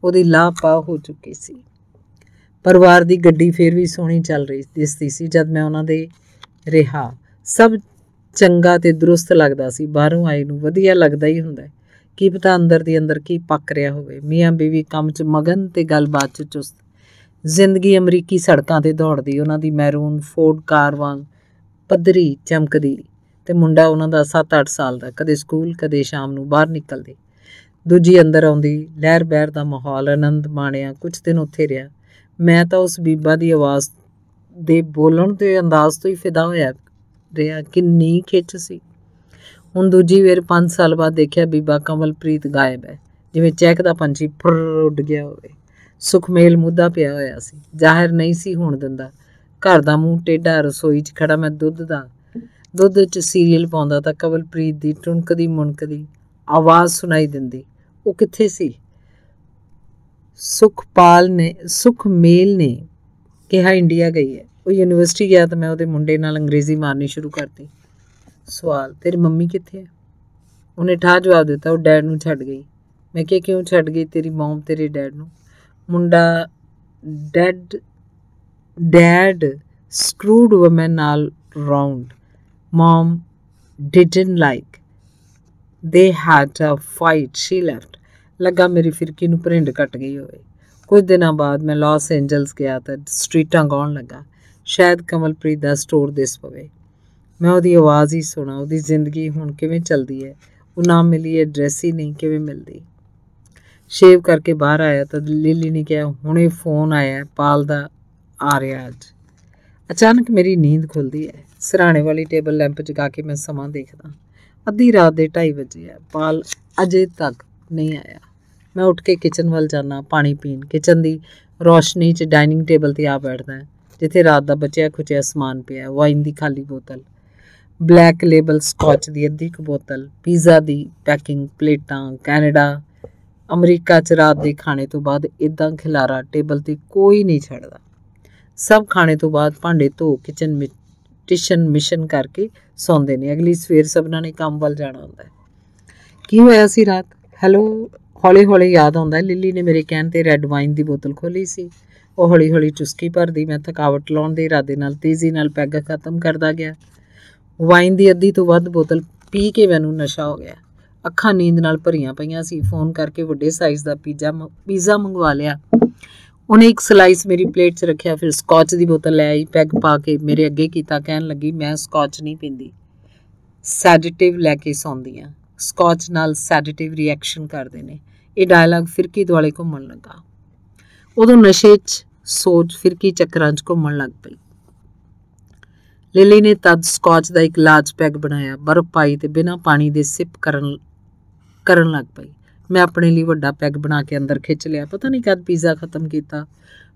ਉਹਦੀ ਲਾਪਾ ਹੋ ਚੁੱਕੀ ਸੀ। ਪਰਿਵਾਰ ਦੀ ਗੱਡੀ ਫੇਰ ਵੀ ਸੋਹਣੀ ਚੱਲ ਰਹੀ ਦਿਸਦੀ ਸੀ, ਜਦ ਮੈਂ ਉਹਨਾਂ ਦੇ ਰਿਹਾ। ਸਭ ਚੰਗਾ ਤੇ ਦਰੁਸਤ ਲੱਗਦਾ ਸੀ। ਬਾਹਰੋਂ ਆਏ ਨੂੰ ਵਧੀਆ ਲੱਗਦਾ ਹੀ ਹੁੰਦਾ ਕੀ ਪਤਾ ਅੰਦਰ ਦੀ ਅੰਦਰ ਕੀ ਪੱਕ ਰਿਹਾ ਹੋਵੇ। ਮੀਆਂ ਬੀਵੀ ਕੰਮ 'ਚ ਮਗਨ ਤੇ ਗੱਲਬਾਤ 'ਚ ਚੁਸਤ। ਜ਼ਿੰਦਗੀ ਅਮਰੀਕੀ ਸੜਕਾਂ ਤੇ ਦੌੜਦੀ, ਉਹਨਾਂ ਦੀ ਮੈਰੂਨ ਫੋਰਡ ਕਾਰ ਵਾਂਗ ਪੱਧਰੀ ਚਮਕਦੀ ਤੇ ਮੁੰਡਾ ਉਹਨਾਂ ਦਾ 7-8 ਸਾਲ ਦਾ, ਕਦੇ ਸਕੂਲ, ਕਦੇ ਸ਼ਾਮ ਨੂੰ ਬਾਹਰ ਨਿਕਲਦੇ। ਦੂਜੀ ਅੰਦਰ ਆਉਂਦੀ ਲਹਿਰ ਬਹਿਰ ਦਾ ਮਾਹੌਲ ਆਨੰਦ ਮਾਣਿਆ ਕੁਝ ਦਿਨ ਉੱਥੇ ਰਿਹਾ। ਮੈਂ ਤਾਂ ਉਸ ਬੀਬਾ ਦੀ ਆਵਾਜ਼ ਦੇ ਬੋਲਣ ਤੇ ਅੰਦਾਜ਼ ਤੋਂ ਹੀ ਫਿਦਾ ਹੋਇਆ ਰਿਹਾ, ਕਿੰਨੀ ਖਿੱਚ ਸੀ। ਹੁਣ ਦੂਜੀ ਵੇਰ 5 ਸਾਲ ਬਾਅਦ ਦੇਖਿਆ ਬੀਬਾ ਕਮਲਪ੍ਰੀਤ ਗਾਇਬ ਹੈ। ਜਿਵੇਂ ਚੈਕ ਦਾ ਪੰਛੀ ਫੁਰ ਉੱਡ ਗਿਆ ਹੋਵੇ। ਸੁਖਮੇਲ ਮੁੱਦਾ ਪਿਆ ਹੋਇਆ ਸੀ। ਜ਼ਾਹਿਰ ਨਹੀਂ ਸੀ ਹੋਣ ਦਿੰਦਾ। ਘਰ ਦਾ ਮੂੰਹ ਟੇਡਾ ਰਸੋਈ 'ਚ ਖੜਾ ਮੈਂ ਦੁੱਧ ਦਾ, ਦੁੱਧ 'ਚ ਸੀਰੀਅਲ ਪਾਉਂਦਾ ਤਾਂ ਕਵਲਪ੍ਰੀਤ ਦੀ ਟੁਣਕਦੀ ਮੁਣਕਦੀ ਆਵਾਜ਼ ਸੁਣਾਈ ਦਿੰਦੀ, ਉਹ ਕਿੱਥੇ ਸੀ? ਸੁਖਪਾਲ ਨੇ ਸੁਖਮੇਲ ਨੇ ਕਿਹਾ, ਇੰਡੀਆ ਗਈ ਹੈ। ਉਹ ਯੂਨੀਵਰਸਿਟੀ ਗਿਆ ਤਾਂ ਮੈਂ ਉਹਦੇ ਮੁੰਡੇ ਨਾਲ ਅੰਗਰੇਜ਼ੀ ਮਾਰਨੀ ਸ਼ੁਰੂ ਕਰਤੀ। ਸਵਾਲ, ਤੇਰੀ ਮੰਮੀ ਕਿੱਥੇ ਹੈ? ਉਹਨੇ ਠਾ ਜਵਾਬ ਦਿੱਤਾ, ਉਹ ਡੈਡ ਨੂੰ ਛੱਡ ਗਈ। ਮੈਂ ਕਿਹਾ, ਕਿਉਂ ਛੱਡ ਗਈ ਤੇਰੀ ਮਮ ਤੇਰੇ ਡੈਡ ਨੂੰ? ਮੁੰਡਾ ਡੈਡ ਡੈਡ ਸਕਰੂਡ ਵਮਨ ਨਾਲ round mom didn't like they had a fight she left ਲੱਗਾ ਮੇਰੀ ਫਿਰਕੀ ਨੂੰ ਭਰਿੰਡ ਕੱਟ ਗਈ ਹੋਵੇ। ਕੁਝ ਦਿਨਾਂ ਬਾਅਦ ਮੈਂ ਲਾਸ ਐਂਜਲਸ ਗਿਆ ਤਾਂ ਸਟਰੀਟਾਂ ਗਾਉਣ ਲੱਗਾ। ਸ਼ਾਇਦ ਕਮਲਪ੍ਰੀਤ ਦਾ ਸਟੋਰ ਦਿਸ ਪਵੇ। ਮੈਂ ਉਹਦੀ ਆਵਾਜ਼ ਹੀ ਸੁਣਾ, ਉਹਦੀ ਜ਼ਿੰਦਗੀ ਹੁਣ ਕਿਵੇਂ ਚੱਲਦੀ ਹੈ? ਉਹ ਨਾ ਮਿਲੀ ਐਡਰੈਸ ਹੀ ਨਹੀਂ ਕਿਵੇਂ ਮਿਲਦੀ। ਸ਼ੇਵ ਕਰਕੇ ਬਾਹਰ ਆਇਆ ਤਾਂ ਲਿਲੀ ਨੇ ਕਿਹਾ, ਹੁਣੇ ਫੋਨ ਆਇਆ, ਪਾਲ ਦਾ ਆ ਰਿਹਾ ਅੱਜ। ਅਚਾਨਕ ਮੇਰੀ ਨੀਂਦ ਖੁੱਲਦੀ ਹੈ। ਸਰਾਣੇ ਵਾਲੀ ਟੇਬਲ ਲੈਂਪ ਜਗਾ ਕੇ ਮੈਂ ਸਮਾਂ ਦੇਖਦਾ। ਅੱਧੀ ਰਾਤ ਦੇ 2:30 ਵਜੇ ਹੈ। ਪਾਲ ਅਜੇ ਤੱਕ ਨਹੀਂ ਆਇਆ। ਮੈਂ ਉੱਠ ਕੇ ਕਿਚਨ ਵੱਲ ਜਾਣਾ ਪਾਣੀ ਪੀਣ। ਕਿਚਨ ਦੀ ਰੋਸ਼ਨੀ 'ਚ ਡਾਈਨਿੰਗ ਟੇਬਲ ਤੇ ਆ ਬੈਠਦਾ, ਜਿੱਥੇ ਰਾਤ ਦਾ ਬਚਿਆ ਖੁਚਿਆ ਸਮਾਨ ਪਿਆ ਵਾਈਨ ਦੀ ਖਾਲੀ ਬੋਤਲ। ਬਲੈਕ ਲੇਬਲ ਸਕਾਚ ਦੀ ਅੱਧੀ ਕੁ ਬੋਤਲ, ਪੀਜ਼ਾ ਦੀ ਪੈਕਿੰਗ, ਪਲੇਟਾਂ, ਕੈਨੇਡਾ, ਅਮਰੀਕਾ 'ਚ ਰਾਤ ਦੇ ਖਾਣੇ ਤੋਂ ਬਾਅਦ ਇਦਾਂ ਖਿਲਾਰਾ ਟੇਬਲ ਤੇ ਕੋਈ ਨਹੀਂ ਛੱਡਦਾ। ਸਭ ਖਾਣੇ ਤੋਂ ਬਾਅਦ ਭਾਂਡੇ ਧੋ ਕਿਚਨ ਵਿੱਚ ਟਿਸ਼ਨ ਮਿਸ਼ਨ ਕਰਕੇ ਸੌਂਦੇ ਨੇ। ਅਗਲੀ ਸਵੇਰ ਸਭਨਾਂ ਨੇ ਕੰਮ ਵੱਲ ਜਾਣਾ ਹੁੰਦਾ ਹੈ। ਕੀ ਹੋਇਆ ਸੀ ਰਾਤ? ਹੈਲੋ ਹੌਲੀ ਹੌਲੀ ਯਾਦ ਆਉਂਦਾ ਲਿੱਲੀ ਨੇ ਮੇਰੇ ਕਹਿਣ ਤੇ ਰੈੱਡ ਵਾਈਨ ਦੀ ਬੋਤਲ ਖੋਲੀ ਸੀ। ਉਹ ਹੌਲੀ ਹੌਲੀ ਚੁਸਕੀ ਭਰਦੀ, ਮੈਂ ਥਕਾਵਟ ਲਾਉਣ ਦੇ ਇਰਾਦੇ ਨਾਲ ਤੇਜ਼ੀ ਨਾਲ ਪੈਗ ਖਤਮ ਕਰਦਾ ਗਿਆ। ਵਾਈਨ ਦੀ ਅੱਧੀ ਤੋਂ ਵੱਧ ਬੋਤਲ ਪੀ ਕੇ ਮੈਨੂੰ ਨਸ਼ਾ ਹੋ ਗਿਆ। ਅੱਖਾਂ ਨੀਂਦ ਨਾਲ ਭਰੀਆਂ ਪਈਆਂ ਸੀ। ਫੋਨ ਕਰਕੇ ਵੱਡੇ ਸਾਈਜ਼ ਦਾ ਪੀਜ਼ਾ ਪੀਜ਼ਾ ਮੰਗਵਾ ਲਿਆ। ਉਹਨੇ ਇੱਕ ਸਲਾਈਸ ਮੇਰੀ ਪਲੇਟ 'ਚ ਰੱਖਿਆ। ਫਿਰ ਸਕਾਚ ਦੀ ਬੋਤਲ ਲੈ ਆਈ। ਪੈਗ ਪਾ ਕੇ ਮੇਰੇ ਅੱਗੇ ਕੀਤਾ। ਕਹਿਣ ਲੱਗੀ, ਮੈਂ ਸਕਾਚ ਨਹੀਂ ਪੀਂਦੀ। ਸੈਡੇਟਿਵ ਲੈ ਕੇ ਸੌਂਦੀ ਆ ਸਕਾਚ ਨਾਲ ਸੈਡੇਟਿਵ ਰਿਐਕਸ਼ਨ ਕਰਦੇ ਨੇ। ਇਹ ਡਾਇਲੌਗ ਫਿਰਕੀ ਦੁਆਲੇ ਘੁੰਮਣ ਲੱਗਾ। ਉਦੋਂ ਨਸ਼ੇ 'ਚ ਸੋਚ ਫਿਰਕੀ ਚੱਕਰਾਂ 'ਚ ਘੁੰਮਣ ਲੱਗ ਪਈ। ਲਿਲੀ ਨੇ ਤਦ ਸਕਾਚ ਦਾ ਇੱਕ ਲਾਰਜ ਪੈਗ ਬਣਾਇਆ, ਬਰਫ਼ ਪਾਈ ਤੇ ਬਿਨਾਂ ਪਾਣੀ ਦੇ ਸਿਪ ਕਰਨ ਕਰਨ ਲੱਗ ਪਈ। ਮੈਂ ਆਪਣੇ ਲਈ ਵੱਡਾ ਪੈਗ ਬਣਾ ਕੇ ਅੰਦਰ ਖਿੱਚ ਲਿਆ। ਪਤਾ ਨਹੀਂ ਕਦ ਪੀਜ਼ਾ ਖਤਮ ਕੀਤਾ।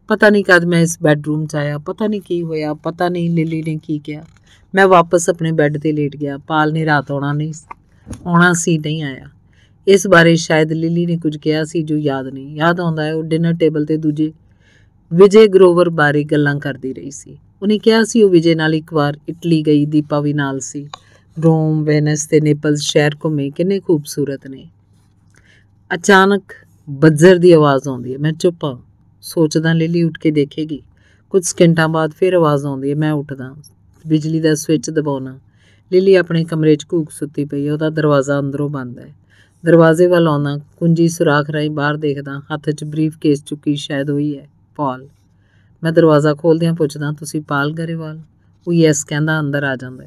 ਪਤਾ ਨਹੀਂ ਕਦ ਮੈਂ ਇਸ ਬੈੱਡਰੂਮ 'ਚ ਆਇਆ। ਪਤਾ ਨਹੀਂ ਕੀ ਹੋਇਆ। ਪਤਾ ਨਹੀਂ ਲਿਲੀ ਨੇ ਕੀ ਕਿਹਾ। ਮੈਂ ਵਾਪਸ ਆਪਣੇ ਬੈੱਡ ਤੇ ਲੇਟ ਗਿਆ। ਪਾਲ ਨੇ ਰਾਤ ਆਉਣਾ ਨਹੀਂ ਆਉਣਾ ਸੀ, ਨਹੀਂ ਆਇਆ। ਇਸ ਬਾਰੇ ਸ਼ਾਇਦ ਲਿਲੀ ਨੇ ਕੁਝ ਕਿਹਾ ਸੀ ਜੋ ਯਾਦ ਨਹੀਂ। ਯਾਦ ਆਉਂਦਾ ਹੈ, ਉਹ ਡਿਨਰ ਟੇਬਲ ਤੇ ਦੂਜੇ ਵਿਜੇ ਗਰੋਵਰ ਬਾਰੇ ਗੱਲਾਂ ਕਰਦੀ ਰਹੀ ਸੀ। ਉਹਨੇ ਕਿਹਾ ਸੀ ਉਹ ਵਿਜੇ ਨਾਲ ਇੱਕ ਵਾਰ ਇਟਲੀ ਗਈ, ਦੀਪਾ ਵੀ ਨਾਲ ਸੀ। ਰੋਮ, ਵੈਨਸ ਤੇ ਨੇਪਲਸ ਸ਼ਹਿਰ ਘੁੰਮੇ, ਕਿੰਨੇ ਖੂਬਸੂਰਤ ਨੇ। ਅਚਾਨਕ ਬੱਜ਼ਰ ਦੀ ਆਵਾਜ਼ ਆਉਂਦੀ ਹੈ। ਮੈਂ ਚੁੱਪ ਹਾਂ। ਸੋਚਦਾ ਲਿਲੀ ਉੱਠ ਕੇ ਦੇਖੇਗੀ। ਕੁਝ ਸਕਿੰਟਾਂ ਬਾਅਦ ਫਿਰ ਆਵਾਜ਼ ਆਉਂਦੀ ਹੈ, ਮੈਂ ਉੱਠਦਾ ਬਿਜਲੀ ਦਾ ਸਵਿੱਚ ਦਬਾਉਣਾ। ਲਿਲੀ ਆਪਣੇ ਕਮਰੇ 'ਚ ਘੂਕ ਸੁੱਤੀ ਪਈ ਹੈ। ਉਹਦਾ ਦਰਵਾਜ਼ਾ ਅੰਦਰੋਂ ਬੰਦ ਹੈ। ਦਰਵਾਜ਼ੇ ਵੱਲ ਆਉਣਾ ਕੁੰਜੀ ਸੁਰਾਖ ਰਾਹੀਂ ਬਾਹਰ ਦੇਖਦਾ ਹੱਥ 'ਚ ਬਰੀਫ ਕੇਸ ਚੁੱਕੀ ਸ਼ਾਇਦ ਹੋਈ ਹੈ। ਪਾਲ। ਮੈਂ ਦਰਵਾਜ਼ਾ ਖੋਲਦਿਆਂ ਪੁੱਛਦਾ, ਤੁਸੀਂ ਪਾਲ ਗਰੇਵਾਲ? ਉਹ ਯੈਸ, ਕਹਿੰਦਾ, ਅੰਦਰ ਆ ਜਾਂਦਾ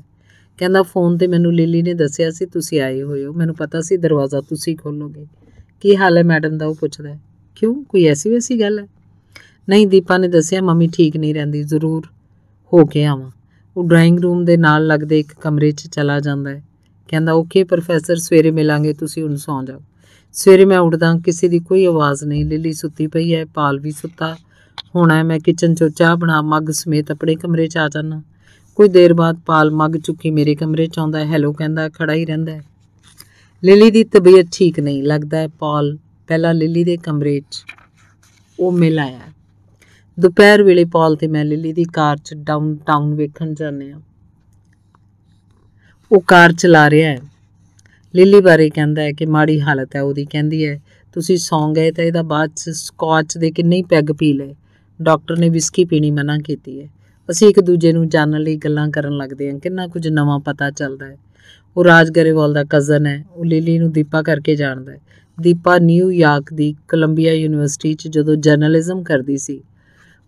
ਕਹਿੰਦਾ, ਫੋਨ ਤੇ ਮੈਨੂੰ ਲਿਲੀ ਨੇ ਦੱਸਿਆ ਸੀ, ਤੁਸੀਂ ਆਏ ਹੋਏ ਹੋ। ਮੈਨੂੰ ਪਤਾ ਸੀ ਦਰਵਾਜ਼ਾ ਤੁਸੀਂ ਖੋਲੋਗੇ। ਕੀ ਹਾਲ ਹੈ ਮੈਡਮ ਦਾ? ਉਹ ਪੁੱਛਦਾ ਕਿਉਂ? ਕੋਈ ਐਸੀ ਵੈਸੀ ਗੱਲ ਹੈ? ਨਹੀਂ, ਦੀਪਾ ਨੇ ਦੱਸਿਆ, ਮੰਮੀ ਠੀਕ ਨਹੀਂ ਰਹਿੰਦੀ, ਜ਼ਰੂਰ ਹੋ ਕੇ ਆਵਾਂ। ਉਹ ਡਰਾਇੰਗ ਰੂਮ ਦੇ ਨਾਲ ਲੱਗਦੇ ਇੱਕ ਕਮਰੇ 'ਚ ਚਲਾ ਜਾਂਦਾ ਹੈ। ਕਹਿੰਦਾ, ਓਕੇ ਪ੍ਰੋਫੈਸਰ, ਸਵੇਰੇ ਮਿਲਾਂਗੇ, ਤੁਸੀਂ ਹੁਣ ਸੌਂ ਜਾਓ। ਸਵੇਰੇ ਮੈਂ ਉੱਠਦਾ, ਕਿਸੇ ਦੀ ਕੋਈ ਆਵਾਜ਼ ਨਹੀਂ, ਲਿਲੀ ਸੁੱਤੀ ਪਈ ਹੈ ਪਾਲ ਵੀ ਸੁੱਤਾ। ਹੋਣਾ ਮੈਂ ਕਿਚਨ 'ਚੋਂ ਚਾਹ ਬਣਾ ਮੱਗ ਸਮੇਤ ਆਪਣੇ ਕਮਰੇ 'ਚ ਆ ਜਾਣਾ ਕੁਝ ਦੇਰ ਬਾਅਦ ਪਾਲ ਮੱਗ ਚੁੱਕੀ ਮੇਰੇ ਕਮਰੇ 'ਚ ਆਉਂਦਾ ਹੈਲੋ ਕਹਿੰਦਾ, ਖੜਾ ਹੀ ਰਹਿੰਦਾ ਹੈ। ਲਿਲੀ ਦੀ ਤਬੀਅਤ ਠੀਕ ਨਹੀਂ ਲੱਗਦਾ ਹੈ ਪਾਲ, ਪਹਿਲਾਂ ਲਿਲੀ ਦੇ ਕਮਰੇ 'ਚ ਉਹ ਮਿਲ ਆਇਆ। ਦੁਪਹਿਰ ਵੇਲੇ ਪਾਲ ਤੇ ਮੈਂ ਲਿਲੀ ਦੀ ਕਾਰ 'ਚ ਡਾਊਨ ਟਾਊਨ ਵੇਖਣ ਜਾਂਦੇ ਆ ਉਹ ਕਾਰ ਚਲਾ ਰਿਹਾ ਹੈ। ਲਿਲੀ ਬਾਰੇ ਕਹਿੰਦਾ ਹੈ ਕਿ ਮਾੜੀ ਹਾਲਤ ਹੈ ਉਹਦੀ। ਕਹਿੰਦੀ ਹੈ, ਤੁਸੀਂ ਸੌਂ ਗਏ ਤਾਂ ਇਹਦਾ ਬਾਅਦ 'ਚ ਸਕਾਚ ਦੇ ਕਿੰਨੇ ਹੀ ਪੈਗ ਪੀ ਲਏ। ਡਾਕਟਰ ਨੇ ਵਿਸਕੀ ਪੀਣੀ ਮਨਾ ਕੀਤੀ ਹੈ। ਅਸੀਂ ਇੱਕ ਦੂਜੇ ਨੂੰ ਜਾਣਨ ਲਈ ਗੱਲਾਂ ਕਰਨ ਲੱਗਦੇ ਹਾਂ। ਕਿੰਨਾ ਕੁਝ ਨਵਾਂ ਪਤਾ ਚੱਲਦਾ ਹੈ। ਉਹ ਰਾਜ ਗਰੇਵਾਲ ਦਾ ਕਜ਼ਨ ਹੈ। ਉਹ ਲਿਲੀ ਨੂੰ ਦੀਪਾ ਕਰਕੇ ਜਾਣਦਾ ਹੈ। ਦੀਪਾ ਨਿਊਯਾਰਕ ਦੀ ਕੋਲੰਬੀਆ ਯੂਨੀਵਰਸਿਟੀ 'ਚ ਜਦੋਂ ਜਰਨਲਿਜ਼ਮ ਕਰਦੀ ਸੀ,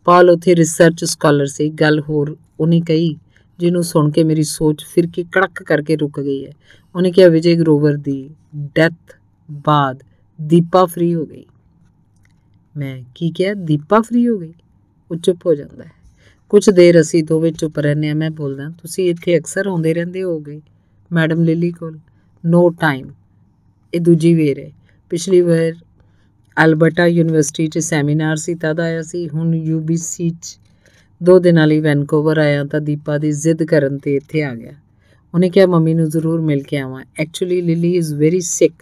ਪਾਲ ਉੱਥੇ ਰਿਸਰਚ ਸਕਾਲਰ ਸੀ। ਗੱਲ ਹੋਰ ਉਹਨੇ ਕਹੀ, ਜਿਹਨੂੰ ਸੁਣ ਕੇ ਮੇਰੀ ਸੋਚ ਫਿਰ ਕੀ ਕੜਕ ਕਰਕੇ ਰੁਕ ਗਈ ਹੈ। ਉਹਨੇ ਕਿਹਾ, ਵਿਜੇ ਗਰੋਵਰ ਦੀ ਡੈਥ ਬਾਅਦ ਦੀਪਾ ਫ੍ਰੀ ਹੋ ਗਈ। ਮੈਂ, ਕੀ ਕਿਹਾ? ਦੀਪਾ ਫ੍ਰੀ ਹੋ ਗਈ? ਉਹ ਚੁੱਪ ਹੋ ਜਾਂਦਾ ਹੈ। ਕੁਝ ਦੇਰ ਅਸੀਂ ਦੋਵੇਂ ਚੁੱਪ ਰਹਿੰਦੇ ਆ ਮੈਂ ਬੋਲਦਾ, ਤੁਸੀਂ ਇੱਥੇ ਅਕਸਰ ਆਉਂਦੇ ਰਹਿੰਦੇ ਹੋਗੇ ਮੈਡਮ ਲਿਲੀ ਕੋਲ। ਨੋ ਟਾਈਮ ਇਹ ਦੂਜੀ ਵੇਰ ਹੈ। ਪਿਛਲੀ ਵਾਰ ਅਲਬਰਟਾ ਯੂਨੀਵਰਸਿਟੀ 'ਚ ਸੈਮੀਨਾਰ ਸੀ, ਤਦ ਆਇਆ ਸੀ। ਹੁਣ ਯੂਬੀਸੀ 'ਚ ਦੋ ਦਿਨਾਂ ਲਈ ਵੈਨਕੂਵਰ ਆਇਆ, ਤਾਂ ਦੀਪਾ ਦੀ ਜ਼ਿੱਦ ਕਰਨ ਤੇ ਇੱਥੇ ਆ ਗਿਆ। ਉਹਨੇ ਕਿਹਾ, ਮੰਮੀ ਨੂੰ ਜ਼ਰੂਰ ਮਿਲ ਕੇ ਆਵਾਂ। Actually Lily is very sick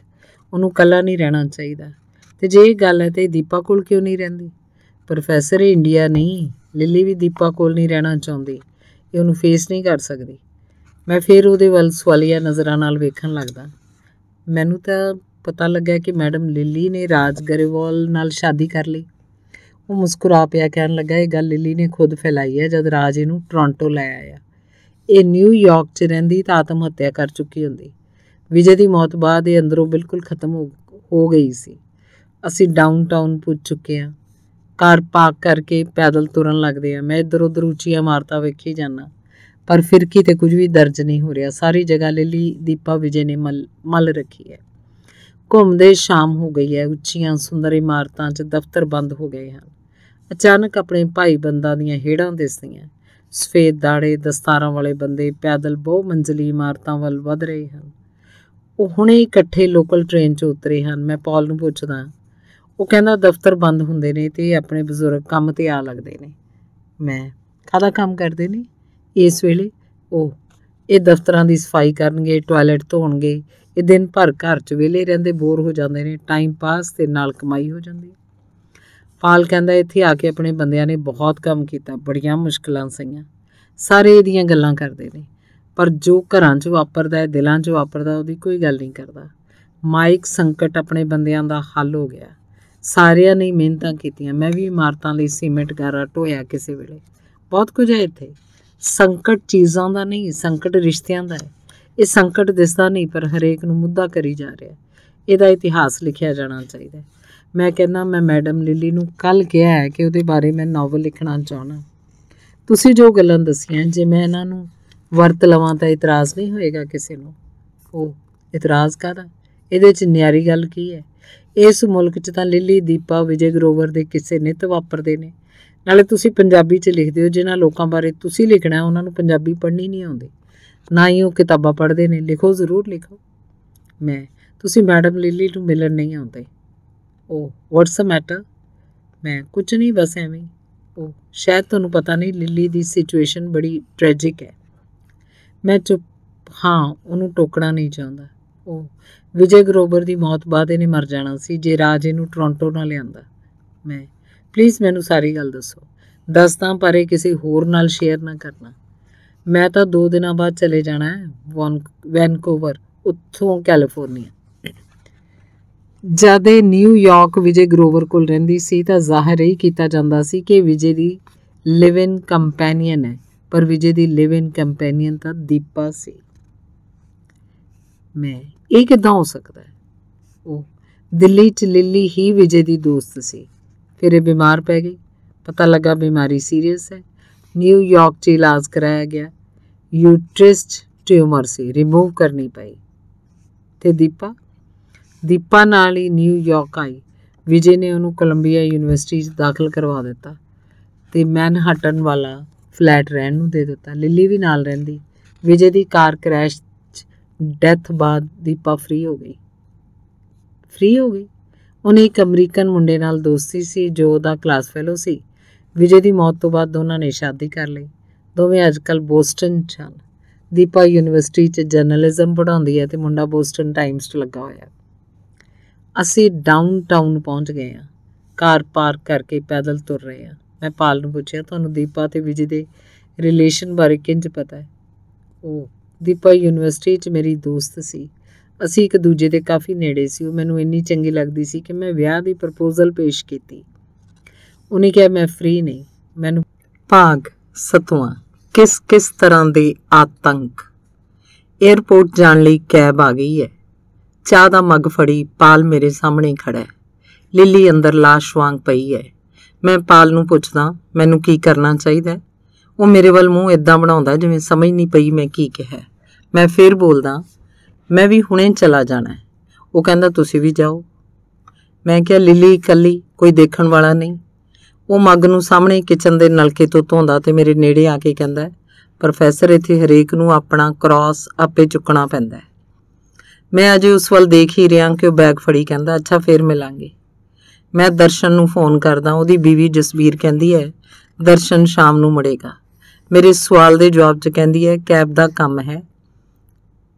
ਉਹਨੂੰ ਕੱਲਾ ਨਹੀਂ ਰਹਿਣਾ ਚਾਹੀਦਾ। ਤੇ ਜੇ ਇਹ ਗੱਲ ਹੈ, ਤੇ ਦੀਪਾ ਕੋਲ ਕਿਉਂ ਨਹੀਂ ਰਹਿੰਦੀ? ਪ੍ਰੋਫੈਸਰ ਇੰਡੀਆ ਨਹੀਂ, ਲਿਲੀ ਵੀ ਦੀਪਾ ਕੋਲ ਨਹੀਂ ਰਹਿਣਾ ਚਾਹੁੰਦੀ, ਇਹ ਉਹਨੂੰ ਫੇਸ ਨਹੀਂ ਕਰ ਸਕਦੀ। ਮੈਂ ਫਿਰ ਉਹਦੇ ਵੱਲ ਸਵਾਲੀਆ ਨਜ਼ਰਾਂ ਨਾਲ ਵੇਖਣ ਲੱਗਦਾ। ਮੈਨੂੰ ਤਾਂ ਪਤਾ ਲੱਗਾ ਕਿ ਮੈਡਮ ਲਿਲੀ ਨੇ ਰਾਜ ਗਰੇਵਾਲ ਨਾਲ ਸ਼ਾਦੀ ਕਰ ਲਈ। ਉਹ ਮੁਸਕਰਾ ਪਿਆ ਕਹਿਣ ਲੱਗਾ, ਇਹ ਗੱਲ ਲਿਲੀ ਨੇ ਖੁਦ ਫੈਲਾਈ ਹੈ ਜਦ ਰਾਜ ਇਹਨੂੰ ਟੋਰਾਂਟੋ ਲੈ ਆਇਆ। ਇਹ ਨਿਊਯਾਰਕ 'ਚ ਰਹਿੰਦੀ ਤਾਂ ਆਤਮ ਹੱਤਿਆ ਕਰ ਚੁੱਕੀ ਹੁੰਦੀ। ਵਿਜੇ ਦੀ ਮੌਤ ਬਾਅਦ ਇਹ ਅੰਦਰੋਂ ਬਿਲਕੁਲ ਖਤਮ ਹੋ ਗਈ ਸੀ। ਅਸੀਂ ਡਾਊਨਟਾਊਨ ਪੁੱਜ ਚੁੱਕੇ ਹਾਂ। ਕਾਰ ਪਾਕ ਕਰਕੇ ਪੈਦਲ ਤੁਰਨ ਲੱਗਦੇ ਆ। ਮੈਂ ਇੱਧਰ ਉੱਧਰ ਉੱਚੀਆਂ ਇਮਾਰਤਾਂ ਵੇਖੀ ਜਾਂਦਾ। ਪਰ ਫਿਰ ਕਿਤੇ ਕੁਝ ਵੀ ਦਰਜ ਨਹੀਂ ਹੋ ਰਿਹਾ। ਸਾਰੀ ਜਗ੍ਹਾ ਲਿਲੀ ਦੀਪਾ ਵਿਜੇ ਨੇ ਮਲ ਮਲ ਰੱਖੀ ਹੈ। ਘੁੰਮਦੇ ਸ਼ਾਮ ਹੋ ਗਈ ਹੈ। ਉੱਚੀਆਂ ਸੁੰਦਰ ਇਮਾਰਤਾਂ 'ਚ ਦਫ਼ਤਰ ਬੰਦ ਹੋ ਗਏ ਹਨ। ਅਚਾਨਕ ਆਪਣੇ ਭਾਈ ਬੰਦਾਂ ਦੀਆਂ ਹੇੜਾਂ ਦਿਸਦੀਆਂ। ਸਫੇਦ ਦਾੜੇ ਦਸਤਾਰਾਂ ਵਾਲੇ ਬੰਦੇ, ਪੈਦਲ ਬਹੁ ਮੰਜ਼ਲੀ ਇਮਾਰਤਾਂ ਵੱਲ ਵਧ ਰਹੇ ਹਨ। ਉਹ ਹੁਣੇ ਇਕੱਠੇ ਲੋਕਲ ਟ੍ਰੇਨ 'ਚ ਉਤਰੇ ਹਨ। ਮੈਂ ਪੌਲ ਨੂੰ ਪੁੱਛਦਾ ਉਹ ਕਹਿੰਦਾ ਦਫ਼ਤਰ ਬੰਦ ਹੁੰਦੇ ਨੇ ਤੇ ਆਪਣੇ ਬਜ਼ੁਰਗ ਕੰਮ ਤੇ ਆ ਲੱਗਦੇ ਨੇ। ਮੈਂ ਕਾਹਦਾ ਕੰਮ ਕਰਦੇ ਨੇ। ਇਸ ਵੇਲੇ ਉਹ, ਇਹ ਦਫ਼ਤਰਾਂ ਦੀ ਸਫ਼ਾਈ ਕਰਨਗੇ, ਟਾਇਲਟ ਧੋਣਗੇ, ਇਹ ਦਿਨ ਭਰ ਘਰ 'ਚ ਵਿਹਲੇ ਰਹਿੰਦੇ, ਬੋਰ ਹੋ ਜਾਂਦੇ ਨੇ, ਟਾਈਮ ਪਾਸ ਤੇ ਨਾਲ ਕਮਾਈ ਹੋ ਜਾਂਦੀ ਪਾਲ ਕਹਿੰਦਾ ਇੱਥੇ ਆ ਕੇ ਆਪਣੇ ਬੰਦਿਆਂ ਨੇ ਬਹੁਤ ਕੰਮ ਕੀਤਾ, ਬੜੀਆਂ ਮੁਸ਼ਕਲਾਂ ਸਈਆਂ ਸਾਰੇ ਇਹਦੀਆਂ ਗੱਲਾਂ ਕਰਦੇ ਨੇ। ਪਰ ਜੋ ਘਰਾਂ 'ਚ ਵਾਪਰਦਾ ਹੈ, ਦਿਲਾਂ 'ਚ ਵਾਪਰਦਾ, ਉਹਦੀ ਕੋਈ ਗੱਲ ਨਹੀਂ ਕਰਦਾ। ਮਾਈਕ ਸੰਕਟ ਆਪਣੇ ਬੰਦਿਆਂ ਦਾ ਹੱਲ ਹੋ ਗਿਆ। ਸਾਰਿਆਂ ਨੇ ਮਿਹਨਤਾਂ ਕੀਤੀਆਂ। ਮੈਂ ਵੀ ਇਮਾਰਤਾਂ ਲਈ ਸੀਮੈਂਟ ਗਾਰਾ ਢੋਇਆ ਕਿਸੇ ਵੇਲੇ। ਬਹੁਤ ਕੁਝ ਹੈ ਇੱਥੇ। ਸੰਕਟ ਚੀਜ਼ਾਂ ਦਾ ਨਹੀਂ, ਸੰਕਟ ਰਿਸ਼ਤਿਆਂ ਦਾ ਹੈ। ਇਹ ਸੰਕਟ ਦਿਸਦਾ ਨਹੀਂ, ਪਰ ਹਰੇਕ ਨੂੰ ਮੁੱਦਾ ਕਰੀ ਜਾ ਰਿਹਾ ਇਹਦਾ ਇਤਿਹਾਸ ਲਿਖਿਆ ਜਾਣਾ ਚਾਹੀਦਾ ਮੈਂ ਕਹਿੰਦਾ, ਮੈਂ ਮੈਡਮ ਲਿਲੀ ਨੂੰ ਕੱਲ ਕਿਹਾ ਹੈ ਕਿ ਉਹਦੇ ਬਾਰੇ ਮੈਂ ਨੋਵਲ ਲਿਖਣਾ ਚਾਹਣਾ ਤੁਸੀਂ ਜੋ ਗੱਲਾਂ ਦਸੀਆਂ, ਜੇ ਮੈਂ ਇਹਨਾਂ ਨੂੰ ਵਰਤ ਲਵਾਂ ਤਾਂ ਇਤਰਾਜ਼ ਨਹੀਂ ਹੋਏਗਾ ਕਿਸੇ ਨੂੰ। ਉਹ ਇਤਰਾਜ਼ ਕਰਦਾ ਇਹਦੇ 'ਚ ਨਿਆਰੀ ਗੱਲ ਕੀ ਹੈ? ਇਸ ਮੁਲਕ 'ਚ ਤਾਂ ਲਿਲੀ, ਦੀਪਾ, ਵਿਜੇ ਗਰੋਵਰ ਦੇ ਕਿਸੇ ਨਿਤ ਵਾਪਰਦੇ ਨੇ। ਨਾਲੇ ਤੁਸੀਂ ਪੰਜਾਬੀ 'ਚ ਲਿਖਦੇ ਹੋ, ਜਿਨ੍ਹਾਂ ਲੋਕਾਂ ਬਾਰੇ ਤੁਸੀਂ ਲਿਖਣਾ ਉਹਨਾਂ ਨੂੰ ਪੰਜਾਬੀ ਪੜ੍ਹਨੀ ਨਹੀਂ ਆਉਂਦੀ। ਨਾ ਹੀ ਉਹ ਕਿਤਾਬਾਂ ਪੜ੍ਹਦੇ ਨੇ। ਲਿਖੋ, ਜ਼ਰੂਰ ਲਿਖੋ। ਮੈਂ, ਤੁਸੀਂ ਮੈਡਮ ਲਿਲੀ ਨੂੰ ਮਿਲਣ ਨਹੀਂ ਆਉਂਦੇ। ਉਹ ਵਾਟਸ ਅ ਮੈਟਰ ਮੈਂ ਕੁਝ ਨਹੀਂ, ਬਸ ਐਵੇਂ। ਉਹ ਸ਼ਾਇਦ ਤੁਹਾਨੂੰ ਪਤਾ ਨਹੀਂ, ਲਿਲੀ ਦੀ ਸਿਚੁਏਸ਼ਨ ਬੜੀ ਟ੍ਰੈਜਿਕ ਹੈ। ਮੈਂ ਚੁੱਪ, ਹਾਂ, ਉਹਨੂੰ ਟੋਕਣਾ ਨਹੀਂ ਚਾਹੁੰਦਾ। ਉਹ ਵਿਜੇ ਗਰੋਵਰ ਦੀ ਮੌਤ ਬਾਅਦ ਇਹਨੇ ਮਰ ਜਾਣਾ ਸੀ, ਜੇ ਰਾਜ ਇਹਨੂੰ ਟੋਰਾਂਟੋ ਨਾਲ ਲਿਆਂਦਾ। ਮੈਂ ਪਲੀਜ਼ ਮੈਨੂੰ ਸਾਰੀ ਗੱਲ ਦੱਸੋ। ਦੱਸਦਾ ਪਰ ਇਹ ਕਿਸੇ ਹੋਰ ਨਾਲ ਸ਼ੇਅਰ ਨਾ ਕਰਨਾ। ਮੈਂ ਤਾਂ 2 ਦਿਨਾਂ ਬਾਅਦ ਚਲੇ ਜਾਣਾ ਹੈ ਵੈਨਕੂਵਰ, ਉੱਥੋਂ ਕੈਲੀਫੋਰਨੀਆ। ਜਦ ਇਹ ਨਿਊਯਾਰਕ ਵਿਜੇ ਗਰੋਵਰ ਕੋਲ ਰਹਿੰਦੀ ਸੀ, ਤਾਂ ਜ਼ਾਹਿਰ ਹੀ ਕੀਤਾ ਜਾਂਦਾ ਸੀ ਕਿ ਵਿਜੇ ਦੀ ਲਿਵ ਇਨ ਕੰਪੈਨੀਅਨ ਹੈ, ਪਰ ਵਿਜੇ ਦੀ ਲਿਵ ਇਨ ਕੰਪੈਨੀਅਨ ਤਾਂ ਦੀਪਾ ਸੀ। ਮੈਂ ਇਹ ਕਿਦਾਂ ਹੋ ਸਕਦਾ ਹੈ? ਉਹ ਦਿੱਲੀ 'ਚ ਲਿੱਲੀ ਹੀ ਵਿਜੇ ਦੀ ਦੋਸਤ ਸੀ। ਫਿਰ ਇਹ ਬਿਮਾਰ ਪੈ ਗਈ। ਪਤਾ ਲੱਗਾ ਬਿਮਾਰੀ ਸੀਰੀਅਸ ਹੈ। ਨਿਊਯਾਰਕ 'ਚ ਇਲਾਜ ਕਰਾਇਆ ਗਿਆ। ਯੂਟ੍ਰਿਸਟ ਟਿਊਮਰ ਸੀ। ਰਿਮੂਵ ਕਰਨੀ ਪਈ। ਤੇ ਦੀਪਾ? ਦੀਪਾ ਨਾਲ ਹੀ ਨਿਊਯਾਰਕ ਆਈ। ਵਿਜੇ ਨੇ ਉਹਨੂੰ ਕੋਲੰਬੀਆ ਯੂਨੀਵਰਸਿਟੀ 'ਚ ਦਾਖਲ ਕਰਵਾ ਦਿੱਤਾ। ਤੇ ਮੈਨਹਟਨ ਵਾਲਾ ਫਲੈਟ ਰਹਿਣ ਨੂੰ ਦੇ ਦਿੱਤਾ। ਲਿੱਲੀ ਵੀ ਨਾਲ ਰਹਿੰਦੀ। ਵਿਜੇ ਦੀ ਕਾਰ ਕ੍ਰੈਸ਼ ਡੈਥ ਬਾਅਦ ਦੀਪਾ ਫ੍ਰੀ ਹੋ ਗਈ। ਫ੍ਰੀ ਹੋ ਗਈ। ਉਹਨੇ ਇੱਕ ਅਮਰੀਕਨ ਮੁੰਡੇ ਨਾਲ ਦੋਸਤੀ ਸੀ, ਜੋ ਉਹਦਾ ਕਲਾਸ ਫੈਲੋ ਸੀ। ਵਿਜੇ ਦੀ ਮੌਤ ਤੋਂ ਬਾਅਦ ਦੋਨਾਂ ਨੇ ਸ਼ਾਦੀ ਕਰ ਲਈ। ਦੋਵੇਂ ਅੱਜਕੱਲ ਬੋਸਟਨ 'ਚ ਹਨ। ਦੀਪਾ ਯੂਨੀਵਰਸਿਟੀ 'ਚ ਜਰਨਲਿਜ਼ਮ ਪੜ੍ਹਾਉਂਦੀ ਹੈ ਤੇ ਮੁੰਡਾ ਬੋਸਟਨ ਟਾਈਮਸ 'ਚ ਲੱਗਾ ਹੋਇਆ ਅਸੀਂ ਡਾਊਨਟਾਊਨ ਪਹੁੰਚ ਗਏ ਹਾਂ। ਕਾਰ ਪਾਰਕ ਕਰਕੇ ਪੈਦਲ ਤੁਰ ਰਹੇ ਹਾਂ। ਮੈਂ ਪਾਲ ਨੂੰ ਪੁੱਛਿਆ, ਤੁਹਾਨੂੰ ਦੀਪਾ ਤੇ ਵਿਜੇ ਦੇ ਰਿਲੇਸ਼ਨ ਬਾਰੇ ਕਿੰਜ ਪਤਾ ਹੈ? ਉਹ ਦੀਪਾ ਯੂਨੀਵਰਸਿਟੀ 'ਚ ਮੇਰੀ ਦੋਸਤ ਸੀ। ਅਸੀਂ ਇੱਕ ਦੂਜੇ ਦੇ ਕਾਫੀ ਨੇੜੇ ਸੀ। ਉਹ ਮੈਨੂੰ ਇੰਨੀ ਚੰਗੀ ਲੱਗਦੀ ਸੀ ਕਿ ਮੈਂ ਵਿਆਹ ਦੀ ਪ੍ਰਪੋਜ਼ਲ ਪੇਸ਼ ਕੀਤੀ। ਉਹਨੇ ਕਿਹਾ, ਮੈਂ ਫ੍ਰੀ ਨਹੀਂ। ਮੈਨੂੰ ਭਾਗ ਸਤਵਾਂ। ਕਿਸ ਕਿਸ ਤਰ੍ਹਾਂ ਦੇ ਆਤੰਕ? 에어ਪੋਰਟ ਜਾਣ ਲਈ ਕੈਬ ਆ ਗਈ ਹੈ। ਚਾਹ ਦਾ ਮੱਗ ਫੜੀ, ਪਾਲ ਮੇਰੇ ਸਾਹਮਣੇ ਖੜਾ ਹੈ। ਲਿੱਲੀ ਅੰਦਰ ਲਾਸ਼ ਵਾਂਗ ਪਈ ਹੈ। ਮੈਂ ਪਾਲ ਨੂੰ ਪੁੱਛਦਾ, ਮੈਨੂੰ ਕੀ ਕਰਨਾ ਚਾਹੀਦਾ ਉਹ ਮੇਰੇ ਵੱਲ ਮੂੰਹ ਇਦਾਂ ਬਣਾਉਂਦਾ ਜਿਵੇਂ ਸਮਝ ਨਹੀਂ ਪਈ ਮੈਂ ਕੀ ਕਿਹਾ। ਮੈਂ ਫੇਰ ਬੋਲਦਾ, ਮੈਂ ਵੀ ਹੁਣੇ ਚਲਾ ਜਾਣਾ ਉਹ ਕਹਿੰਦਾ, ਤੁਸੀਂ ਵੀ ਜਾਓ। ਮੈਂ ਕਿਹਾ, ਲਿਲੀ ਇਕੱਲੀ, ਕੋਈ ਦੇਖਣ ਵਾਲਾ ਨਹੀਂ। ਉਹ ਮੱਗ ਨੂੰ ਸਾਹਮਣੇ ਕਿਚਨ ਦੇ ਨਲਕੇ ਤੋਂ ਧੋਂਦਾ ਤੇ ਮੇਰੇ ਨੇੜੇ ਆ ਕੇ ਕਹਿੰਦਾ, ਪ੍ਰੋਫੈਸਰ, ਇੱਥੇ ਹਰੇਕ ਨੂੰ ਆਪਣਾ ਕ੍ਰਾਸ ਆਪੇ ਚੁੱਕਣਾ ਪੈਂਦਾ ਮੈਂ ਅਜੇ ਉਸ ਵੱਲ ਦੇਖ ਹੀ ਰਿਹਾ ਕਿ ਉਹ ਬੈਗ ਫੜੀ ਕਹਿੰਦਾ, ਅੱਛਾ, ਫੇਰ ਮਿਲਾਂਗੇ। ਮੈਂ ਦਰਸ਼ਨ ਨੂੰ ਫੋਨ ਕਰਦਾ, ਉਹਦੀ ਬੀਵੀ ਜਸਬੀਰ ਕਹਿੰਦੀ ਹੈ, ਦਰਸ਼ਨ ਸ਼ਾਮ ਨੂੰ ਮੜੇਗਾ। ਮੇਰੇ ਸਵਾਲ ਦੇ ਜਵਾਬ 'ਚ ਕਹਿੰਦੀ ਹੈ, ਕੈਬ ਦਾ ਕੰਮ ਹੈ।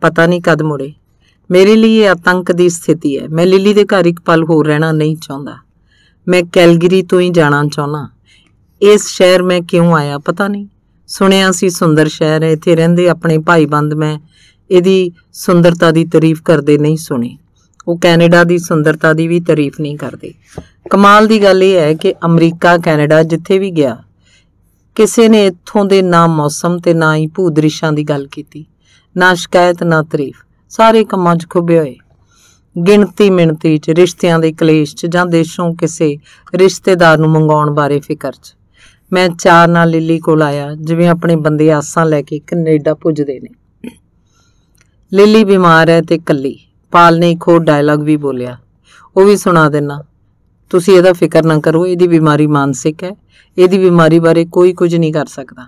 ਪਤਾ ਨਹੀਂ ਕਦ ਮੁੜੇ। ਮੇਰੇ ਲਈ ਇਹ ਆਤੰਕ ਦੀ ਸਥਿਤੀ ਹੈ। ਮੈਂ ਲਿਲੀ ਦੇ ਘਰ ਇੱਕ ਪਲ ਹੋਰ ਰਹਿਣਾ ਨਹੀਂ ਚਾਹੁੰਦਾ। ਮੈਂ ਕੈਲਗਰੀ ਤੋਂ ਹੀ ਜਾਣਾ ਚਾਹੁੰਦਾ। ਇਸ ਸ਼ਹਿਰ ਮੈਂ ਕਿਉਂ ਆਇਆ, ਪਤਾ ਨਹੀਂ। ਸੁਣਿਆ ਸੀ ਸੁੰਦਰ ਸ਼ਹਿਰ ਹੈ। ਇੱਥੇ ਰਹਿੰਦੇ ਆਪਣੇ ਭਾਈਬੰਦ ਮੈਂ ਇਹਦੀ ਸੁੰਦਰਤਾ ਦੀ ਤਾਰੀਫ ਕਰਦੇ ਨਹੀਂ ਸੁਣੀ। ਉਹ ਕੈਨੇਡਾ ਦੀ ਸੁੰਦਰਤਾ ਦੀ ਵੀ ਤਾਰੀਫ ਨਹੀਂ ਕਰਦੇ। ਕਮਾਲ ਦੀ ਗੱਲ ਇਹ ਹੈ ਕਿ ਅਮਰੀਕਾ, ਕੈਨੇਡਾ ਜਿੱਥੇ ਵੀ ਗਿਆ ਕਿਸੇ ਨੇ ਇੱਥੋਂ ਦੇ ਨਾ ਮੌਸਮ ਤੇ ਨਾ ਹੀ ਭੂਦ੍ਰਿਸ਼ਾਂ ਦੀ ਗੱਲ ਕੀਤੀ, ਨਾ ਸ਼ਿਕਾਇਤ, ਨਾ ਤਾਰੀਫ। ਸਾਰੇ ਕੰਮਾਂ 'ਚ ਖੁੱਬੇ ਹੋਏ। ਗਿਣਤੀ ਮਿਣਤੀ 'ਚ, ਰਿਸ਼ਤਿਆਂ ਦੇ ਕਲੇਸ਼ 'ਚ ਜਾਂ ਦੇਸ਼ੋਂ ਕਿਸੇ ਰਿਸ਼ਤੇਦਾਰ ਨੂੰ ਮੰਗਾਉਣ ਬਾਰੇ ਫਿਕਰ 'ਚ। ਮੈਂ ਚਾਰ ਨਾਲ ਲਿਲੀ ਕੋਲ ਆਇਆ, ਜਿਵੇਂ ਆਪਣੇ ਬੰਦੇ ਆਸਾਂ ਲੈ ਕੇ ਕੈਨੇਡਾ ਪੁੱਜਦੇ ਨੇ। ਲਿਲੀ ਬਿਮਾਰ ਹੈ ਤੇ ਇਕੱਲੀ ਪਾਲ ਨੇ ਇੱਕ ਹੋਰ ਡਾਇਲੌਗ ਵੀ ਬੋਲਿਆ। ਉਹ ਵੀ ਸੁਣਾ ਦੇਣਾ। ਤੁਸੀਂ ਇਹਦਾ ਫਿਕਰ ਨਾ ਕਰੋ, ਇਹਦੀ ਬਿਮਾਰੀ ਮਾਨਸਿਕ ਹੈ। ਇਹਦੀ ਬਿਮਾਰੀ ਬਾਰੇ ਕੋਈ ਕੁਝ ਨਹੀਂ ਕਰ ਸਕਦਾ।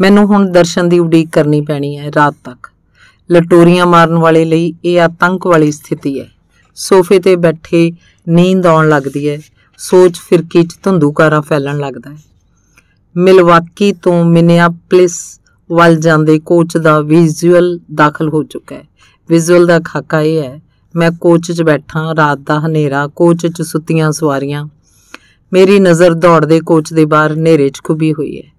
ਮੈਨੂੰ ਹੁਣ ਦਰਸ਼ਨ ਦੀ ਉਡੀਕ ਕਰਨੀ ਪੈਣੀ ਹੈ ਰਾਤ ਤੱਕ। ਲਟੋਰੀਆਂ ਮਾਰਨ ਵਾਲੇ ਲਈ ਇਹ ਆਤੰਕ ਵਾਲੀ ਸਥਿਤੀ ਹੈ। ਸੋਫੇ ਤੇ ਬੈਠੇ ਨੀਂਦ ਆਉਣ ਲੱਗਦੀ ਹੈ। ਸੋਚ ਫਿਰਕੀ ਚ ਧੁੰਦੂਕਾਰਾ ਫੈਲਣ ਲੱਗਦਾ ਹੈ। ਮਿਲਵਾਕੀ ਤੋਂ ਮਿਨੀਆਪਲਿਸ ਵੱਲ ਜਾਂਦੇ ਕੋਚ ਦਾ ਵਿਜ਼ੂਅਲ ਦਾਖਲ ਹੋ ਚੁੱਕਾ ਹੈ। ਵਿਜ਼ੂਅਲ ਦਾ ਖਾਕਾ ਇਹ ਹੈ ਮੈਂ ਕੋਚ 'ਚ ਬੈਠਾ, ਰਾਤ ਦਾ ਹਨੇਰਾ, ਕੋਚ 'ਚ ਸੁੱਤੀਆਂ ਸਵਾਰੀਆਂ। ਮੇਰੀ ਨਜ਼ਰ ਦੌੜਦੇ ਕੋਚ ਦੇ ਬਾਹਰ ਹਨੇਰੇ 'ਚ ਖੁੱਬੀ ਹੋਈ ਹੈ।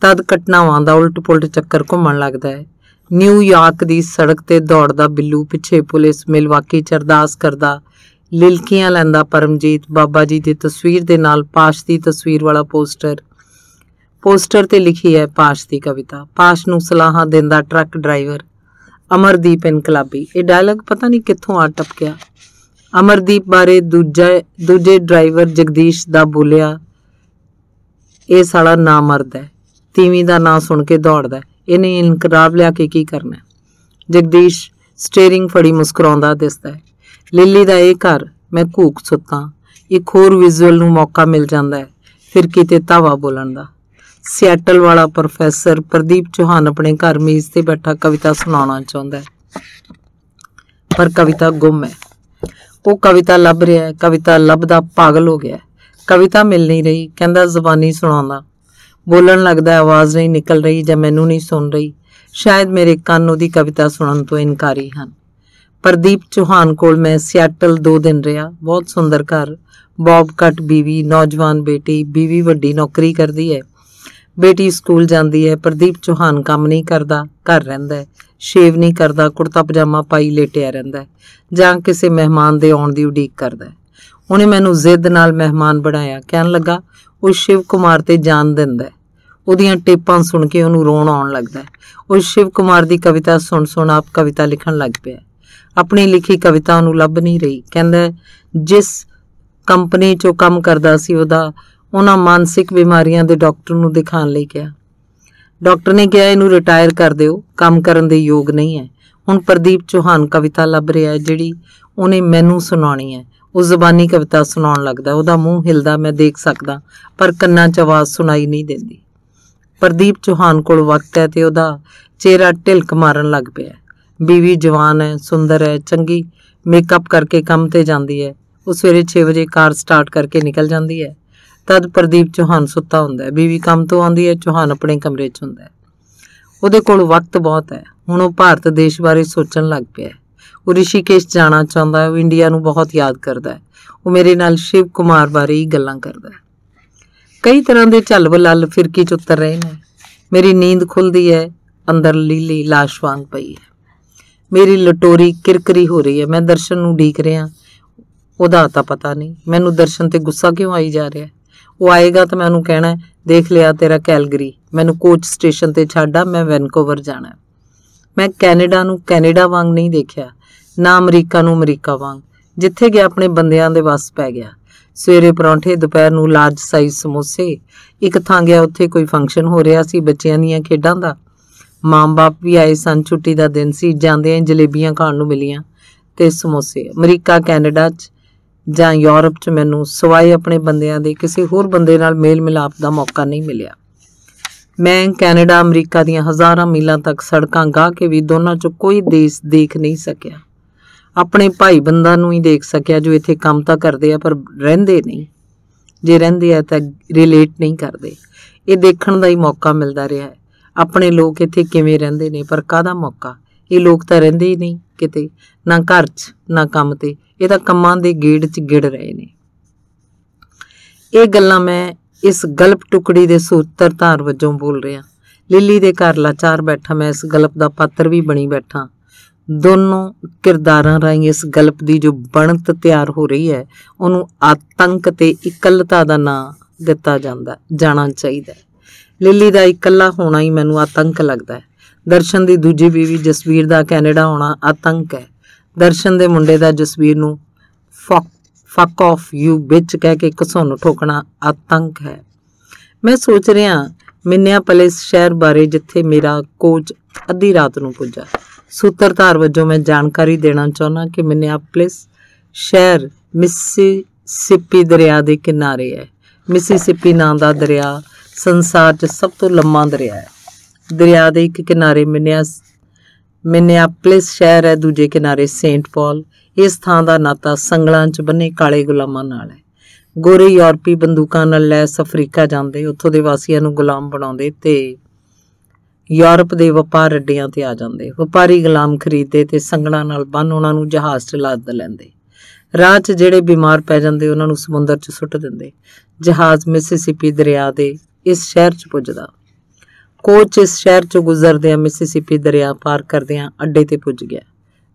ਤਦ ਘਟਨਾਵਾਂ ਦਾ ਉਲਟ-ਪੁਲਟ ਚੱਕਰ ਘੁੰਮਣ ਲੱਗਦਾ ਹੈ। ਨਿਊਯਾਰਕ ਦੀ ਸੜਕ ਤੇ ਦੌੜਦਾ ਬਿੱਲੂ ਪਿੱਛੇ ਪੁਲਿਸ ਮਿਲਵਾਕੀ ਚ ਅਰਦਾਸ ਕਰਦਾ, ਲਿਲਕੀਆਂ ਲੈਂਦਾ ਪਰਮਜੀਤ, ਬਾਬਾ ਜੀ ਦੀ ਤਸਵੀਰ ਦੇ ਨਾਲ ਪਾਸ਼ ਦੀ ਤਸਵੀਰ ਵਾਲਾ ਪੋਸਟਰ। ਪੋਸਟਰ ਤੇ ਲਿਖੀ ਹੈ ਪਾਸ਼ ਦੀ ਕਵਿਤਾ। ਪਾਸ਼ ਨੂੰ ਸਲਾਹਾਂ ਦਿੰਦਾ ਟਰੱਕ ਡਰਾਈਵਰ ਅਮਰਦੀਪ ਇਨਕਲਾਬੀ। ਇਹ ਡਾਇਲੌਗ ਪਤਾ ਨਹੀਂ ਕਿੱਥੋਂ ਆ ਟਪਕਿਆ। ਅਮਰਦੀਪ ਬਾਰੇ ਦੂਜਾ ਦੂਜੇ ਡਰਾਈਵਰ ਜਗਦੀਸ਼ ਦਾ ਬੋਲਿਆ, ਇਹ ਸਾਲਾ ਨਾ ਮਰਦਾ ਹੈ। ਤੀਵੀਂ ਦਾ ਨਾਂ ਸੁਣ ਕੇ ਦੌੜਦਾ ਇਹਨੇ ਇਨਕਰਾਬ ਲਿਆ ਕੇ ਕੀ ਕਰਨਾ ਜਗਦੀਸ਼ ਸਟੀਅਰਿੰਗ ਫੜੀ ਮੁਸਕਰਾਉਂਦਾ ਦਿਸਦਾ ਹੈ। ਲਿੱਲੀ ਦਾ ਇਹ ਘਰ, ਮੈਂ ਘੂਕ ਸੁੱਤਾ। ਇੱਕ ਹੋਰ ਵਿਜ਼ੂਅਲ ਨੂੰ ਮੌਕਾ ਮਿਲ ਜਾਂਦਾ ਹੈ। ਫਿਰ ਕਿਤੇ ਤਾਵਾ ਬੋਲਣ ਦਾ। ਸਿਆਟਲ ਵਾਲਾ ਪ੍ਰੋਫੈਸਰ ਪ੍ਰਦੀਪ ਚੌਹਾਨ ਆਪਣੇ ਘਰ ਮੇਜ਼ ਤੇ ਬੈਠਾ ਕਵਿਤਾ ਸੁਣਾਉਣਾ ਚਾਹੁੰਦਾ ਹੈ। ਪਰ ਕਵਿਤਾ ਗੁੰਮ ਹੈ। ਉਹ ਕਵਿਤਾ ਲੱਭ ਰਿਹਾ ਹੈ। ਕਵਿਤਾ ਲੱਭਦਾ ਪਾਗਲ ਹੋ ਗਿਆ ਕਵਿਤਾ ਮਿਲ ਨਹੀਂ ਰਹੀ। ਕਹਿੰਦਾ, ਜ਼ੁਬਾਨੀ ਸੁਣਾਉਂਦਾ। ਬੋਲਣ ਲੱਗਦਾ, ਆਵਾਜ਼ ਨਹੀਂ ਨਿਕਲ ਰਹੀ ਜਾਂ ਮੈਨੂੰ ਨਹੀਂ ਸੁਣ ਰਹੀ। ਸ਼ਾਇਦ ਮੇਰੇ ਕੰਨ ਉਹਦੀ ਕਵਿਤਾ ਸੁਣਨ ਤੋਂ ਇਨਕਾਰੀ ਹਨ। ਪ੍ਰਦੀਪ ਚੌਹਾਨ ਕੋਲ ਮੈਂ ਸਿਆਟਲ 2 ਦਿਨ ਰਿਹਾ। ਬਹੁਤ ਸੁੰਦਰ ਘਰ। ਬੌਬ ਕੱਟ ਬੀਵੀ, ਨੌਜਵਾਨ ਬੇਟੀ, ਬੀਵੀ ਵੱਡੀ ਨੌਕਰੀ ਕਰਦੀ ਹੈ। ਬੇਟੀ ਸਕੂਲ ਜਾਂਦੀ ਹੈ, ਪ੍ਰਦੀਪ ਚੌਹਾਨ ਕੰਮ ਨਹੀਂ ਕਰਦਾ, ਘਰ ਰਹਿੰਦਾ ਹੈ, ਸ਼ੇਵ ਨਹੀਂ ਕਰਦਾ, ਕੁੜਤਾ ਪਜਾਮਾ ਪਾਈ ਲੇਟਿਆ ਰਹਿੰਦਾ ਹੈ, ਜਾਂ ਕਿਸੇ ਮਹਿਮਾਨ ਦੇ ਆਉਣ ਦੀ ਉਡੀਕ ਕਰਦਾ ਹੈ। ਉਹਨੇ ਮੈਨੂੰ ਜ਼ਿੱਦ ਨਾਲ ਮਹਿਮਾਨ ਬਣਾਇਆ, ਕਹਿਣ ਲੱਗਾ, ਉਹ ਸ਼ਿਵ ਕੁਮਾਰ ਤੇ ਜਾਨ ਦਿੰਦਾ ਹੈ। ਉਹਦੀਆਂ ਟੇਪਾਂ ਸੁਣ ਕੇ ਉਹਨੂੰ ਰੋਣ ਆਉਣ ਲੱਗਦਾ ਹੈ। ਉਹ ਸ਼ਿਵ ਕੁਮਾਰ ਦੀ ਕਵਿਤਾ ਸੁਣ ਸੁਣ ਆਪ ਕਵਿਤਾ ਲਿਖਣ ਲੱਗ ਪਿਆ ਆਪਣੀ ਲਿਖੀ ਕਵਿਤਾ ਉਹਨੂੰ ਲੱਭ ਨਹੀਂ ਰਹੀ। ਕਹਿੰਦਾ ਜਿਸ ਕੰਪਨੀ 'ਚੋਂ ਕੰਮ ਕਰਦਾ ਸੀ, ਉਹਦਾ ਉਹਨਾਂ ਮਾਨਸਿਕ ਬਿਮਾਰੀਆਂ ਦੇ ਡਾਕਟਰ ਨੂੰ ਦਿਖਾਉਣ ਲਈ ਕਿਹਾ। ਡਾਕਟਰ ਨੇ ਕਿਹਾ, ਇਹਨੂੰ ਰਿਟਾਇਰ ਕਰ ਦਿਓ, ਕੰਮ ਕਰਨ ਦੇ ਯੋਗ ਨਹੀਂ ਹੈ। ਹੁਣ ਪ੍ਰਦੀਪ ਚੌਹਾਨ ਕਵਿਤਾ ਲੱਭ ਰਿਹਾ ਹੈ, ਜਿਹੜੀ ਉਹਨੇ ਮੈਨੂੰ ਸੁਣਾਉਣੀ ਹੈ। ਉਹ ਜ਼ਬਾਨੀ ਕਵਿਤਾ ਸੁਣਾਉਣ ਲੱਗਦਾ। ਉਹਦਾ ਮੂੰਹ ਹਿਲਦਾ, ਮੈਂ ਦੇਖ ਸਕਦਾ, ਪਰ ਕੰਨਾਂ 'ਚ ਆਵਾਜ਼ ਸੁਣਾਈ ਨਹੀਂ ਦਿੰਦੀ। ਪ੍ਰਦੀਪ ਚੌਹਾਨ ਕੋਲ ਵਕਤ ਹੈ ਤੇ ਉਹਦਾ ਚਿਹਰਾ ਢਿਲਕ ਮਾਰਨ ਲੱਗ ਪਿਆ ਬੀਵੀ ਜਵਾਨ ਹੈ, ਸੁੰਦਰ ਹੈ, ਚੰਗੀ। ਮੇਕਅਪ ਕਰਕੇ ਕੰਮ ਤੇ ਜਾਂਦੀ ਹੈ। ਉਹ ਸਵੇਰੇ 6 ਵਜੇ ਕਾਰ ਸਟਾਰਟ ਕਰਕੇ ਨਿਕਲ ਜਾਂਦੀ ਹੈ। ਤਦ ਪ੍ਰਦੀਪ ਚੌਹਾਨ ਸੁੱਤਾ ਹੁੰਦਾ ਹੈ। ਬੀਵੀ ਕੰਮ ਤੋਂ ਆਉਂਦੀ ਹੈ, ਚੌਹਾਨ ਆਪਣੇ ਕਮਰੇ 'ਚ ਹੁੰਦਾ ਹੈ। ਉਹਦੇ ਕੋਲ ਵਕਤ ਬਹੁਤ ਹੈ। ਹੁਣ ਉਹ ਭਾਰਤ ਦੇਸ਼ ਬਾਰੇ ਸੋਚਣ ਲੱਗ ਪਿਆ ਹੈ। ਉਹ ਰਿਸ਼ੀਕੇਸ਼ ਜਾਣਾ ਚਾਹੁੰਦਾ ਹੈ, ਉਹ ਇੰਡੀਆ ਨੂੰ ਬਹੁਤ ਯਾਦ ਕਰਦਾ ਹੈ। ਉਹ ਮੇਰੇ ਨਾਲ ਸ਼ਿਵ ਕੁਮਾਰ ਬਾਰੇ ਹੀ ਗੱਲਾਂ ਕਰਦਾ ਹੈ। ਕਈ ਤਰ੍ਹਾਂ ਦੇ ਝਲਵਲਲ ਫਿਰਕੀ ਚ ਉਤਰ ਰਹੇ ਨੇ। ਮੇਰੀ ਨੀਂਦ ਖੁੱਲਦੀ ਹੈ, ਅੰਦਰ ਲੀਲੀ ਲਾਸ਼ ਵਾਂਗ ਪਈ ਹੈ। ਮੇਰੀ ਲਟੋਰੀ ਕਿਰਕਰੀ ਹੋ ਰਹੀ ਹੈ। ਮੈਂ ਦਰਸ਼ਨ ਨੂੰ ਢੀਕ ਰਿਹਾ। ਉਹਦਾ ਤਾਂ ਪਤਾ ਨਹੀਂ। ਮੈਨੂੰ ਦਰਸ਼ਨ ਤੇ ਗੁੱਸਾ ਕਿਉਂ ਆਈ ਜਾ ਰਿਹਾ ਹੈ? ਉਹ ਆਏਗਾ ਤਾਂ ਮੈਂ ਉਹਨੂੰ ਕਹਿਣਾ ਦੇਖ ਲਿਆ ਤੇਰਾ ਕੈਲਗਰੀ, ਮੈਨੂੰ ਕੋਚ ਸਟੇਸ਼ਨ ਤੇ ਛੱਡਾ ਮੈਂ ਵੈਨਕੂਵਰ ਜਾਣਾ ਮੈਂ ਕੈਨੇਡਾ ਨੂੰ ਕੈਨੇਡਾ ਵਾਂਗ ਨਹੀਂ ਦੇਖਿਆ, ਨਾ ਅਮਰੀਕਾ ਨੂੰ ਅਮਰੀਕਾ ਵਾਂਗ, ਜਿੱਥੇ ਗਿਆ ਆਪਣੇ ਬੰਦਿਆਂ ਦੇ ਵੱਸ ਪੈ ਗਿਆ। ਸਵੇਰੇ ਪਰੌਂਠੇ, ਦੁਪਹਿਰ ਨੂੰ ਲਾਰਜ ਸਾਈਜ਼ ਸਮੋਸੇ, ਇੱਕ ਥਾਂ ਗਿਆ, ਉੱਥੇ ਕੋਈ ਫੰਕਸ਼ਨ ਹੋ ਰਿਹਾ ਸੀ ਬੱਚਿਆਂ ਦੀਆਂ ਖੇਡਾਂ ਦਾ। ਮਾਂ-ਬਾਪ ਵੀ ਆਏ ਸਨ, ਛੁੱਟੀ ਦਾ ਦਿਨ ਸੀ ਜਾਂਦੇ ਜਲੇਬੀਆਂ ਖਾਣ ਨੂੰ ਮਿਲੀਆਂ ਤੇ ਸਮੋਸੇ, ਅਮਰੀਕਾ, ਕੈਨੇਡਾ 'ਚ ਜਾਂ ਯੂਰਪ 'ਚ ਮੈਨੂੰ ਸਵਾਏ ਆਪਣੇ ਬੰਦਿਆਂ ਦੇ ਕਿਸੇ ਹੋਰ ਬੰਦੇ ਨਾਲ ਮੇਲ ਮਿਲਾਪ ਦਾ ਮੌਕਾ ਨਹੀਂ ਮਿਲਿਆ। ਮੈਂ ਕੈਨੇਡਾ, ਅਮਰੀਕਾ ਦੀਆਂ ਹਜ਼ਾਰਾਂ ਮੀਲਾਂ ਤੱਕ ਸੜਕਾਂ ਗਾਹ ਕੇ ਵੀ ਦੋਨਾਂ 'ਚੋਂ ਕੋਈ ਦੇਸ਼ ਦੇਖ ਨਹੀਂ ਸਕਿਆ। ਆਪਣੇ ਭਾਈ ਬੰਦਾਂ ਨੂੰ ਹੀ ਦੇਖ ਸਕਿਆ ਜੋ ਇੱਥੇ ਕੰਮ ਤਾਂ ਕਰਦੇ ਆ ਪਰ ਰਹਿੰਦੇ ਨਹੀਂ। ਜੇ ਰਹਿੰਦੇ ਆ ਤਾਂ ਰਿਲੇਟ ਨਹੀਂ ਕਰਦੇ। ਇਹ ਦੇਖਣ ਦਾ ਹੀ ਮੌਕਾ ਮਿਲਦਾ ਰਿਹਾ ਹੈ। ਆਪਣੇ ਲੋਕ ਇੱਥੇ ਕਿਵੇਂ ਰਹਿੰਦੇ ਨੇ ਪਰ ਕਾਹਦਾ ਮੌਕਾ? ਇਹ ਲੋਕ ਤਾਂ ਰਹਿੰਦੇ ਹੀ ਨਹੀਂ ਕਿਤੇ, ਨਾ ਘਰ 'ਚ, ਨਾ ਕੰਮ ਤੇ। ਇਹ ਤਾਂ ਕੰਮਾਂ ਦੇ ਗੇੜ 'ਚ ਗਿੜ ਰਹੇ ਨੇ। ਇਹ ਗੱਲਾਂ ਮੈਂ ਇਸ ਗਲਪ ਟੁਕੜੀ ਦੇ ਸੂਤਰ ਧਾਰ ਵਜੋਂ ਬੋਲ ਰਿਹਾ। ਲਿੱਲੀ ਦੇ ਘਰ ਲਾਚਾਰ ਬੈਠਾ, ਮੈਂ ਇਸ ਗਲਪ ਦਾ ਪਾਤਰ ਵੀ ਬਣੀ ਬੈਠਾ। ਦੋਨੋਂ ਕਿਰਦਾਰਾਂ ਰਾਹੀਂ ਇਸ ਗਲਪ ਦੀ ਜੋ ਬਣਤ ਤਿਆਰ ਹੋ ਰਹੀ ਹੈ, ਉਹਨੂੰ ਆਤੰਕ ਤੇ ਇਕੱਲਤਾ ਦਾ ਨਾਂ ਦਿੱਤਾ ਜਾਂਦਾ, ਜਾਣਾ ਚਾਹੀਦਾ ਲਿੱਲੀ ਦਾ ਇਕੱਲਾ ਹੋਣਾ ਹੀ ਮੈਨੂੰ ਆਤੰਕ ਲੱਗਦਾ ਹੈ। ਦਰਸ਼ਨ ਦੀ ਦੂਜੀ ਬੀਵੀ ਜਸਵੀਰ ਦਾ ਕੈਨੇਡਾ ਆਉਣਾ ਆਤੰਕ ਹੈ। ਦਰਸ਼ਨ ਦੇ ਮੁੰਡੇ ਦਾ ਜਸਵੀਰ ਨੂੰ ਫੱਕ ਆਫ ਯੂ ਵਿੱਚ ਕਹਿ ਕੇ ਘਸੋਂ ਠੋਕਣਾ ਆਤੰਕ ਹੈ। ਮੈਂ ਸੋਚ ਰਿਹਾ ਮਿੰਨਿਆਪਲਿਸ ਸ਼ਹਿਰ ਬਾਰੇ ਜਿੱਥੇ ਮੇਰਾ ਕੋਚ ਅੱਧੀ ਰਾਤ ਨੂੰ ਪੁੱਜਾ। ਸੂਤਰਧਾਰ ਵਜੋਂ ਮੈਂ ਜਾਣਕਾਰੀ ਦੇਣਾ ਚਾਹੁੰਦਾ ਕਿ ਮਿੰਨਿਆਪਲਿਸ ਸ਼ਹਿਰ ਮਿਸਿਸਿਪੀ ਦਰਿਆ ਦੇ ਕਿਨਾਰੇ ਹੈ। ਮਿਸਿਸਿਪੀ ਨਾਂ ਦਾ ਦਰਿਆ ਸੰਸਾਰ 'ਚ ਸਭ ਤੋਂ ਲੰਮਾ ਦਰਿਆ ਹੈ। ਦਰਿਆ ਦੇ ਇੱਕ ਕਿਨਾਰੇ ਮਿੰਨਿਆਸ ਮਿਨਿਆਪਲਿਸ ਸ਼ਹਿਰ ਹੈ, ਦੂਜੇ ਕਿਨਾਰੇ ਸੇਂਟ ਪਾਲ। ਇਸ ਥਾਂ ਦਾ ਨਾਤਾ ਸੰਗਲਾਂ 'ਚ ਬੰਨੇ ਕਾਲੇ ਗੁਲਾਮਾਂ ਨਾਲ ਹੈ। ਗੋਰੇ ਯੂਰਪੀ ਬੰਦੂਕਾਂ ਨਾਲ ਲੈਸ ਅਫਰੀਕਾ ਜਾਂਦੇ, ਉੱਥੋਂ ਦੇ ਵਾਸੀਆਂ ਨੂੰ ਗੁਲਾਮ ਬਣਾਉਂਦੇ ਤੇ ਯੂਰਪ ਦੇ ਵਪਾਰ ਅੱਡਿਆਂ ਤੇ ਆ ਜਾਂਦੇ। ਵਪਾਰੀ ਗੁਲਾਮ ਖਰੀਦਦੇ ਤੇ ਸੰਗਲਾਂ ਨਾਲ ਬੰਨ ਉਹਨਾਂ ਨੂੰ ਜਹਾਜ਼ 'ਚ ਲਾਦ ਲੈਂਦੇ। ਰਾਹ 'ਚ ਜਿਹੜੇ ਬਿਮਾਰ ਪੈ ਜਾਂਦੇ, ਉਹਨਾਂ ਨੂੰ ਸਮੁੰਦਰ 'ਚ ਸੁੱਟ ਦਿੰਦੇ। ਜਹਾਜ਼ ਮਿਸਿਸਿਪੀ ਦਰਿਆ ਦੇ ਇਸ ਸ਼ਹਿਰ 'ਚ ਪੁੱਜਦਾ। ਕੋਚ ਇਸ ਸ਼ਹਿਰ ਚੋਂ ਗੁਜ਼ਰਦਿਆਂ ਮਿਸਿਸਿਪੀ ਦਰਿਆ ਪਾਰ ਕਰਦਿਆਂ ਅੱਡੇ ਤੇ ਪੁੱਜ ਗਿਆ।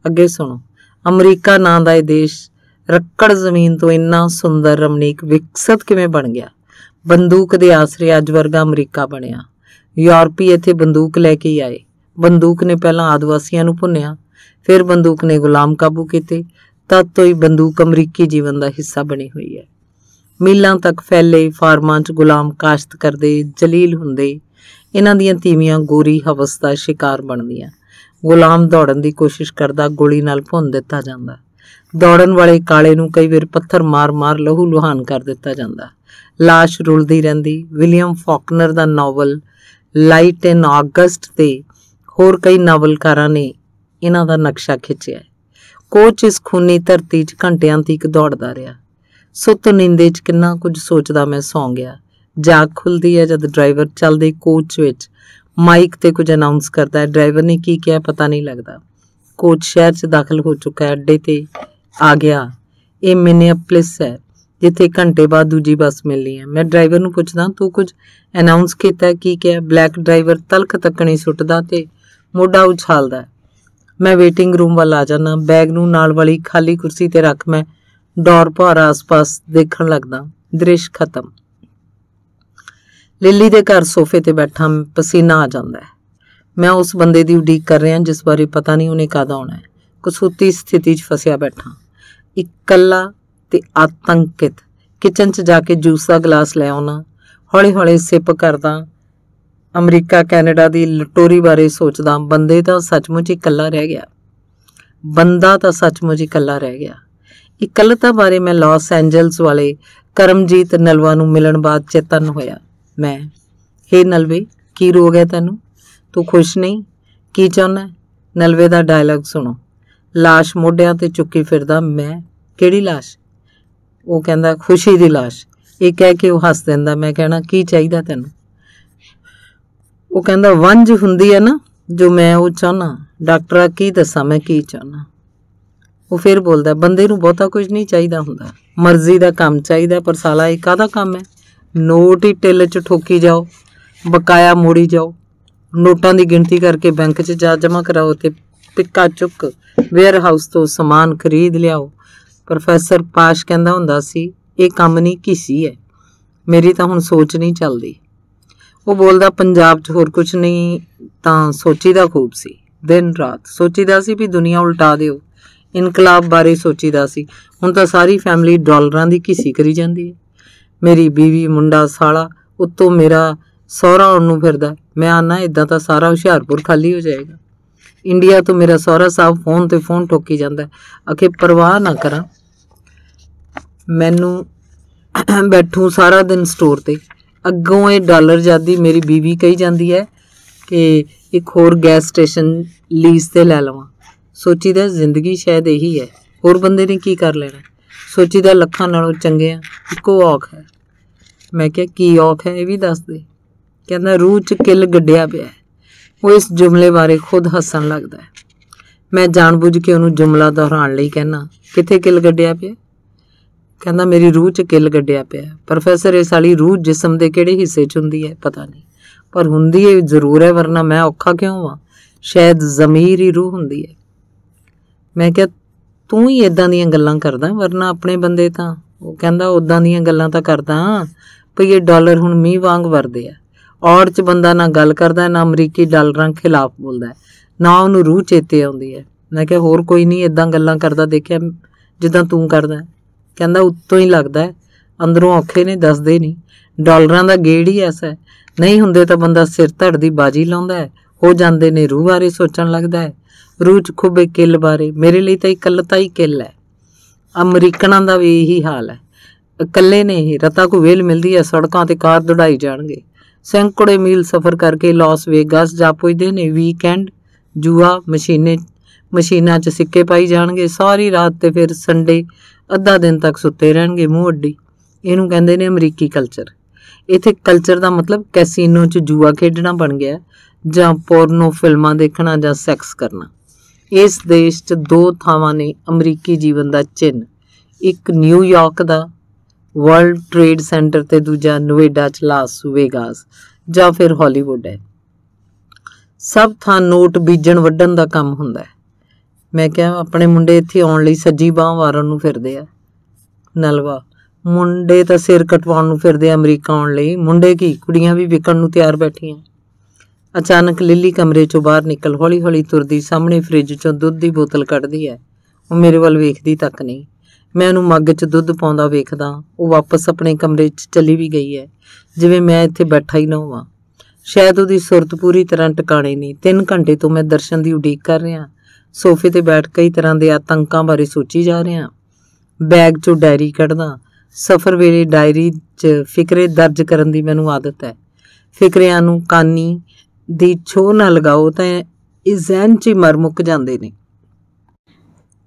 ਅੱਗੇ ਸੁਣੋ, ਅਮਰੀਕਾ ਨਾਂ ਦਾ ਇਹ ਦੇਸ਼ ਰੱਕੜ ਜ਼ਮੀਨ ਤੋਂ ਇੰਨਾ ਸੁੰਦਰ, ਰਮਣੀਕ, ਵਿਕਸਤ ਕਿਵੇਂ ਬਣ ਗਿਆ? ਬੰਦੂਕ ਦੇ ਆਸਰੇ ਅੱਜ ਵਰਗਾ ਅਮਰੀਕਾ ਬਣਿਆ। ਯੂਰਪੀ ਇੱਥੇ ਬੰਦੂਕ ਲੈ ਕੇ ਹੀ ਆਏ। ਬੰਦੂਕ ਨੇ ਪਹਿਲਾਂ ਆਦਿਵਾਸੀਆਂ ਨੂੰ ਭੁੰਨਿਆ, ਫਿਰ ਬੰਦੂਕ ਨੇ ਗੁਲਾਮ ਕਾਬੂ ਕੀਤੇ, ਤਦ ਤੋਂ ਹੀ ਬੰਦੂਕ ਅਮਰੀਕੀ ਜੀਵਨ ਦਾ ਹਿੱਸਾ ਬਣੀ ਹੋਈ ਹੈ। ਮੀਲਾਂ ਤੱਕ ਫੈਲੇ ਫਾਰਮਾਂ 'ਚ ਗੁਲਾਮ ਕਾਸ਼ਤ ਕਰਦੇ, ਜਲੀਲ ਹੁੰਦੇ ਇਹਨਾਂ ਦੀਆਂ ਤੀਵੀਆਂ ਗੋਰੀ ਹਵਸ ਦਾ ਸ਼ਿਕਾਰ ਬਣਦੀਆਂ। ਗੁਲਾਮ ਦੌੜਨ ਦੀ ਕੋਸ਼ਿਸ਼ ਕਰਦਾ, ਗੋਲੀ ਨਾਲ ਭੁੰਨ ਦਿੱਤਾ ਜਾਂਦਾ। ਦੌੜਨ ਵਾਲੇ ਕਾਲੇ ਨੂੰ ਕਈ ਵਾਰ ਪੱਥਰ ਮਾਰ-ਮਾਰ ਲਹੂ ਲੁਹਾਨ ਕਰ ਦਿੱਤਾ ਜਾਂਦਾ। লাশ ਰੁਲਦੀ ਰਹਿੰਦੀ। ਵਿਲੀਅਮ ਫੌਕਨਰ ਦਾ ਨਾਵਲ ਲਾਈਟ ਇਨ ਆਗਸਟ ਤੇ ਹੋਰ ਕਈ ਨਾਵਲਕਾਰਾਂ ਨੇ ਇਹਨਾਂ ਦਾ ਨਕਸ਼ਾ ਖਿੱਚਿਆ ਕੋਚ ਇਸ ਖੂਨੀ ਧਰਤੀ 'ਚ ਘੰਟਿਆਂ ਤੀਕ ਦੌੜਦਾ ਰਿਹਾ। ਸੁੱਤ ਨੀਂਦੇ 'ਚ ਕਿੰਨਾ ਕੁਝ ਸੋਚਦਾ ਮੈਂ ਸੌਂ ਗਿਆ। ਜਾਗ ਖੁੱਲਦੀ ਹੈ ਜਦ ਡਰਾਈਵਰ ਚੱਲਦੇ ਕੋਚ ਵਿੱਚ। ਮਾਈਕ ਤੇ ਕੁਝ ਅਨਾਉਂਸ ਕਰਦਾ ਹੈ। ਡਰਾਈਵਰ ਨੇ ਕੀ ਕਿਹਾ ਪਤਾ ਨਹੀਂ ਲੱਗਦਾ। ਕੋਚ ਸ਼ਹਿਰ 'ਚ ਦਾਖਲ ਹੋ ਚੁੱਕਾ ਹੈ। ਅੱਡੇ ਤੇ ਆ ਗਿਆ। ਇਹ ਮਿਨੀਐਪਲਿਸ ਹੈ, ਜਿੱਥੇ ਘੰਟੇ ਬਾਅਦ ਦੂਜੀ ਬੱਸ ਮਿਲਣੀ ਹੈ। ਮੈਂ ਡਰਾਈਵਰ ਨੂੰ ਪੁੱਛਦਾ, ਤੂੰ ਕੁਝ ਅਨਾਉਂਸ ਕੀਤਾ ਕੀ ਕਿਹਾ? ਬਲੈਕ ਡਰਾਈਵਰ ਤਲਖ ਤੱਕਣੀ ਸੁੱਟਦਾ ਤੇ ਮੋਢਾ ਉਛਾਲਦਾ ਮੈਂ ਵੇਟਿੰਗ ਰੂਮ ਵੱਲ ਆ ਜਾਣਾ ਬੈਗ ਨੂੰ ਨਾਲ ਵਾਲੀ ਖਾਲੀ ਕੁਰਸੀ ਤੇ ਰੱਖ ਮੈਂ ਡੌਰ ਭਾਰ ਆਸ-ਪਾਸ ਦੇਖਣ ਲੱਗਦਾ। ਦ੍ਰਿਸ਼ ਖਤਮ। ਲਿੱਲੀ ਦੇ ਘਰ ਸੋਫੇ ਤੇ ਬੈਠਾ ਪਸੀਨਾ ਆ ਜਾਂਦਾ ਹੈ। ਮੈਂ ਉਸ ਬੰਦੇ ਦੀ ਉਡੀਕ ਕਰ ਰਿਹਾ ਜਿਸ ਬਾਰੇ ਪਤਾ ਨਹੀਂ ਉਹਨੇ ਕਦ ਆਉਣਾ ਹੈ। ਕਸੂਤੀ ਸਥਿਤੀ 'ਚ ਫਸਿਆ ਬੈਠਾ। ਇਕੱਲਾ ਤੇ ਆਤੰਕਿਤ। ਕਿਚਨ 'ਚ ਜਾ ਕੇ ਜੂਸ ਦਾ ਗਲਾਸ ਲੈ ਆਉਣਾ। ਹੌਲੀ-ਹੌਲੀ ਸਿਪ ਕਰਦਾ। ਅਮਰੀਕਾ, ਕੈਨੇਡਾ ਦੀ ਲਟੋਰੀ ਬਾਰੇ ਸੋਚਦਾ। ਬੰਦੇ ਤਾਂ ਸੱਚਮੁੱਚ ਇਕੱਲਾ ਰਹਿ ਗਿਆ। ਬੰਦਾ ਤਾਂ ਸੱਚਮੁੱਚ ਇਕੱਲਾ ਰਹਿ ਗਿਆ। ਇਕੱਲਤਾ ਬਾਰੇ ਮੈਂ ਲਾਸ ਐਂਜਲਸ ਵਾਲੇ ਕਰਮਜੀਤ ਨਲਵਾ ਨੂੰ ਮਿਲਣ ਬਾਅਦ ਚੇਤਨ ਹੋਇਆ। ਮੈਂ ਹੇ ਨਲਵੇ ਕੀ ਰੋਗ ਹੈ ਤੈਨੂੰ ਤੂੰ ਖੁਸ਼ ਨਹੀਂ ਕੀ ਚਾਹੁੰਦਾ ਨਲਵੇ ਦਾ ਡਾਇਲੌਗ ਸੁਣੋ লাশ ਮੋਢਿਆਂ ਤੇ ਚੁੱਕੀ ਫਿਰਦਾ ਮੈਂ ਕਿਹੜੀ লাশ ਉਹ ਕਹਿੰਦਾ ਖੁਸ਼ੀ ਦੀ লাশ ਇਹ ਕਹਿ ਕੇ ਉਹ ਹੱਸ ਦਿੰਦਾ ਮੈਂ ਕਹਿਣਾ ਕੀ ਚਾਹੀਦਾ ਤੈਨੂੰ ਉਹ ਕਹਿੰਦਾ ਵੰਜ ਹੁੰਦੀ ਹੈ ਨਾ ਜੋ ਮੈਂ ਉਹ ਚਾਹਨਾ ਡਾਕਟਰਾ ਕੀ ਦੱਸਾਂ ਮੈਂ ਕੀ ਚਾਹਨਾ ਉਹ ਫਿਰ ਬੋਲਦਾ ਬੰਦੇ ਨੂੰ ਬਹੁਤਾ ਕੁਝ ਨਹੀਂ ਚਾਹੀਦਾ ਹੁੰਦਾ ਮਰਜ਼ੀ ਦਾ ਕੰਮ ਚਾਹੀਦਾ ਪਰ ਸਾਲਾ ਇਹ ਕਾਹਦਾ ਕੰਮ ਹੈ ਨੋਟ ਹੀ ਟਿੱਲ 'ਚ ਠੋਕੀ ਜਾਓ, ਬਕਾਇਆ ਮੋੜੀ ਜਾਓ। ਨੋਟਾਂ ਦੀ ਗਿਣਤੀ ਕਰਕੇ ਬੈਂਕ 'ਚ ਜਾ ਜਮ੍ਹਾਂ ਕਰਾਓ ਤੇ ਪਿੱਕਾ ਚੁੱਕ ਵੇਅਰ ਹਾਊਸ ਤੋਂ ਸਮਾਨ ਖਰੀਦ ਲਿਆਓ। ਪ੍ਰੋਫੈਸਰ ਪਾਸ਼ ਕਹਿੰਦਾ ਹੁੰਦਾ ਸੀ, ਇਹ ਕੰਮ ਨਹੀਂ ਕੀਸੀ ਹੈ ਮੇਰੀ ਤਾਂ ਹੁਣ ਸੋਚ ਨਹੀਂ ਚੱਲਦੀ। ਉਹ ਬੋਲਦਾ, ਪੰਜਾਬ 'ਚ ਹੋਰ ਕੁਝ ਨਹੀਂ, ਤਾਂ ਸੋਚੀਦਾ ਖੂਬ ਸੀ। ਦਿਨ ਰਾਤ ਸੋਚੀਦਾ ਸੀ ਵੀ ਦੁਨੀਆ ਉਲਟਾ ਦਿਓ। ਇਨਕਲਾਬ ਬਾਰੇ ਸੋਚੀਦਾ ਸੀ। ਹੁਣ ਤਾਂ ਸਾਰੀ ਫੈਮਿਲੀ ਡਾਲਰਾਂ ਦੀ ਕੀਸੀ ਕਰੀ ਜਾਂਦੀ ਹੈ ਮੇਰੀ ਬੀਵੀ, ਮੁੰਡਾ, ਸਾਲਾ, ਉੱਤੋਂ ਮੇਰਾ ਸਹੁਰਾ ਉਹਨੂੰ ਫਿਰਦਾ। ਮੈਂ ਆਨਾ ਇਦਾਂ ਤਾਂ ਸਾਰਾ ਹੁਸ਼ਿਆਰਪੁਰ ਖਾਲੀ ਹੋ ਜਾਏਗਾ। ਇੰਡੀਆ ਤੋਂ ਮੇਰਾ ਸਹੁਰਾ ਸਾਹਿਬ ਫੋਨ ਤੇ ਫੋਨ ਠੋਕੀ ਜਾਂਦਾ ਅਖੇ ਪਰਵਾਹ ਨਾ ਕਰਾਂ। ਮੈਨੂੰ ਬੈਠੂ ਸਾਰਾ ਦਿਨ ਸਟੋਰ ਤੇ। ਅੱਗੋਂ ਇਹ ਡਾਲਰ ਜਾਦੀ ਮੇਰੀ ਬੀਵੀ ਕਹੀ ਜਾਂਦੀ ਹੈ ਕਿ ਇੱਕ ਹੋਰ ਗੈਸ ਸਟੇਸ਼ਨ ਲੀਜ਼ ਤੇ ਲੈ ਲਵਾਂ। ਸੋਚੀਦਾ ਜ਼ਿੰਦਗੀ ਸ਼ਾਇਦ ਇਹੀ ਹੈ। ਹੋਰ ਬੰਦੇ ਨੇ ਕੀ ਕਰ ਲੈਣਾ? ਸੋਚੀਦਾ ਲੱਖਾਂ ਨਾਲੋਂ ਚੰਗੇ ਆ। ਇੱਕੋ ਔਖ ਹੈ। ਮੈਂ ਕਿਹਾ, ਕੀ ਔਖ ਹੈ? ਇਹ ਵੀ ਦੱਸ ਦੇ। ਕਹਿੰਦਾ, ਰੂਹ ਚ ਕਿੱਲ ਗੱਡਿਆ ਪਿਆ ਉਹ ਇਸ ਜੁਮਲੇ ਬਾਰੇ ਖੁਦ ਹੱਸਣ ਲੱਗਦਾ ਹੈ। ਮੈਂ ਜਾਣਬੁੱਝ ਕੇ ਉਹਨੂੰ ਜੁਮਲਾ ਦੁਹਰਾਉਣ ਲਈ ਕਹਿਣਾ ਕਿੱਥੇ ਕਿੱਲ ਗੱਡਿਆ ਪਿਆ? ਕਹਿੰਦਾ, ਮੇਰੀ ਰੂਹ 'ਚ ਕਿੱਲ ਗੱਡਿਆ ਪਿਆ ਪ੍ਰੋਫੈਸਰ ਇਹ ਸਾਲੀ ਰੂਹ ਜਿਸਮ ਦੇ ਕਿਹੜੇ ਹਿੱਸੇ 'ਚ ਹੁੰਦੀ ਹੈ, ਪਤਾ ਨਹੀਂ। ਪਰ ਹੁੰਦੀ ਇਹ ਜ਼ਰੂਰ ਹੈ, ਵਰਨਾ ਮੈਂ ਔਖਾ ਕਿਉਂ ਹਾਂ? ਸ਼ਾਇਦ ਜ਼ਮੀਰ ਹੀ ਰੂਹ ਹੁੰਦੀ ਹੈ। ਮੈਂ ਕਿਹਾ ਤੂੰ ਹੀ ਇਦਾਂ ਦੀਆਂ ਗੱਲਾਂ ਕਰਦਾ, ਵਰਨਾ ਆਪਣੇ ਬੰਦੇ ਤਾਂ, ਉਹ ਕਹਿੰਦਾ ਉਦਾਂ ਦੀਆਂ ਗੱਲਾਂ ਤਾਂ ਕਰਦਾ ਭਈ ਇਹ ਡਾਲਰ ਹੁਣ ਮੀਂਹ ਵਾਂਗ ਵਰਦੇ ਆ। ਔੜ 'ਚ ਬੰਦਾ ਨਾ ਗੱਲ ਕਰਦਾ, ਨਾ ਅਮਰੀਕੀ ਡਾਲਰਾਂ ਖਿਲਾਫ ਬੋਲਦਾ। ਨਾ ਉਹਨੂੰ ਰੂਹ ਚੇਤੇ ਆਉਂਦੀ ਹੈ। ਮੈਂ ਕਿਹਾ ਹੋਰ ਕੋਈ ਨਹੀਂ ਇਦਾਂ ਗੱਲਾਂ ਕਰਦਾ ਦੇਖਿਆ, ਜਿੱਦਾਂ ਤੂੰ ਕਰਦਾ। ਕਹਿੰਦਾ ਉੱਤੋਂ ਹੀ ਲੱਗਦਾ ਅੰਦਰੋਂ ਔਖੇ ਨੇ, ਦੱਸਦੇ ਨਹੀਂ। ਡਾਲਰਾਂ ਦਾ ਗੇੜ ਹੀ ਐਸਾ ਨਹੀਂ ਹੁੰਦੇ ਤਾਂ ਬੰਦਾ ਸਿਰ ਧੜ ਦੀ ਬਾਜੀ ਲਾਉਂਦਾ ਹੋ। ਜਾਂਦੇ ਨੇ ਰੂਹ ਬਾਰੇ ਸੋਚਣ ਲੱਗਦਾ ਹੈ। ਰੂਹ 'ਚ ਖੁੱਬੇ ਕਿੱਲ ਬਾਰੇ। ਮੇਰੇ ਲਈ ਤਾਂ ਇਕੱਲਤਾ ਹੀ ਕਿੱਲ ਹੈ। ਅਮਰੀਕਨਾਂ ਦਾ ਵੀ ਇਹੀ ਹਾਲ ਹੈ। ਇਕੱਲੇ ਨੇ ਹੀ ਰਤਾ ਕੋ ਵੇਲ ਮਿਲਦੀ ਹੈ, ਸੜਕਾਂ ਤੇ ਕਾਰ ਦੌੜਾਈ ਜਾਣਗੇ। ਸੈਂਕੜੇ ਮੀਲ ਸਫ਼ਰ ਕਰਕੇ ਲਾਸ ਵੇਗਾਸ ਜਾ ਪੁੱਜਦੇ ਨੇ। ਵੀਕਐਂਡ ਜੂਆ ਮਸ਼ੀਨੇ, ਮਸ਼ੀਨਾਂ 'ਚ ਸਿੱਕੇ ਪਾਈ ਜਾਣਗੇ। ਸਾਰੀ ਰਾਤ ਤੇ ਫਿਰ ਸੰਡੇ ਅੱਧਾ ਦਿਨ ਤੱਕ ਸੁੱਤੇ ਰਹਿਣਗੇ ਮੂੰਹ ਅੱਡੀ। ਇਹਨੂੰ ਕਹਿੰਦੇ ਨੇ ਅਮਰੀਕੀ ਕਲਚਰ। ਇਥੇ ਕਲਚਰ ਦਾ ਮਤਲਬ ਕੈਸੀਨੋ 'ਚ ਜੂਆ ਖੇਡਣਾ ਬਣ ਗਿਆ ਜਾਂ ਪੋਰਨੋ ਫਿਲਮਾਂ ਦੇਖਣਾ ਜਾਂ ਸੈਕਸ ਕਰਨਾ। ਇਸ ਦੇਸ਼ 'ਚ ਦੋ ਥਾਵਾਂ ਨੇ ਅਮਰੀਕੀ ਜੀਵਨ ਦਾ ਚਿੰਨ ਇੱਕ ਨਿਊਯਾਰਕ ਦਾ, ਵਰਲਡ ਟ੍ਰੇਡ ਸੈਂਟਰ ਤੇ ਦੂਜਾ ਨੋਇਡਾ 'ਚ ਲਾਸ ਵੇਗਾਸ, ਜਾਂ ਫਿਰ ਹਾਲੀਵੁੱਡ ਹੈ। ਸਭ ਥਾਂ ਨੋਟ ਬੀਜਣ ਵੱਢਣ ਦਾ ਕੰਮ ਹੁੰਦਾ ਹੈ। ਮੈਂ ਕਿਹਾ, ਆਪਣੇ ਮੁੰਡੇ ਇੱਥੇ ਆਉਣ ਲਈ ਸੱਜੀ ਬਾਹ ਵਾਰਨ ਨੂੰ ਫਿਰਦੇ ਆ। ਨਲਵਾ, ਮੁੰਡੇ ਤਾਂ ਸਿਰ ਕਟਵਾਉਣ ਨੂੰ ਫਿਰਦੇ ਆ ਅਮਰੀਕਾ ਆਉਣ ਲਈ। ਮੁੰਡੇ ਕੀ, ਕੁੜੀਆਂ ਵੀ ਵਿਕਣ ਨੂੰ ਤਿਆਰ ਬੈਠੀਆਂ। ਅਚਾਨਕ ਲਿੱਲੀ ਕਮਰੇ ਚੋਂ ਬਾਹਰ ਨਿਕਲ ਹੌਲੀ-ਹੌਲੀ ਤੁਰਦੀ ਸਾਹਮਣੇ ਫ੍ਰਿਜ ਚੋਂ ਦੁੱਧ ਦੀ ਬੋਤਲ ਕੱਢਦੀ ਹੈ। ਉਹ ਮੇਰੇ ਵੱਲ ਵੇਖਦੀ ਤੱਕ ਨਹੀਂ। ਮੈਂ ਉਹਨੂੰ ਮੱਗ 'ਚ ਦੁੱਧ ਪਾਉਂਦਾ ਵੇਖਦਾ, ਉਹ ਵਾਪਸ ਆਪਣੇ ਕਮਰੇ 'ਚ ਚਲੀ ਵੀ ਗਈ ਹੈ, ਜਿਵੇਂ ਮੈਂ ਇੱਥੇ ਬੈਠਾ ਹੀ ਨਾ ਹੋਵਾਂ। ਸ਼ਾਇਦ ਉਹਦੀ ਸੁਰਤ ਪੂਰੀ ਤਰ੍ਹਾਂ ਟਿਕਾਣੇ ਨਹੀਂ। 3 ਘੰਟੇ ਤੋਂ ਮੈਂ ਦਰਸ਼ਨ ਦੀ ਉਡੀਕ ਕਰ ਰਿਹਾ ਸੋਫੇ ਤੇ ਬੈਠ ਕਈ ਤਰ੍ਹਾਂ ਦੇ ਆਤੰਕਾਂ ਬਾਰੇ ਸੋਚੀ ਜਾ ਰਿਹਾ ਬੈਗ 'ਚੋਂ ਡਾਇਰੀ ਕੱਢਦਾ। ਸਫ਼ਰ ਵੇਲੇ ਡਾਇਰੀ 'ਚ ਫਿਕਰੇ ਦਰਜ ਕਰਨ ਦੀ ਮੈਨੂੰ ਆਦਤ ਹੈ। ਫਿਕਰਿਆਂ ਨੂੰ ਕਾਨੀ ਦੀ ਛੋਹ ਨਾ ਲਗਾਓ ਤਾਂ ਇਹ ਜ਼ਹਿਨ 'ਚ ਹੀ ਮਰ ਮੁੱਕ ਜਾਂਦੇ ਨੇ।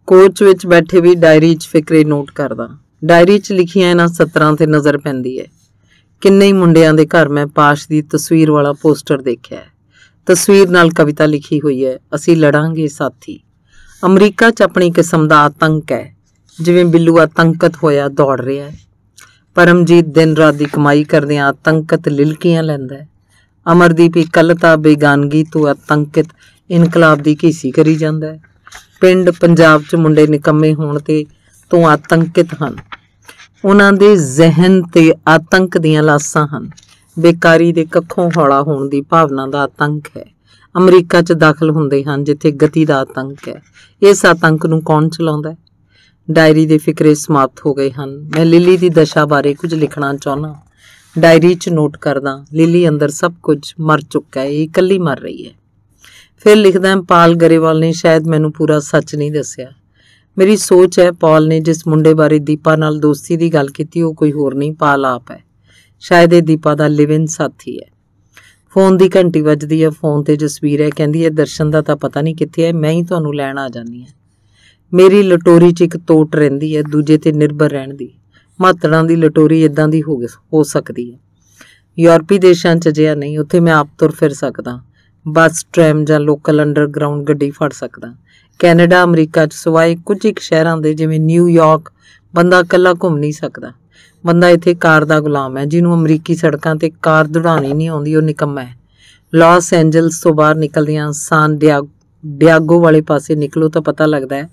ਕੋਚ ਵਿੱਚ ਬੈਠੇ ਵੀ ਡਾਇਰੀ 'ਚ ਫਿਕਰੇ ਨੋਟ ਕਰਦਾ। ਡਾਇਰੀ 'ਚ ਲਿਖੀਆਂ ਇਹਨਾਂ ਸਤਰਾਂ ਤੇ ਨਜ਼ਰ ਪੈਂਦੀ ਹੈ। ਕਿੰਨੇ ਹੀ ਮੁੰਡਿਆਂ ਦੇ ਘਰ ਮੈਂ ਪਾਸ਼ ਦੀ ਤਸਵੀਰ ਵਾਲਾ ਪੋਸਟਰ ਦੇਖਿਆ ਤਸਵੀਰ ਨਾਲ ਕਵਿਤਾ ਲਿਖੀ ਹੋਈ ਹੈ, ਅਸੀਂ ਲੜਾਂਗੇ ਸਾਥੀ। ਅਮਰੀਕਾ 'ਚ ਆਪਣੀ ਕਿਸਮ ਦਾ ਆਤੰਕ ਹੈ, ਜਿਵੇਂ ਬਿੱਲੂ ਆਤੰਕਤ ਹੋਇਆ ਦੌੜ ਰਿਹਾ ਹੈ। ਪਰਮਜੀਤ ਦਿਨ ਰਾਤ ਦੀ ਕਮਾਈ ਕਰਦਿਆਂ ਆਤੰਕਤ ਲਿਲਕੀਆਂ ਲੈਂਦਾ ਹੈ। ਅਮਰਦੀਪ ਇਕੱਲਤਾ, ਬੇਗਾਨਗੀ ਤੋਂ ਆਤੰਕਿਤ ਇਨਕਲਾਬ ਦੀ ਕੀਸੀ ਕਰੀ ਜਾਂਦਾ ਹੈ। ਪਿੰਡ ਪੰਜਾਬ 'ਚ ਮੁੰਡੇ ਨਿਕੰਮੇ ਹੋਣ ਤੇ ਤੋਂ ਆਤੰਕਿਤ ਹਨ। ਉਹਨਾਂ ਦੇ ਜ਼ਿਹਨ ਤੇ ਆਤੰਕ ਦੀਆਂ ਲਾਸਾਂ ਹਨ। ਬੇਕਾਰੀ ਦੇ ਕੱਖੋਂ ਹੌਲਾ ਹੋਣ ਦੀ ਭਾਵਨਾ ਦਾ ਆਤੰਕ ਹੈ। ਅਮਰੀਕਾ 'ਚ ਦਾਖਲ ਹੁੰਦੇ ਹਨ ਜਿੱਥੇ ਗਤੀ ਦਾ ਆਤੰਕ ਹੈ। ਇਸ ਆਤੰਕ ਨੂੰ ਕੌਣ ਚਲਾਉਂਦਾ ਹੈ? ਡਾਇਰੀ ਦੇ ਫਿਕਰੇ ਸਮਾਪਤ ਹੋ ਗਏ ਹਨ। ਮੈਂ ਲਿਲੀ ਦੀ ਦਸ਼ਾ ਬਾਰੇ ਕੁਝ ਲਿਖਣਾ ਚਾਹੁੰਦਾ ਡਾਇਰੀ 'ਚ ਨੋਟ ਕਰਦਾ, ਲਿਲੀ ਅੰਦਰ ਸਭ ਕੁਝ ਮਰ ਚੁੱਕਾ ਹੈ, ਇਹ ਇਕੱਲੀ ਮਰ ਰਹੀ ਹੈ। ਫਿਰ ਲਿਖਦਾ, ਪਾਲ ਗਰੇਵਾਲ ਨੇ ਸ਼ਾਇਦ ਮੈਨੂੰ ਪੂਰਾ ਸੱਚ ਨਹੀਂ ਦੱਸਿਆ। ਮੇਰੀ ਸੋਚ ਹੈ, ਪਾਲ ਨੇ ਜਿਸ ਮੁੰਡੇ ਬਾਰੇ ਦੀਪਾ ਨਾਲ ਦੋਸਤੀ ਦੀ ਗੱਲ ਕੀਤੀ, ਉਹ ਕੋਈ ਹੋਰ ਨਹੀਂ, ਪਾਲ ਆਪ ਹੈ। ਸ਼ਾਇਦ ਇਹ ਦੀਪਾ ਦਾ ਲਿਵ ਸਾਥੀ ਹੈ। ਫੋਨ ਦੀ ਘੰਟੀ ਵੱਜਦੀ ਹੈ, ਫੋਨ ਤੇ ਜਸਵੀਰ ਹੈ, ਕਹਿੰਦੀ ਹੈ, ਦਰਸ਼ਨ ਦਾ ਤਾਂ ਪਤਾ ਨਹੀਂ ਕਿੱਥੇ ਹੈ, ਮੈਂ ਹੀ ਤੁਹਾਨੂੰ ਲੈਣ ਆ ਜਾਂਦੀ ਹਾਂ। ਮੇਰੀ ਲਟੋਰੀ 'ਚ ਇੱਕ ਤੋਟ ਰਹਿੰਦੀ ਹੈ, ਦੂਜੇ ਤੇ ਨਿਰਭਰ ਰਹਿਣ ਦੀ। ਮਾਤੜਾਂ ਦੀ ਲਟੋਰੀ ਇਦਾਂ ਦੀ ਹੋ ਹੋ ਸਕਦੀ ਹੈ। ਯੂਰਪੀ ਦੇਸ਼ਾਂ 'ਚ ਜਿਆ ਨਹੀਂ, ਉੱਥੇ ਮੈਂ ਆਪ ਤੁਰ ਫਿਰ ਸਕਦਾ। ਬੱਸ ਟ੍ਰੈਮ ਜਾਂ ਲੋਕਲ ਅੰਡਰਗਰਾਉਂਡ ਗੱਡੀ ਫੜ ਸਕਦਾ। ਕੈਨੇਡਾ, ਅਮਰੀਕਾ 'ਚ ਸਵਾਈ ਕੁਝ ਇੱਕ ਸ਼ਹਿਰਾਂ ਦੇ ਜਿਵੇਂ ਨਿਊਯਾਰਕ ਬੰਦਾ ਇਕੱਲਾ ਘੁੰਮ ਨਹੀਂ ਸਕਦਾ। ਬੰਦਾ ਇੱਥੇ ਕਾਰ ਦਾ ਗੁਲਾਮ ਹੈ, ਜਿਹਨੂੰ ਅਮਰੀਕੀ ਸੜਕਾਂ ਤੇ ਕਾਰ ਦੌੜਾਣੀ ਨਹੀਂ ਆਉਂਦੀ, ਉਹ ਨਿਕੰਮਾ ਹੈ। ਲਾਸ ਐਂਜਲਸ ਤੋਂ ਬਾਹਰ ਨਿਕਲਦੀਆਂ ਸਾਨ ਡਿਆਗੋ ਵਾਲੇ ਪਾਸੇ ਨਿਕਲੋ ਤਾਂ ਪਤਾ ਲੱਗਦਾ ਹੈ,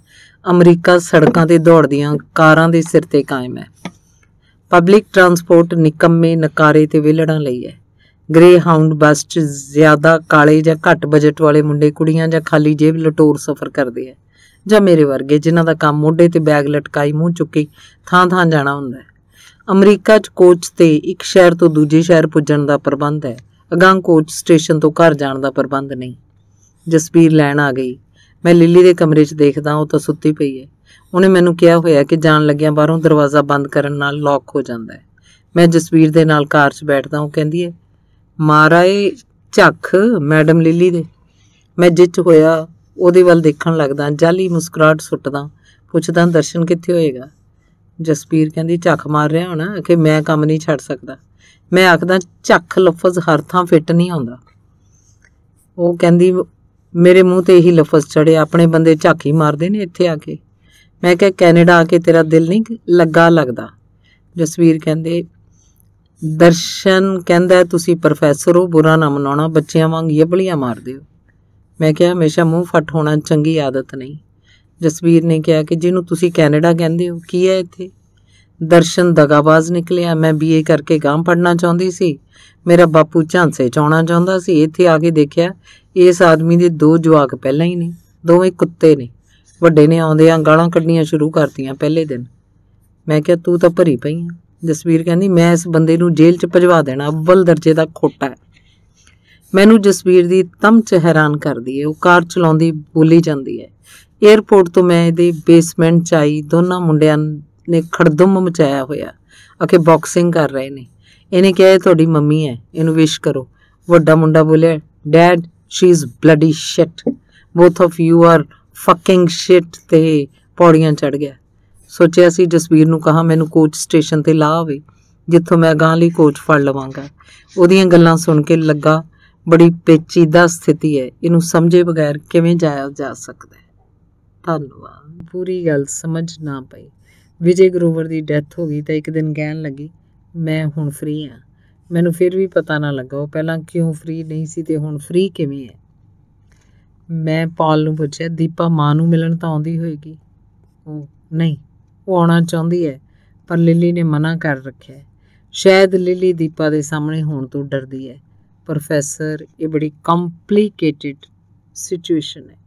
ਅਮਰੀਕਾ ਸੜਕਾਂ ਤੇ ਦੌੜਦੀਆਂ ਕਾਰਾਂ ਦੇ ਸਿਰ ਤੇ ਕਾਇਮ ਹੈ। ਪਬਲਿਕ ਟਰਾਂਸਪੋਰਟ ਨਿਕੰਮੇ, ਨਕਾਰੇ ਤੇ ਵਿਲੜਾਂ ਲਈ ਹੈ। ਗ੍ਰੇ ਹਾਊਂਡ ਬੱਸ 'ਚ ਜ਼ਿਆਦਾ ਕਾਲੇ ਜਾਂ ਘੱਟ ਬਜਟ ਵਾਲੇ ਮੁੰਡੇ, ਕੁੜੀਆਂ ਜਾਂ ਖਾਲੀ ਜੇਬ ਲਟੋਰ ਸਫ਼ਰ ਕਰਦੇ ਆ ਜਾਂ ਮੇਰੇ ਵਰਗੇ, ਜਿਨ੍ਹਾਂ ਦਾ ਕੰਮ ਮੋਢੇ ਤੇ ਬੈਗ ਲਟਕਾਈ, ਮੂੰਹ ਚੁੱਕੀ ਥਾਂ-ਥਾਂ ਜਾਣਾ ਹੁੰਦਾ ਹੈ। ਅਮਰੀਕਾ 'ਚ ਕੋਚ ਤੇ ਇੱਕ ਸ਼ਹਿਰ ਤੋਂ ਦੂਜੇ ਸ਼ਹਿਰ ਪੁੱਜਣ ਦਾ ਪ੍ਰਬੰਧ ਹੈ। ਅਗਾਂ ਕੋਚ ਸਟੇਸ਼ਨ ਤੋਂ ਘਰ ਜਾਣ ਦਾ ਪ੍ਰਬੰਧ ਨਹੀਂ। ਜਸਵੀਰ ਲੈਣ ਆ ਗਈ। ਮੈਂ ਲਿੱਲੀ ਦੇ ਕਮਰੇ 'ਚ ਦੇਖਦਾ ਉਹ ਤਾਂ ਸੁੱਤੀ ਪਈ ਹੈ। ਉਹਨੇ ਮੈਨੂੰ ਕਿਹਾ ਹੋਇਆ ਕਿ ਜਾਣ ਲੱਗਿਆਂ ਬਾਹਰੋਂ ਦਰਵਾਜ਼ਾ ਬੰਦ ਕਰਨ ਨਾਲ ਲੌਕ ਹੋ ਜਾਂਦਾ ਹੈ। ਮੈਂ ਜਸਵੀਰ ਦੇ ਨਾਲ ਕਾਰ 'ਚ ਬੈਠਦਾ ਉਹ ਕਹਿੰਦੀ ਹੈ, ਮਾਰਾਏ ਝੱਖ ਮੈਡਮ ਲਿਲੀ ਦੇ। ਮੈਂ ਜਿੱਚ ਹੋਇਆ ਉਹਦੇ ਵੱਲ ਦੇਖਣ ਲੱਗਦਾ, ਜਾਲੀ ਮੁਸਕਰਾਹਟ ਸੁੱਟਦਾ, ਪੁੱਛਦਾ, ਦਰਸ਼ਨ ਕਿੱਥੇ ਹੋਏਗਾ? ਜਸਵੀਰ ਕਹਿੰਦੀ, ਝੱਖ ਮਾਰ ਰਿਹਾ ਹੋਣਾ, ਕਿ ਮੈਂ ਕੰਮ ਨਹੀਂ ਛੱਡ ਸਕਦਾ। ਮੈਂ ਆਖਦਾ, ਝੱਖ ਲਫ਼ਜ਼ ਹਰ ਥਾਂ ਫਿੱਟ ਨਹੀਂ ਆਉਂਦਾ। ਉਹ ਕਹਿੰਦੀ, ਮੇਰੇ ਮੂੰਹ ਤੇ ਇਹੀ ਲਫ਼ਜ਼ ਚੜਿਆ ਆਪਣੇ ਬੰਦੇ ਝਾਕੀ ਮਾਰਦੇ ਨੇ ਇੱਥੇ ਆ ਕੇ। ਮੈਂ ਕਿਹਾ, ਕੈਨੇਡਾ ਆ ਕੇ ਤੇਰਾ ਦਿਲ ਨਹੀਂ ਲੱਗਾ ਲੱਗਦਾ? ਜਸਵੀਰ ਕਹਿੰਦੇ, ਦਰਸ਼ਨ ਕਹਿੰਦਾ, ਤੁਸੀਂ ਪ੍ਰੋਫੈਸਰ ਹੋ, ਬੁਰਾ ਨਾ ਮਨਾਉਣਾ, ਬੱਚਿਆਂ ਵਾਂਗ ਯਬਲੀਆਂ ਮਾਰਦੇ ਹੋ ਮੈਂ ਕਿਹਾ, ਹਮੇਸ਼ਾ ਮੂੰਹ ਫੱਟ ਹੋਣਾ, ਚੰਗੀ ਆਦਤ ਨਹੀਂ। ਜਸਵੀਰ ਨੇ ਕਿਹਾ ਕਿ, ਜਿਹਨੂੰ ਤੁਸੀਂ ਕੈਨੇਡਾ ਕਹਿੰਦੇ ਹੋ, ਕੀ ਹੈ ਇੱਥੇ? ਦਰਸ਼ਨ ਦਗਾਬਾਜ਼ ਨਿਕਲਿਆ, ਮੈਂ ਬੀਏ ਕਰਕੇ ਗਾਂ ਪੜਨਾ ਚਾਹੁੰਦੀ ਸੀ। ਮੇਰਾ ਬਾਪੂ ਝਾਂਸੇ ਚ ਆਉਣਾ ਚਾਹੁੰਦਾ ਸੀ। ਇੱਥੇ ਆ ਕੇ ਦੇਖਿਆ, ਇਸ ਆਦਮੀ ਦੇ ਦੋ ਜਵਾਕ ਪਹਿਲਾਂ ਹੀ ਨੇ, ਦੋਵੇਂ ਕੁੱਤੇ ਨੇ। ਵੱਡੇ ਨੇ ਆਉਂਦਿਆਂ ਗਾਲਾਂ ਕੱਢਣੀਆਂ ਸ਼ੁਰੂ ਕਰਤੀਆਂ ਪਹਿਲੇ ਦਿਨ। ਮੈਂ ਕਿਹਾ, ਤੂੰ ਤਾਂ ਭਰੀ ਪਈ ਆ। ਜਸਵੀਰ ਕਹਿੰਦੀ, ਮੈਂ ਇਸ ਬੰਦੇ ਨੂੰ ਜੇਲ੍ਹ 'ਚ ਭਜਵਾ ਦੇਣਾ, ਅਵਲ ਦਰਜੇ ਦਾ ਖੋਟਾ ਹੈ। ਮੈਨੂੰ ਜਸਵੀਰ ਦੀ ਤਮ ਚ ਹੈਰਾਨ ਕਰਦੀ ਹੈ, ਉਹ ਕਾਰ ਚਲਾਉਂਦੀ ਬੋਲੀ ਜਾਂਦੀ ਹੈ। 에ਅਰਪੋਰਟ ਤੋਂ ਮੈਂ ਇਹਦੇ ਬੇਸਮੈਂਟ 'ਚ ਆਈ, ਦੋਨਾਂ ਮੁੰਡਿਆਂ ਨੇ ਖੜਦੁੰਮ ਮਚਾਇਆ ਹੋਇਆ। ਅਕੇ ਬਾਕਸਿੰਗ ਕਰ ਰਹੇ ਨੇ। ਇਹਨੇ ਕਿਹਾ, ਇਹ ਤੁਹਾਡੀ ਮੰਮੀ ਹੈ, ਇਹਨੂੰ ਵਿਸ਼ ਕਰੋ। ਵੱਡਾ ਮੁੰਡਾ ਬੋਲਿਆ dad she is bloody shit both of you are fucking shit ਤੇ ਪੌੜੀਆਂ ਚੜ ਗਿਆ। ਸੋਚਿਆ ਸੀ, ਜਸਵੀਰ ਨੂੰ ਕਹਾ ਮੈਨੂੰ ਕੋਚ ਸਟੇਸ਼ਨ ਤੇ ਲਾ ਆਵੇ, ਜਿੱਥੋਂ ਮੈਂ ਅਗਾਂਹ ਲਈ ਕੋਚ ਫੜ ਲਵਾਂਗਾ। ਉਹਦੀਆਂ ਗੱਲਾਂ ਸੁਣ ਕੇ ਲੱਗਾ, ਬੜੀ ਪੇਚੀਦਾ ਸਥਿਤੀ ਹੈ। ਇਹਨੂੰ ਸਮਝੇ ਬਗੈਰ ਕਿਵੇਂ ਜਾਇਆ ਜਾ ਸਕਦਾ ਹੈ? ਧੰਨਵਾਦ। ਪੂਰੀ ਗੱਲ ਸਮਝ ਨਾ ਪਈ। ਵਿਜੇ ਗਰੋਵਰ ਦੀ ਡੈਥ ਹੋ ਗਈ ਤਾਂ ਇੱਕ ਦਿਨ ਕਹਿਣ ਲੱਗੀ, ਮੈਂ ਹੁਣ ਫ੍ਰੀ ਹਾਂ। ਮੈਨੂੰ ਫਿਰ ਵੀ ਪਤਾ ਨਾ ਲੱਗਾ, ਉਹ ਪਹਿਲਾਂ ਕਿਉਂ ਫ੍ਰੀ ਨਹੀਂ ਸੀ ਤੇ ਹੁਣ ਫ੍ਰੀ ਕਿਵੇਂ ਹੈ? ਮੈਂ ਪਾਲ ਨੂੰ ਪੁੱਛਿਆ, ਦੀਪਾ ਮਾਂ ਨੂੰ ਮਿਲਣ ਤਾਂ ਆਉਂਦੀ ਹੋਏਗੀ। ਉਹ ਨਹੀਂ, ਉਹ ਆਉਣਾ ਚਾਹੁੰਦੀ ਹੈ, ਪਰ ਲਿਲੀ ਨੇ ਮਨਾ ਕਰ ਰੱਖਿਆ ਸ਼ਾਇਦ ਲਿਲੀ ਦੀਪਾ ਦੇ ਸਾਹਮਣੇ ਹੋਣ ਤੋਂ ਡਰਦੀ ਹੈ। ਪ੍ਰੋਫੈਸਰ, ਇਹ ਬੜੀ ਕੰਪਲਿਕੇਟਿਡ ਸਿਚੁਏਸ਼ਨ ਹੈ।